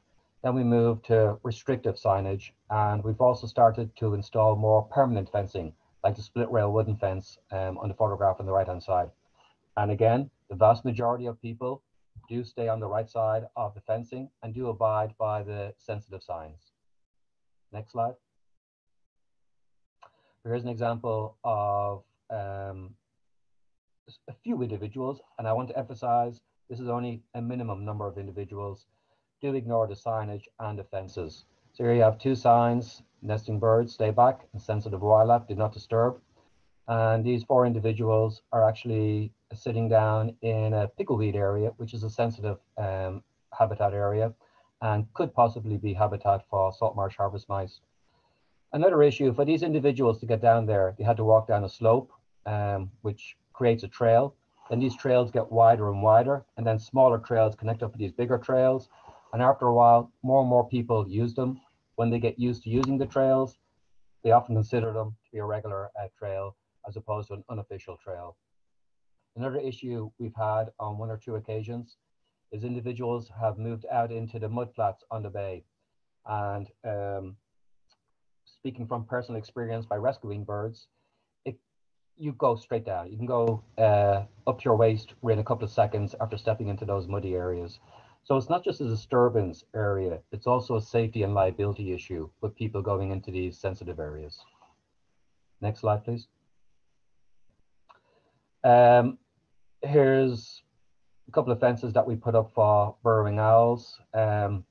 Then we moved to restrictive signage, and we've also started to install more permanent fencing, like the split rail wooden fence um, on the photograph on the right-hand side. And again, the vast majority of people do stay on the right side of the fencing and do abide by the sensitive signs. Next slide. Here's an example of um, a few individuals, and I want to emphasize this is only a minimum number of individuals. Do ignore the signage and the fences. So here you have two signs, nesting birds, stay back, and sensitive wildlife, do not disturb. And these four individuals are actually sitting down in a pickleweed area, which is a sensitive um, habitat area and could possibly be habitat for salt marsh harvest mice. Another issue for these individuals to get down there, they had to walk down a slope, um, which creates a trail. Then these trails get wider and wider, and then smaller trails connect up with these bigger trails. And after a while, more and more people use them. When they get used to using the trails, they often consider them to be a regular uh, trail as opposed to an unofficial trail. Another issue we've had on one or two occasions is individuals have moved out into the mudflats on the bay. And um, speaking from personal experience by rescuing birds, it, you go straight down. You can go uh, up to your waist within a couple of seconds after stepping into those muddy areas. So it's not just a disturbance area, it's also a safety and liability issue with people going into these sensitive areas. Next slide, please. Um, here's a couple of fences that we put up for burrowing owls. Um,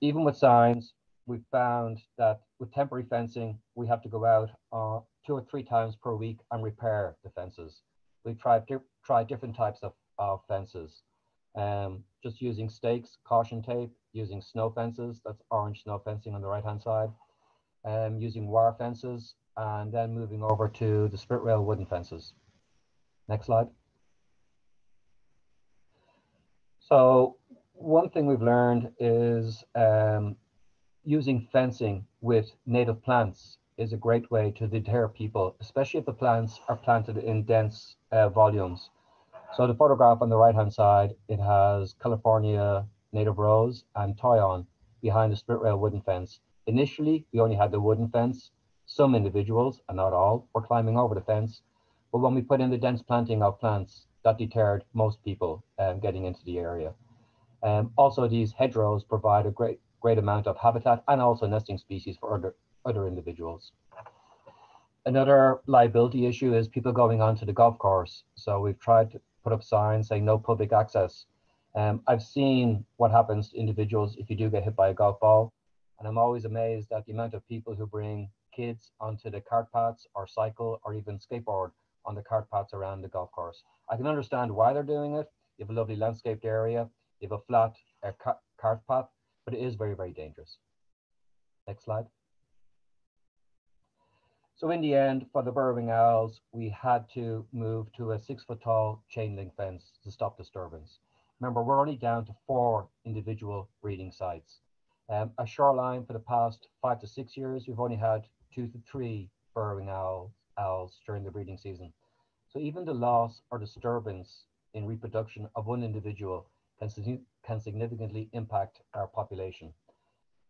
even with signs, we found that with temporary fencing, we have to go out uh, two or three times per week and repair the fences. We tried di tried different types of, of fences, um, just using stakes, caution tape, using snow fences, that's orange snow fencing on the right-hand side, um, using wire fences, and then moving over to the split rail wooden fences. Next slide. So one thing we've learned is um, using fencing with native plants is a great way to deter people, especially if the plants are planted in dense uh, volumes. So the photograph on the right-hand side, it has California native rose and toyon behind the split rail wooden fence. Initially, we only had the wooden fence. Some individuals, and not all, were climbing over the fence. But when we put in the dense planting of plants, that deterred most people um, getting into the area. Um, also, these hedgerows provide a great great amount of habitat and also nesting species for other, other individuals. Another liability issue is people going onto the golf course. So we've tried to put up signs saying no public access. Um, I've seen what happens to individuals if you do get hit by a golf ball. And I'm always amazed at the amount of people who bring kids onto the cart paths or cycle or even skateboard on the cart paths around the golf course. I can understand why they're doing it. You have a lovely landscaped area, you have a flat uh, cart path, but it is very, very dangerous. Next slide. So in the end, for the burrowing owls, we had to move to a six foot tall chain link fence to stop disturbance. Remember, we're only down to four individual breeding sites. Um, a shoreline for the past five to six years, we've only had two to three burrowing owl, owls during the breeding season. So even the loss or disturbance in reproduction of one individual can, can significantly impact our population.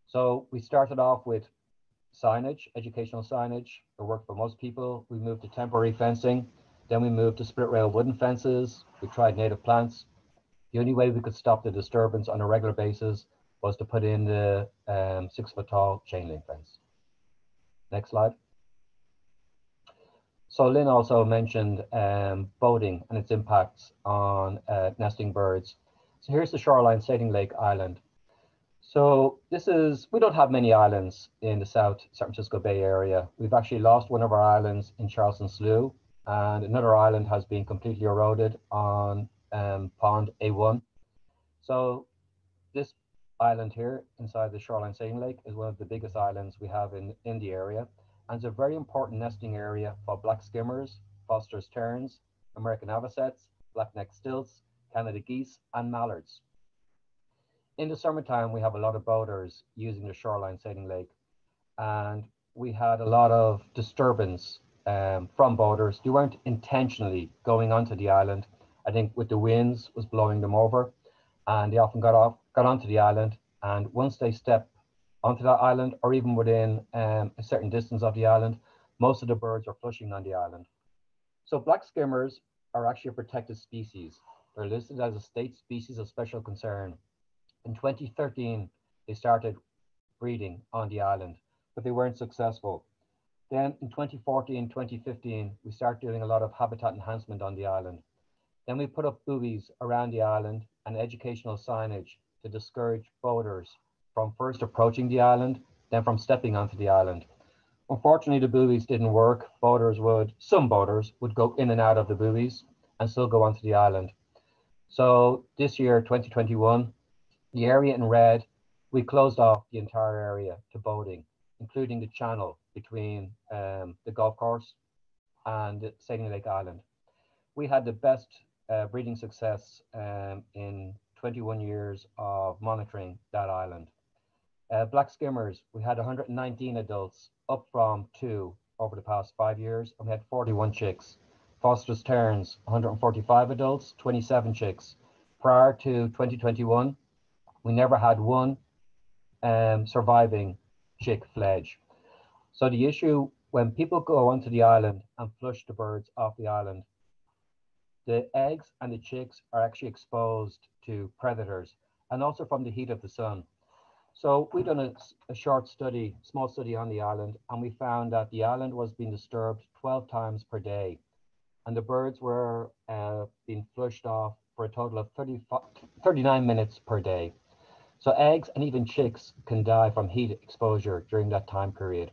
So we started off with signage, educational signage. It worked for most people. We moved to temporary fencing. Then we moved to split rail wooden fences. We tried native plants. The only way we could stop the disturbance on a regular basis was to put in the um, six foot tall chain link fence. Next slide. So Lynn also mentioned um, boating and its impacts on uh, nesting birds. So here's the shoreline Sailing Lake Island. So this is, we don't have many islands in the South San Francisco Bay Area. We've actually lost one of our islands in Charleston Slough and another island has been completely eroded on um, Pond A1. So this island here inside the Shoreline Sailing Lake is one of the biggest islands we have in, in the area. And it's a very important nesting area for black skimmers, Forster's terns, American avocets, black-necked stilts, Canada geese, and mallards. In the summertime, we have a lot of boaters using the Shoreline Sailing Lake. And we had a lot of disturbance um, from boaters. They weren't intentionally going onto the island. I think with the winds was blowing them over and they often got off, got onto the island. And once they step onto that island or even within um, a certain distance of the island, most of the birds are flushing on the island. So black skimmers are actually a protected species. They're listed as a state species of special concern. In 2013, they started breeding on the island, but they weren't successful. Then in 2014, 2015, we started doing a lot of habitat enhancement on the island. Then we put up buoys around the island and educational signage to discourage boaters from first approaching the island, then from stepping onto the island. Unfortunately, the buoys didn't work. Boaters would, some boaters would go in and out of the buoys and still go onto the island. So this year, 2021, the area in red, we closed off the entire area to boating, including the channel between um, the golf course and Sailing Lake Island. We had the best uh, breeding success um, in 21 years of monitoring that island. Uh, black skimmers, we had 119 adults, up from two over the past five years, and we had 41 chicks. Forster's Terns, 145 adults, 27 chicks. Prior to 2021, we never had one um, surviving chick fledge. So the issue when people go onto the island and flush the birds off the island, the eggs and the chicks are actually exposed to predators and also from the heat of the sun. So we done a, a, short study, small study on the island, and we found that the island was being disturbed 12 times per day. And the birds were uh, being flushed off for a total of 30, 39 minutes per day. So eggs and even chicks can die from heat exposure during that time period.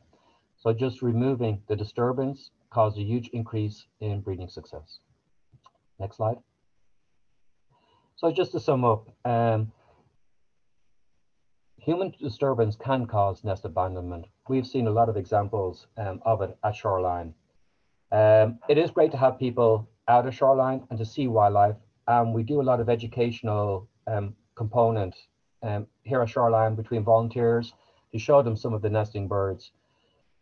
So just removing the disturbance caused a huge increase in breeding success. Next slide. So just to sum up, um, human disturbance can cause nest abandonment. We've seen a lot of examples um, of it at shoreline. Um, it is great to have people out of shoreline and to see wildlife. And we do a lot of educational um, component um, here at shoreline between volunteers to show them some of the nesting birds.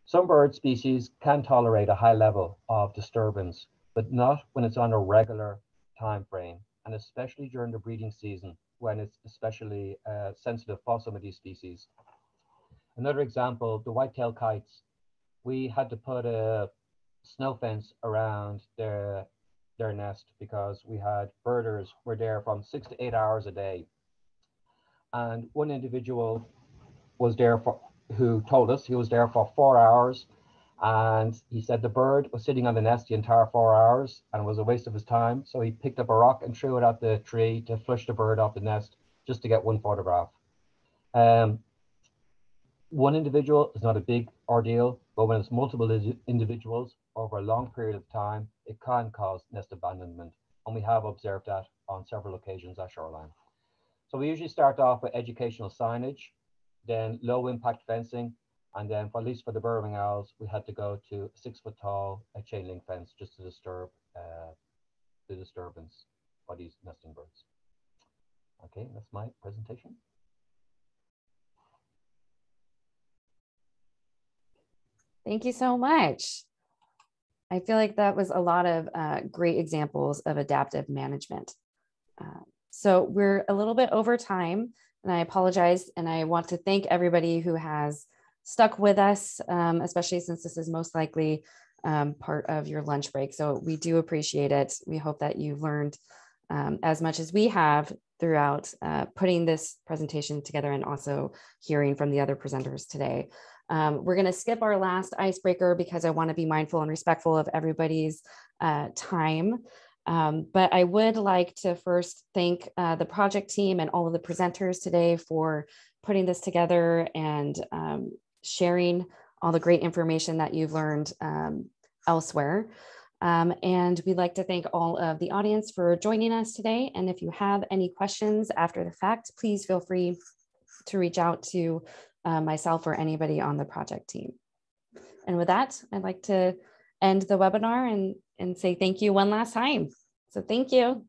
Some bird species can tolerate a high level of disturbance, but not when it's on a regular time frame, and especially during the breeding season when it's especially uh, sensitive for some of these species. Another example, the white-tailed kites. We had to put a snow fence around their, their nest because we had birders were there from six to eight hours a day. And one individual was there for who told us he was there for four hours and he said the bird was sitting on the nest the entire four hours and it was a waste of his time. So he picked up a rock and threw it at the tree to flush the bird off the nest just to get one photograph. Um, one individual is not a big ordeal, but when it's multiple individuals over a long period of time, it can cause nest abandonment. And we have observed that on several occasions at Shoreline. So we usually start off with educational signage then low impact fencing, and then for, at least for the burrowing owls, we had to go to a six foot tall a chain link fence just to disturb uh, the disturbance for these nesting birds. Okay, that's my presentation. Thank you so much. I feel like that was a lot of uh, great examples of adaptive management. Uh, so we're a little bit over time, and I apologize. And I want to thank everybody who has stuck with us, um, especially since this is most likely um, part of your lunch break. So we do appreciate it. We hope that you've learned um, as much as we have throughout uh, putting this presentation together and also hearing from the other presenters today. Um, we're going to skip our last icebreaker because I want to be mindful and respectful of everybody's uh, time. Um, but I would like to first thank uh, the project team and all of the presenters today for putting this together and um, sharing all the great information that you've learned um, elsewhere. Um, and we'd like to thank all of the audience for joining us today. And if you have any questions after the fact, please feel free to reach out to uh, myself or anybody on the project team. And with that, I'd like to end the webinar and, and say thank you one last time. So thank you.